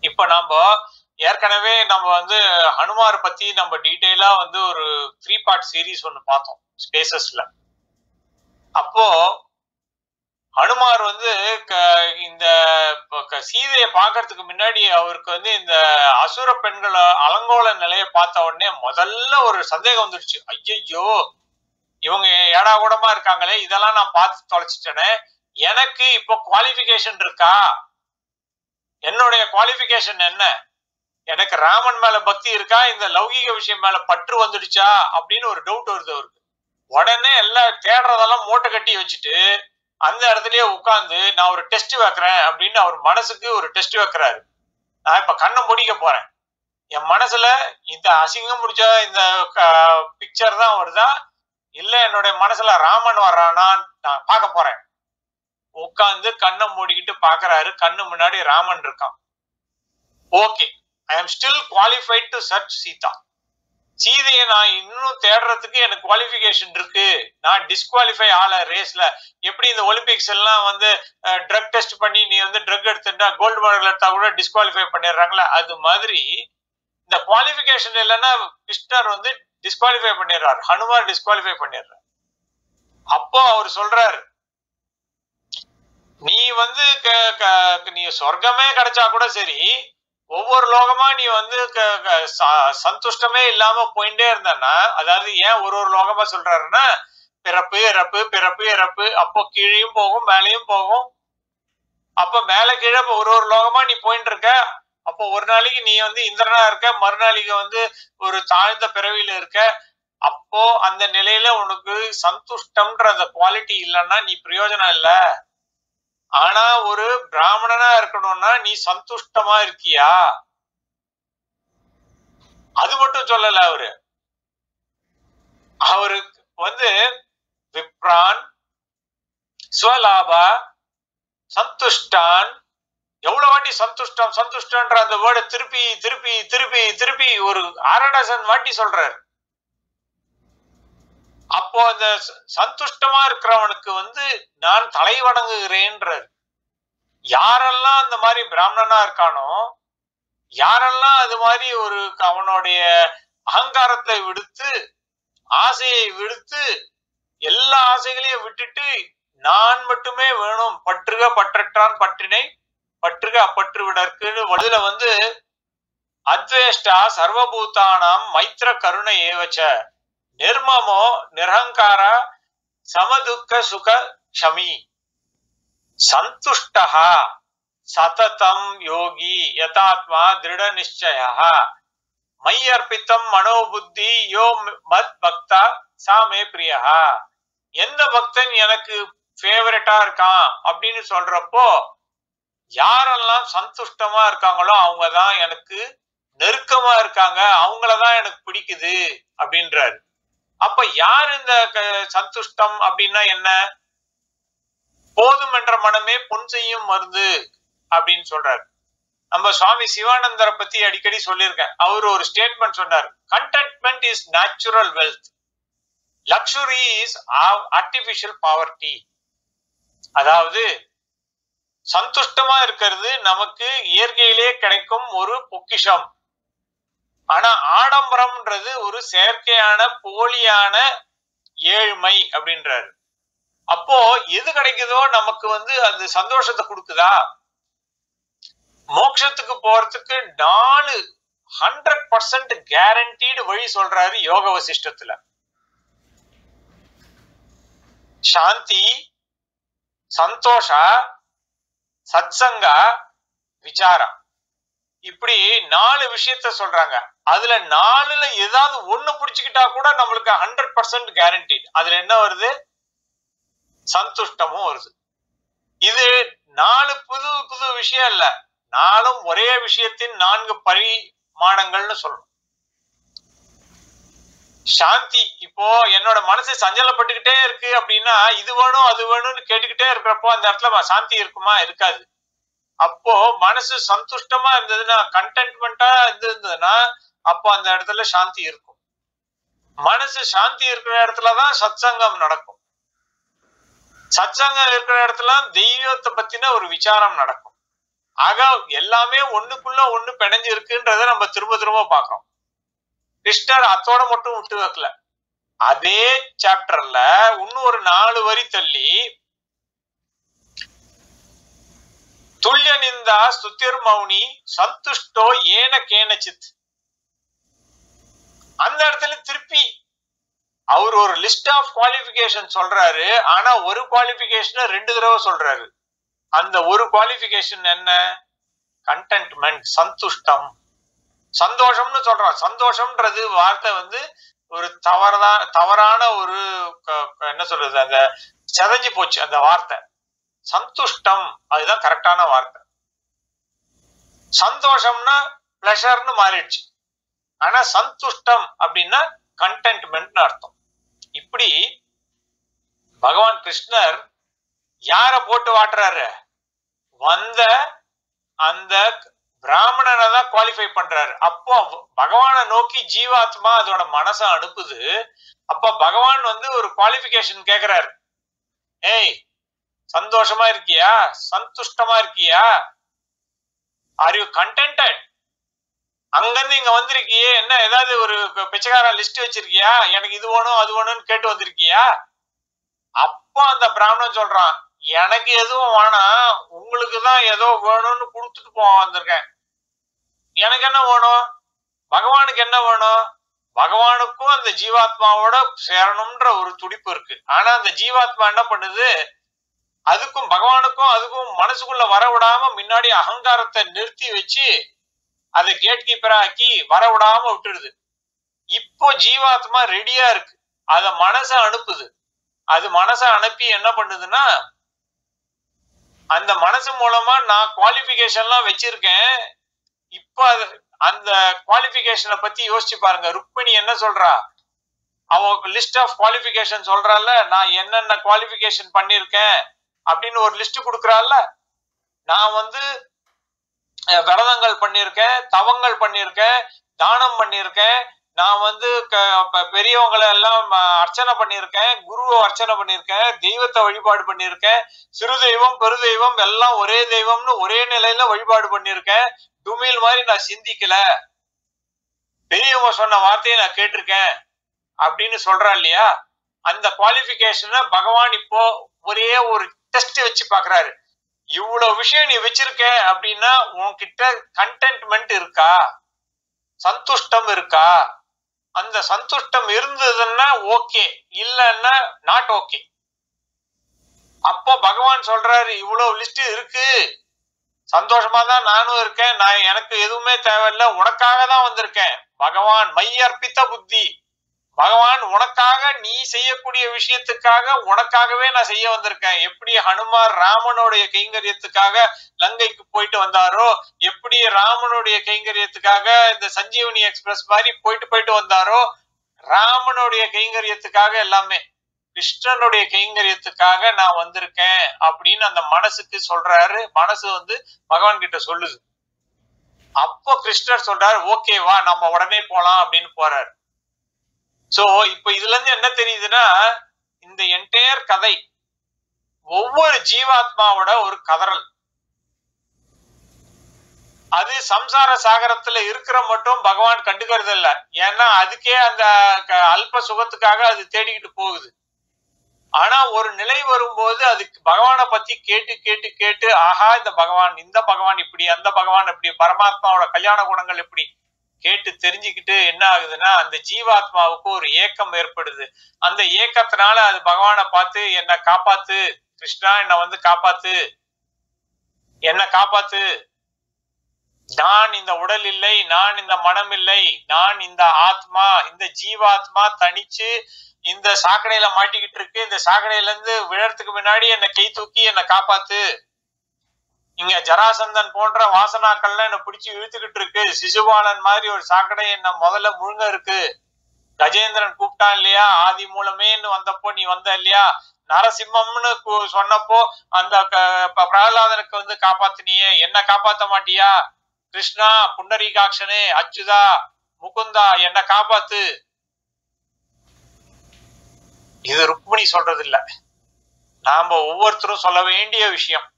இப்ப நாம ஏற்கனவே நம்ம வந்து ஹனுமார் பத்தி நம்ம டீட்டெயிலா வந்து ஒரு த்ரீ பார்ட் சீரீஸ் ஒன்னு பார்த்தோம். ஸ்பேசஸ்ல அப்போ அனுமார் வந்து க- இந்த சீதையை பாக்குறதுக்கு முன்னாடி அவருக்கு வந்து இந்த அசுர பெண்களை அலங்கோல நிலையை பார்த்த உடனே முதல்ல ஒரு சந்தேகம் வந்துடுச்சு. ஐயையோ இவங்க ஏடா கூடமா இருக்காங்களே இதெல்லாம் நான் பார்த்து தொலைச்சிட்டேனே. எனக்கு இப்போ குவாலிபிகேஷன் இருக்கா? என்னுடைய குவாலிபிகேஷன் என்ன? எனக்கு ராமன் மேல பக்தி இருக்கா? இந்த லௌகீக விஷயம் மேல பற்று வந்துடுச்சா? அப்படின்னு ஒரு டவுட் வருது அவருக்கு. உடனே எல்லாம் தேடுறதெல்லாம் மூட்டை கட்டி வச்சுட்டு அந்த இடத்துலயே உட்காந்து நான் ஒரு டெஸ்ட் வைக்கிறேன் அப்படின்னு அவர் மனசுக்கு ஒரு டெஸ்ட் வைக்கிறாரு. நான் இப்ப கண்ணை முடிக்க போறேன். என் மனசுல இந்த அசிங்கம் முடிச்ச இந்த பிக்சர் தான் வருதா? இல்ல என்னுடைய மனசுல ராமன் வர்றானா நான் பார்க்க போறேன். உட்காந்து கண்ணை மூடிக்கிட்டு பாக்குறாரு கண்ணு முன்னாடி ராமன் இருக்கான். Okay I am still qualified to search Sita சீதையை நான் இன்னும் தேடுறதுக்கு எனக்கு குவாலிஃபிகேஷன் இருக்கு. நான் டிஸ்குவாலிஃபை ஆல ரேஸ்ல எப்படி இந்த ஒலிம்பிக்ஸ் எல்லாம் வந்து ட்ரக் டெஸ்ட் பண்ணி நீ வந்து ட்ரக் எடுத்துட்டா கோல்டு மெடல் எடுத்தா கூட டிஸ்குவாலிஃபை பண்ணிடுறாங்களா? அது மாதிரி இந்த குவாலிஃபிகேஷன் இல்லைன்னா கிருஷ்ணர் வந்து டிஸ்குவாலிஃபை பண்ணிடுறார். ஹனுமார் டிஸ்குவாலிஃபை பண்ணிடுறாரு. அப்போ அவர் சொல்றாரு நீ வந்து க- க- நீ சொர்க்கமே கிடைச்சா கூட சரி ஒவ்வொரு லோகமா நீ வந்து க- க- ச- சந்துஷ்டமே இல்லாம போயிட்டே இருந்தன்னா அதாவது ஏன் ஒரு ஒரு லோகமா சொல்றாருன்னா பிறப்பு இறப்பு பிறப்பு இறப்பு அப்போ கீழேயும் போகும் மேலேயும் போகும். அப்ப மேல கீழே ஒரு ஒரு லோகமா நீ போயிட்டு இருக்க. அப்போ ஒரு நாளைக்கு நீ வந்து இந்திரனா இருக்க மறுநாளைக்கு வந்து ஒரு தாழ்ந்த பிறவியில இருக்க. அப்போ அந்த நிலையில உனக்கு சந்துஷ்டம்ன்ற அந்த குவாலிட்டி இல்லைன்னா நீ பிரயோஜனம் இல்லை. ஆனா ஒரு பிராமணனா இருக்கணும்னா நீ சந்துஷ்டமா இருக்கியா? அது மட்டும் சொல்லல அவரு. அவருக்கு வந்து விப்ரான் ஸ்வலாபா சந்துஷ்டான் எவ்வளவு வாட்டி சந்துஷ்டம் சந்துஷ்டன்ற அந்த வேர்டை திருப்பி திருப்பி திருப்பி திருப்பி ஒரு அரை டசன் வாட்டி சொல்றாரு. அப்போ அந்த ச- சந்துஷ்டமா இருக்கிறவனுக்கு வந்து நான் தலை வணங்குகிறேன்றார். யாரெல்லாம் அந்த மாதிரி பிராமணனா இருக்கானோ யாரெல்லாம் அது மாதிரி ஒரு அவனுடைய அகங்காரத்தை விடுத்து ஆசையை விடுத்து எல்லா ஆசைகளையும் விட்டுட்டு நான் மட்டுமே வேணும் பற்றுக பற்றற்றான் பற்றினை பற்றுக அப்பற்று விடற்குன்னு வடுல வந்து அத்வேஷ்டா சர்வபூதானாம் மைத்ர கருணை ஏவச்ச. நிர்மமோ நிரங்கார சமதுக்க சுக க்ஷமி. சந்துஷ்டா சததம் யோகி யதாத்மா திருட நிச்சய மை அர்ப்பித்தம் மனோபுத்தி யோ மத் பக்தா சா மே பிரியா எந்த பக்தன் எனக்கு ஃபேவரட்டா இருக்கான் அப்படின்னு சொல்றப்போ யாரெல்லாம் சந்துஷ்டமா இருக்காங்களோ அவங்க தான் எனக்கு நெருக்கமா இருக்காங்க அவங்களதான் எனக்கு பிடிக்குது அப்படின்றாரு. அப்ப யார் இந்த சந்துஷ்டம் அப்படின்னா என்ன? போதும் என்ற மனமே பொன் செய்யும் மருந்து அப்படின்னு சொல்றாரு. நம்ம சுவாமி சிவானந்தரை பத்தி அடிக்கடி சொல்லியிருக்கேன். அவர் ஒரு ஸ்டேட்மெண்ட் சொன்னார். Contentment is natural wealth luxury is artificial poverty அதாவது சந்துஷ்டமா இருக்கிறது நமக்கு இயற்கையிலே கிடைக்கும் ஒரு பொக்கிஷம். ஆனா ஆடம்பரம்ன்றது ஒரு செயற்கையான போலியான ஏழ்மை அப்படின்றாரு. அப்போ எது கிடைக்குதோ நமக்கு வந்து அந்த சந்தோஷத்தை கொடுக்குதா? மோட்சத்துக்கு போறதுக்கு நாலு ஹண்ட்ரட் பர்சன்ட் கேரண்டீடு வழி சொல்றாரு யோக வசிஷ்டத்துல. சாந்தி சந்தோஷ சத்சங்கா விசாரம். இப்படி நாலு விஷயத்த சொல்றாங்க. அதுல நாலுல ஏதாவது ஒண்ணு பிடிச்சுக்கிட்டா கூட நம்மளுக்கு ஹண்ட்ரட் பர்சன்ட் கேரண்டி அதுல என்ன வருது? சந்துஷ்டமும் வருது. இது நாலு புது புது விஷயம் இல்ல. நாலும் ஒரே விஷயத்தின் நான்கு பரிமாணங்கள்னு சொல்லணும். சாந்தி இப்போ என்னோட மனசு சஞ்சலப்பட்டுக்கிட்டே இருக்கு அப்படின்னா இது வேணும் அது வேணும்னு கேட்டுக்கிட்டே இருக்கிறப்போ அந்த இடத்துல சாந்தி இருக்குமா? இருக்காது. அப்போ மனசு சந்துஷ்டமா இருந்ததுன்னா கண்டென்ட்மெண்டா இருந்ததுன்னா அப்போ அந்த இடத்துல சாந்தி இருக்கும். மனசு சாந்தி இருக்கிற இடத்துலதான் சத்சங்கம் நடக்கும். சத்சங்கம் இருக்கிற இடத்துல தெய்வத்தை பத்தின ஒரு விசாரம் நடக்கும். ஆக எல்லாமே ஒண்ணுக்குள்ள ஒண்ணு பிணைஞ்சு இருக்குன்றத நம்ம திரும்ப திரும்ப பாக்குறோம் கிருஷ்ணர் அத்தோட மட்டும் விட்டு வைக்கல. அதே சாப்டர்ல இன்னும் ஒரு நாலு வரி தள்ளி துல்லிய நிந்தா ஸ்துதிர் மௌனி சந்துஷ்டோ ஏன கேனச்சித் அந்த இடத்துல திருப்பி அவர் ஒரு லிஸ்ட் ஆஃப் குவாலிபிகேஷன் சொல்றாரு. ஆனா ஒரு குவாலிபிகேஷன் ரெண்டு தடவை சொல்றாரு. அந்த ஒரு குவாலிபிகேஷன் என்ன? கண்டென்ட்மெண்ட் சந்துஷ்டம். சந்தோஷம்னு சொல்றான். சந்தோஷம்ன்றது வார்த்தை வந்து ஒரு தவறதா தவறான ஒரு என்ன சொல்றது? அந்த செதஞ்சு போச்சு அந்த வார்த்தை. சந்துஷ்டம் அதுதான் கரெக்டான வார்த்தை. சந்தோஷம்னா பிளஷர்னு மாறிடுச்சு. ஆனா சந்துஷ்டம் அப்படின்னா கண்டென்ட்மெண்ட்னு அர்த்தம். இப்படி பகவான் கிருஷ்ணர் யார போட்டு வாட்டுறாரு? வந்த அந்த பிராமணனை தான் குவாலிஃபை பண்றாரு. அப்போ பகவானை நோக்கி ஜீவாத்மா அதோட மனசை அனுப்புது. அப்ப பகவான் வந்து ஒரு குவாலிபிகேஷன் கேக்குறாரு. ஏய் சந்தோஷமா இருக்கியா? சந்துஷ்டமா இருக்கியா? ஆர் யூ கண்டென்டட் அங்கிருந்து இங்க வந்திருக்கியே? என்ன ஏதாவது ஒரு பிச்சைக்கார லிஸ்ட் வச்சிருக்கியா? எனக்கு இது வேணும் அது வேணும்னு கேட்டு வந்திருக்கியா? அப்போ அந்த பிராமணன் சொல்றான் எனக்கு எதுவும் வேணாம். உங்களுக்கு தான் ஏதோ வேணும்னு கொடுத்துட்டு போக வந்திருக்கேன். எனக்கு என்ன வேணும்? பகவானுக்கு என்ன வேணும்? பகவானுக்கும் அந்த ஜீவாத்மாவோட சேரணும்ன்ற ஒரு துடிப்பு இருக்கு. ஆனா அந்த ஜீவாத்மா என்ன பண்ணுது? அதுக்கும் பகவானுக்கும் அதுக்கும் மனசுக்குள்ள வர விடாம முன்னாடி அகங்காரத்தை நிறுத்தி வச்சு அதை கேட் கீப்பரா ஆக்கி வர விடாம விட்டுடுது. இப்போ ஜீவாத்மா ரெடியா இருக்கு. அத மனச அனுப்புது. அது மனச அனுப்பி என்ன பண்ணுதுன்னா அந்த மனசு மூலமா நான் குவாலிபிகேஷன்லாம் வச்சிருக்கேன். இப்போ அது அந்த குவாலிபிகேஷனை பத்தி யோசிச்சு பாருங்க. ருக்மிணி என்ன சொல்றா? அவ லிஸ்ட் ஆஃப் குவாலிபிகேஷன் சொல்றால நான் என்னென்ன குவாலிபிகேஷன் பண்ணிருக்கேன் அப்படின்னு ஒரு லிஸ்ட் கொடுக்குறால நான் வந்து விரதங்கள் பண்ணியிருக்கேன் தவங்கள் பண்ணியிருக்கேன் தானம் பண்ணியிருக்கேன். நான் வந்து க- பெரியவங்களை எல்லாம் அர்ச்சனை பண்ணியிருக்கேன் குருவை அர்ச்சனை பண்ணியிருக்கேன் தெய்வத்தை வழிபாடு பண்ணியிருக்கேன். சிறு தெய்வம் பெருதெய்வம் எல்லாம் ஒரே தெய்வம்னு ஒரே நிலையில வழிபாடு பண்ணியிருக்கேன். துமில் மாதிரி நான் சிந்திக்கல. பெரியவங்க சொன்ன வார்த்தையை நான் கேட்டிருக்கேன். அப்படின்னு சொல்றா இல்லையா? அந்த குவாலிபிகேஷனை பகவான் இப்போ ஒரே ஒரு டெஸ்ட் வச்சு பாக்குறாரு இவ்வளவு விஷயம் நீ வச்சிருக்க அப்படின்னா உன்கிட்ட கண்டென்ட்மெண்ட் இருக்கா? சந்துஷ்டம் இருக்கா? அந்த சந்துஷ்டம் இருந்ததுன்னா ஓகே இல்லைன்னா நாட் ஓகே அப்போ பகவான் சொல்றாரு இவ்வளவு லிஸ்ட் இருக்கு. சந்தோஷமா தான் நானும் இருக்கேன். நான் எனக்கு எதுவுமே தேவையில்லை. உனக்காக தான் வந்திருக்கேன். பகவான் மையர்ப்பித்த புத்தி. பகவான் உனக்காக நீ செய்யக்கூடிய விஷயத்துக்காக உனக்காகவே நான் செய்ய வந்திருக்கேன். எப்படி ஹனுமார் ராமனுடைய கைங்கரியத்துக்காக லங்கைக்கு போயிட்டு வந்தாரோ எப்படி ராமனுடைய கைங்கரியத்துக்காக இந்த சஞ்சீவனி எக்ஸ்பிரஸ் மாதிரி போயிட்டு போயிட்டு வந்தாரோ ராமனுடைய கைங்கரியத்துக்காக எல்லாமே கிருஷ்ணனுடைய கைங்கரியத்துக்காக நான் வந்திருக்கேன் அப்படின்னு அந்த மனசுக்கு சொல்றாரு. மனசு வந்து பகவான் கிட்ட சொல்லுது. அப்போ கிருஷ்ணர் சொல்றாரு ஓகே வா நம்ம உடனே போலாம் அப்படின்னு போறாரு. சோ இப்ப இதுல இருந்து என்ன தெரியுதுன்னா இந்த என்டையர் கதை ஒவ்வொரு ஜீவாத்மாவோட ஒரு கதறல். அது சம்சார சாகரத்துல இருக்கிற மட்டும் பகவான் கண்டுக்கிறது இல்ல ஏன்னா அதுக்கே அந்த க- அல்ப சுகத்துக்காக அது தேடிக்கிட்டு போகுது. ஆனா ஒரு நிலை வரும்போது அதுக்கு பகவானை பத்தி கேட்டு கேட்டு கேட்டு ஆஹா இந்த பகவான் இந்த பகவான் இப்படி அந்த பகவான் இப்படி பரமாத்மாவோட கல்யாண குணங்கள் இப்படி கேட்டு தெரிஞ்சுக்கிட்டு என்ன ஆகுதுன்னா அந்த ஜீவாத்மாவுக்கு ஒரு ஏக்கம் ஏற்படுது. அந்த ஏக்கத்தினால அது பகவானை பார்த்து என்னை காப்பாத்து கிருஷ்ணா என்னை வந்து காப்பாத்து என்ன காப்பாத்து. நான் இந்த உடல் இல்லை நான் இந்த மனம் இல்லை நான் இந்த ஆத்மா இந்த ஜீவாத்மா தனிச்சு இந்த சாக்கடையில மாட்டிக்கிட்டு இருக்கு. இந்த சாக்கடையில இருந்து விழறதுக்கு முன்னாடி என்னை கை தூக்கி என்னை காப்பாத்து. இங்க ஜராசந்தன் போன்ற வாசனாக்கள்லாம் என்ன பிடிச்சு இழுத்துக்கிட்டு இருக்கு. சிசுபாலன் மாதிரி ஒரு சாக்கடை என்ன முதல்ல முழுங்க இருக்கு. கஜேந்திரன் கூப்பிட்டான் இல்லையா? ஆதி மூலமேன்னு வந்தப்போ நீ வந்த இல்லையா? நரசிம்மம்னு சொன்னப்போ அந்த ப- பிரகலாதனுக்கு வந்து காப்பாத்தினியே. என்ன காப்பாத்த மாட்டியா? கிருஷ்ணா புண்டரீகாட்சனே அச்சுதா முகுந்தா என்ன காப்பாத்து. இது ருக்மிணி சொல்றது இல்ல நாம ஒவ்வொருத்தரும் சொல்ல வேண்டிய விஷயம்.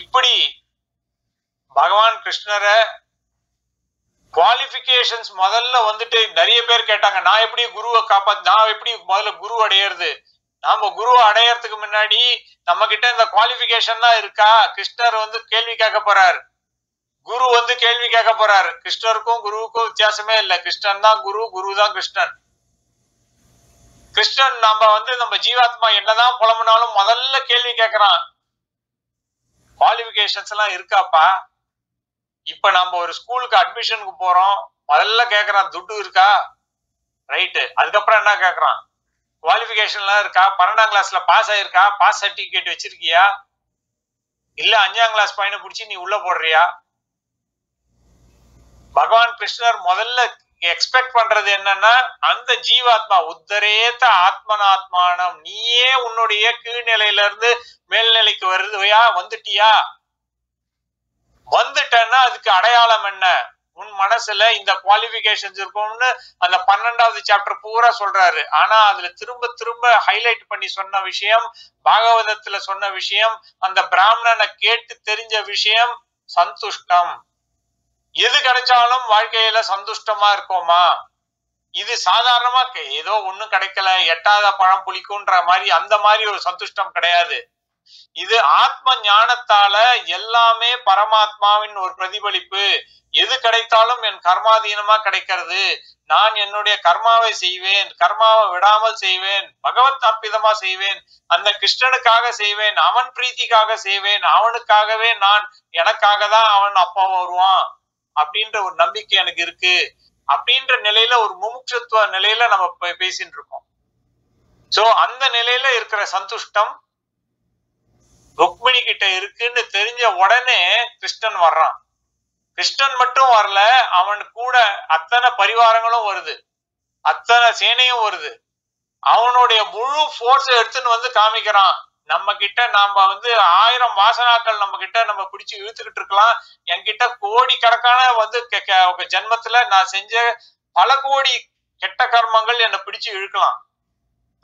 இப்படி பகவான் கிருஷ்ணரை குவாலிபிகேஷன்ஸ் முதல்ல வந்துட்டு நிறைய பேர் கேட்டாங்க நான் எப்படி குருவை காப்பாத்து நான் எப்படி முதல்ல குரு அடையிறது? நாம குருவை அடையறதுக்கு முன்னாடி நம்ம கிட்ட இந்த குவாலிபிகேஷன் தான் இருக்கா? கிருஷ்ணர் வந்து கேள்வி கேட்க போறாரு. குரு வந்து கேள்வி கேட்க போறாரு. கிருஷ்ணருக்கும் குருவுக்கும் வித்தியாசமே இல்லை. கிருஷ்ணன் தான் குரு குரு தான் கிருஷ்ணன். கிருஷ்ணன் நம்ம வந்து நம்ம ஜீவாத்மா என்னதான் புலம்புனாலும் முதல்ல கேள்வி கேட்கறான். குவாலிபிகேஷன்ஸ் எல்லாம் இருக்காப்பா? இப்ப நம்ம ஒரு ஸ்கூலுக்கு அட்மிஷனுக்கு போறோம். முதல்ல கேக்குறான் துட்டு இருக்கா? ரைட்டு அதுக்கப்புறம் என்ன கேக்குறான்? குவாலிபிகேஷன் எல்லாம் இருக்கா? பன்னெண்டாம் கிளாஸ்ல பாஸ் ஆயிருக்கா? பாஸ் சர்டிபிகேட் வச்சிருக்கியா? இல்ல அஞ்சாம் கிளாஸ் பையனை பிடிச்சி நீ உள்ள போடுறியா? பகவான் கிருஷ்ணர் முதல்ல எக்ஸ்பெக்ட் பண்றது என்னன்னா அந்த ஜீவாத்மா உத்தரேத்த ஆத்மனாத்மானம் நீயே உன்னுடைய கீழ்நிலையில இருந்து மேல்நிலைக்கு வருதுவையா வந்துட்டியா? வந்துட்டேன்னா அதுக்கு அடையாளம் என்ன? உன் மனசுல இந்த குவாலிபிகேஷன்ஸ் இருக்கும்னு அந்த பன்னெண்டாவது சாப்டர் பூரா சொல்றாரு. ஆனா அதுல திரும்ப திரும்ப ஹைலைட் பண்ணி சொன்ன விஷயம் பாகவதத்துல சொன்ன விஷயம் அந்த பிராமணனை கேட்டு தெரிஞ்ச விஷயம் சந்துஷ்டம். எது கிடைச்சாலும் வாழ்க்கையில சந்துஷ்டமா இருக்கோமா இது சாதாரணமா ஏதோ ஒண்ணும் கிடைக்கல எட்டாத பழம் புளிக்கும்ன்ற மாதிரி அந்த மாதிரி ஒரு சந்துஷ்டம் கிடையாது. இது ஆத்ம ஞானத்தால எல்லாமே பரமாத்மாவின் ஒரு பிரதிபலிப்பு. எது கிடைத்தாலும் என் கர்மாதீனமா கிடைக்கிறது. நான் என்னுடைய கர்மாவை செய்வேன் கர்மாவை விடாமல் செய்வேன் பகவத் அற்பிதமா செய்வேன் அந்த கிருஷ்ணனுக்காக செய்வேன் அவன் பிரீத்திக்காக செய்வேன் அவனுக்காகவே நான் எனக்காக தான் அவன் அப்பா வருவான். அப்படின்ற ஒரு நம்பிக்கை எனக்கு இருக்கு அப்படின்ற நிலையில ஒரு முமுட்சத்துவ நிலையில நம்ம பேசிட்டு இருக்கோம் சோ அந்த நிலையில இருக்கிற சந்துஷ்டம் ருக்மிணி கிட்ட இருக்குன்னு தெரிஞ்ச உடனே கிருஷ்ணன் வர்றான். கிருஷ்ணன் மட்டும் வரல அவன் கூட அத்தனை பரிவாரங்களும் வருது. அத்தனை சேனையும் வருது. அவனுடைய முழு போர்ஸ் எடுத்துன்னு வந்து காமிக்கிறான். நம்ம கிட்ட நாம வந்து ஆயிரம் வாசனாக்கள் நம்ம கிட்ட நம்ம பிடிச்சு இழுத்துக்கிட்டு இருக்கலாம். என்கிட்ட கோடி கணக்கான வந்து கெ- ஜென்மத்துல நான் செஞ்ச பல கோடி கெட்ட கர்மங்கள் என்னை பிடிச்சு இழுக்கலாம்.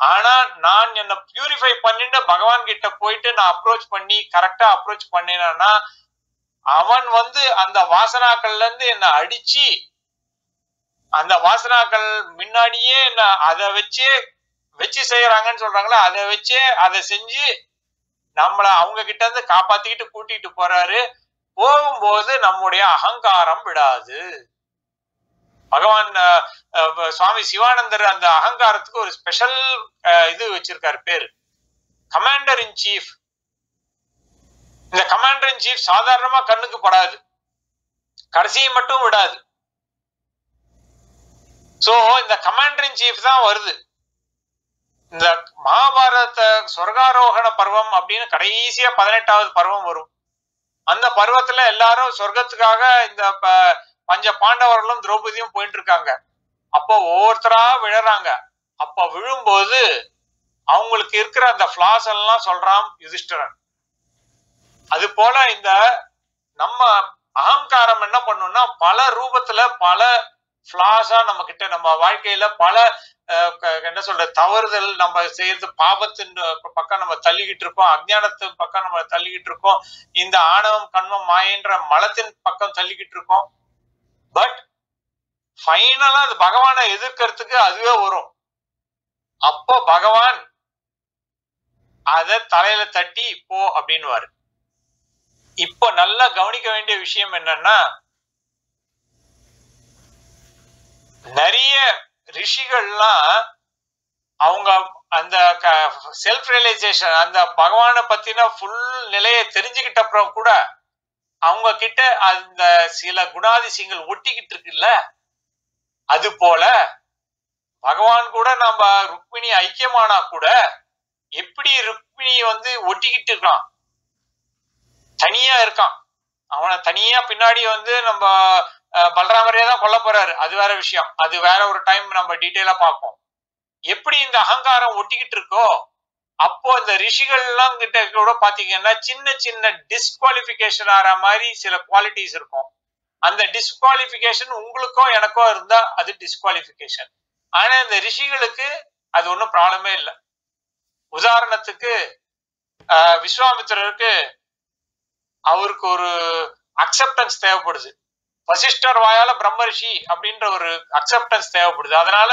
ஆனா நான் என்னை பியூரிஃபை பண்ணிட்டு பகவான் கிட்ட போயிட்டு நான் அப்ரோச் பண்ணி கரெக்டா அப்ரோச் பண்ணினா அவன் வந்து அந்த வாசனாக்கள்ல இருந்து என்னை அடிச்சு அந்த வாசனாக்கள் முன்னாடியே என்ன அதை வச்சே வச்சு செய்யறாங்கன்னு சொல்றாங்களா அதை வச்சே அதை செஞ்சு நம்மள அவங்க கிட்ட இருந்து காப்பாத்திக்கிட்டு கூட்டிட்டு போறாரு. போகும்போது நம்முடைய அகங்காரம் விடாது. பகவான் சுவாமி சிவானந்தர் அந்த அகங்காரத்துக்கு ஒரு ஸ்பெஷல் இது வச்சிருக்காரு பேரு. கமாண்டர் இன் சீஃப் இந்த கமாண்டர் இன் சீஃப் சாதாரணமா கண்ணுக்கு படாது. கடைசியை மட்டும் விடாது. சோ இந்த கமாண்டர் இன் சீஃப் தான் வருது. இந்த மகாபாரத சொர்க்காரோகண பருவம் அப்படின்னு கடைசியா பதினெட்டாவது பருவம் வரும். அந்த பருவத்துல எல்லாரும் சொர்க்கத்துக்காக இந்த பஞ்ச பாண்டவர்களும் திரௌபதியும் போயிட்டு இருக்காங்க அப்போ ஒவ்வொருத்தரா விழறாங்க. அப்ப விழும்போது அவங்களுக்கு இருக்கிற அந்த பிளாஸ் எல்லாம் சொல்றான் யுதிஷ்டரன். அது போல இந்த நம்ம அகங்காரம் என்ன பண்ணும்னா பல ரூபத்துல பல பிளாஸா நம்ம கிட்ட நம்ம வாழ்க்கையில பல என்ன சொல்ற தவறுதல் நம்ம செய்யறது பாபத்தின் பக்கம் நம்ம தள்ளிக்கிட்டு இருக்கோம் அஜ்ஞானத்தின் பக்கம் நம்ம தள்ளிக்கிட்டு இருக்கோம் இந்த ஆணவம் கண்மம் மாயன்ற மலத்தின் பக்கம் தள்ளிக்கிட்டு இருக்கோம். பட் ஃபைனலா அது பகவானை எதிர்க்கிறதுக்கு அதுவே வரும். அப்போ பகவான் அத தலையில தட்டி போ அப்படின்வாரு இப்போ நல்லா கவனிக்க வேண்டிய விஷயம் என்னன்னா நிறைய ரிஷிகள்லாம் அவங்க அந்த செல்ஃப் ரியலைசேஷன் அந்த பகவானை பத்தின ஃபுல் நிலையை தெரிஞ்சுக்கிட்ட அப்புறம் கூட அவங்க கிட்ட அந்த சில குணாதிசயங்கள் ஒட்டிக்கிட்டு இருக்குல்ல? அது போல பகவான் கூட நம்ம ருக்மிணி ஐக்கியமானா கூட எப்படி ருக்மிணி வந்து ஒட்டிக்கிட்டு இருக்கான்? தனியா இருக்கான். அவனை தனியா பின்னாடி வந்து நம்ம பலராமரே தான் கொல்ல போறாரு. அது வேற விஷயம். அது வேற ஒரு டைம் நம்ம டீட்டெயிலா பார்ப்போம். எப்படி இந்த அகங்காரம் ஒட்டிக்கிட்டு இருக்கோ அப்போ இந்த ரிஷிகள் எல்லாம் கிட்ட கூட பாத்தீங்கன்னா சின்ன சின்ன டிஸ்குவாலிபிகேஷன் ஆற மாதிரி சில குவாலிட்டிஸ் இருக்கும். அந்த டிஸ்குவாலிபிகேஷன் உங்களுக்கோ எனக்கோ இருந்தா அது டிஸ்குவாலிபிகேஷன் ஆனா இந்த ரிஷிகளுக்கு அது ஒன்றும் ப்ராப்ளமே இல்லை. உதாரணத்துக்கு ஆஹ், விஸ்வாமித்திரருக்கு அவருக்கு ஒரு அக்செப்டன்ஸ் தேவைப்படுது. வசிஷ்டர் வாயால பிரம்மரிஷி அப்படின்ற ஒரு அக்செப்டன்ஸ் தேவைப்படுது. அதனால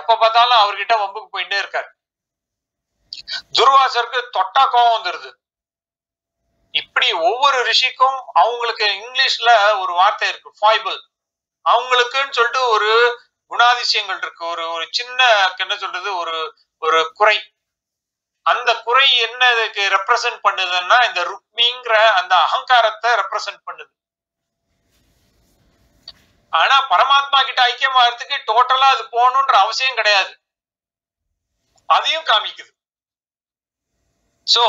எப்ப பார்த்தாலும் அவர்கிட்ட வம்புக்கு போயிட்டே இருக்காரு. துர்வாசருக்கு தொட்டா கோவம் வந்துருது. இப்படி ஒவ்வொரு ரிஷிக்கும் அவங்களுக்கு இங்கிலீஷ்ல ஒரு வார்த்தை இருக்கு ஃபாய்பிள் அவங்களுக்குன்னு சொல்லிட்டு ஒரு குணாதிசயங்கள் இருக்கு. ஒரு ஒரு சின்ன என்ன சொல்றது ஒரு ஒரு குறை. அந்த குறை என்னதுக்கு ரெப்ரசன்ட் பண்ணுதுன்னா இந்த ருக்மிங்கிற அந்த அகங்காரத்தை ரெப்ரசன்ட் பண்ணுது. ஆனா பரமாத்மா கிட்ட ஐக்கியமாகிறதுக்கு டோட்டலா அது போகணுன்ற அவசியம் கிடையாது. அதையும் காமிக்குது. சோ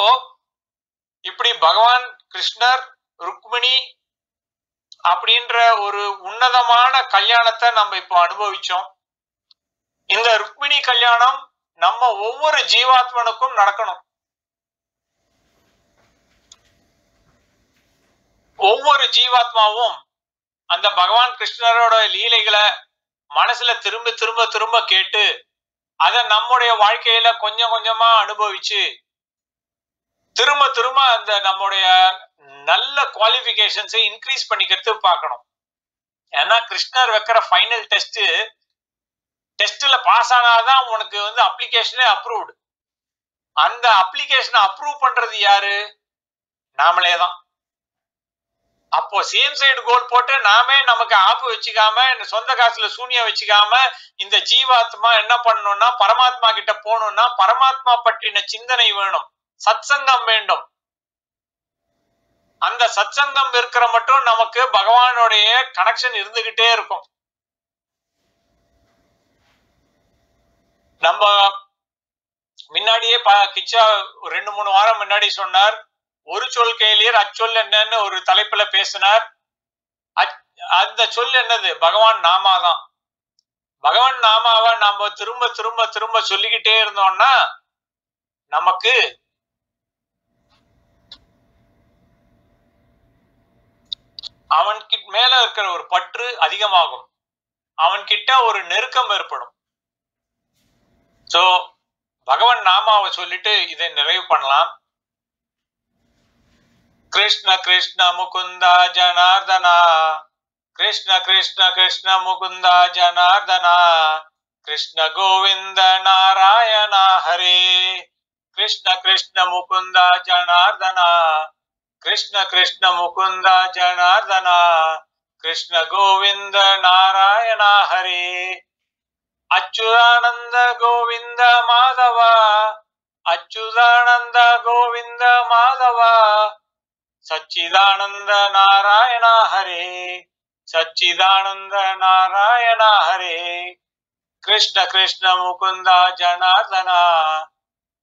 இப்படி பகவான் கிருஷ்ணர் ருக்மிணி அப்படின்ற ஒரு உன்னதமான கல்யாணத்தை நம்ம இப்போ அனுபவிச்சோம். இந்த ருக்மிணி கல்யாணம் நம்ம ஒவ்வொரு ஜீவாத்மனுக்கும் நடக்கணும். ஒவ்வொரு ஜீவாத்மாவும் அந்த பகவான் கிருஷ்ணரோட லீலைகளை மனசுல திரும்ப திரும்ப திரும்ப கேட்டு அத நம்முடைய வாழ்க்கையில கொஞ்சம் கொஞ்சமா அனுபவிச்சு திரும்ப திரும்ப அந்த நம்முடைய நல்ல குவாலிபிகேஷன்ஸை இன்க்ரீஸ் பண்ணிக்கிறது பார்க்கணும். ஏன்னா கிருஷ்ணர் வைக்கிற ஃபைனல் டெஸ்ட் டெஸ்ட்ல பாஸ் ஆனாதான் உனக்கு வந்து அப்ளிகேஷனே அப்ரூவ்டு அந்த அப்ளிகேஷனை அப்ரூவ் பண்றது யாரு? நாமளே தான் அப்போ சேம் சைடு கோல் போட்டு நாமே நமக்கு ஆப்பு வச்சுக்காம இந்த சொந்த காசுல சூனிய வச்சுக்காம இந்த ஜீவாத்மா என்ன பண்ணணும்னா பரமாத்மா கிட்ட போகணும்னா பரமாத்மா பற்றின சிந்தனை வேணும். சத்சங்கம் வேண்டும். அந்த சத்சங்கம் இருக்கிற மட்டும் நமக்கு பகவானுடைய கனெக்ஷன் இருந்துகிட்டே இருக்கும். நம்ம முன்னாடியே கிச்சா ரெண்டு மூணு வாரம் முன்னாடி சொன்னார் ஒரு சொல் கையிலேயே அச்சொல் என்னன்னு ஒரு தலைப்புல பேசினார். அச்- அந்த சொல் என்னது? பகவான் நாமாதான் பகவான் நாமாவை நாம திரும்ப திரும்ப திரும்ப சொல்லிக்கிட்டே இருந்தோம்னா நமக்கு அவன்கிட்ட மேல இருக்கிற ஒரு பற்று அதிகமாகும். அவன்கிட்ட ஒரு நெருக்கம் ஏற்படும். சோ பகவான் நாமாவை சொல்லிட்டு இதை நிறைவு பண்ணலாம். கிருஷ்ண கிருஷ்ண முகுந்தா ஜனார்தனா கிருஷ்ண கிருஷ்ண கிருஷ்ண முகுந்தா ஜனார்தனா கிருஷ்ண கோவிந்த நாராயண ஹரே கிருஷ்ண கிருஷ்ண முகுந்தா ஜனார்தனா கிருஷ்ண கிருஷ்ண முகுந்தா ஜனார்தனா கிருஷ்ண கோவிந்த நாராயண ஹரே அச்சுதானந்த கோவிந்த மாதவா அச்சுதானந்த கோவிந்த மாதவா சச்சிதானந்த நாராயணா ஹரே. சச்சிதானந்த நாராயணா ஹரே. கிருஷ்ண கிருஷ்ண முகுந்தா ஜனார்தனா.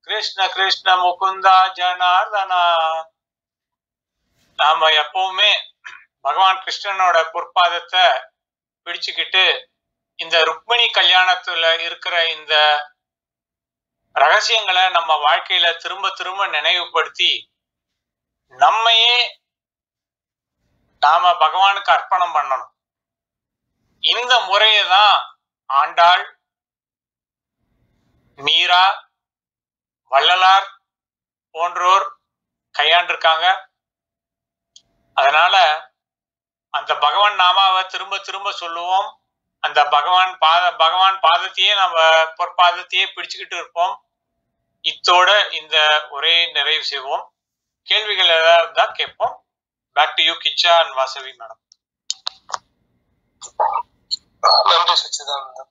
கிருஷ்ண கிருஷ்ண முகுந்தா ஜனார்தனா. நாம எப்பவுமே பகவான் கிருஷ்ணனோட பொற்பாதத்தை பிடிச்சுக்கிட்டு இந்த ருக்மிணி கல்யாணத்துல இருக்கிற இந்த ரகசியங்களை நம்ம வாழ்க்கையில திரும்ப திரும்ப நினைவுபடுத்தி நம்மையே நாம பகவானுக்கு அர்ப்பணம் பண்ணணும். இந்த முறையை தான் ஆண்டாள் மீரா வள்ளலார் போன்றோர் கையாண்டிருக்காங்க. அதனால அந்த பகவான் நாமாவை திரும்ப திரும்ப சொல்லுவோம். அந்த பகவான் பாத பகவான் பாதத்தையே நம்ம பொற்பாதத்தையே பிடிச்சுக்கிட்டு இருப்போம். இத்தோட இந்த உரையை நிறைவு செய்வோம். கேள்விகள் ஏதாவது இருந்தா கேட்போம். Back to you Kicha and Vasavi madam நன்றி சச்சிதானந்தம்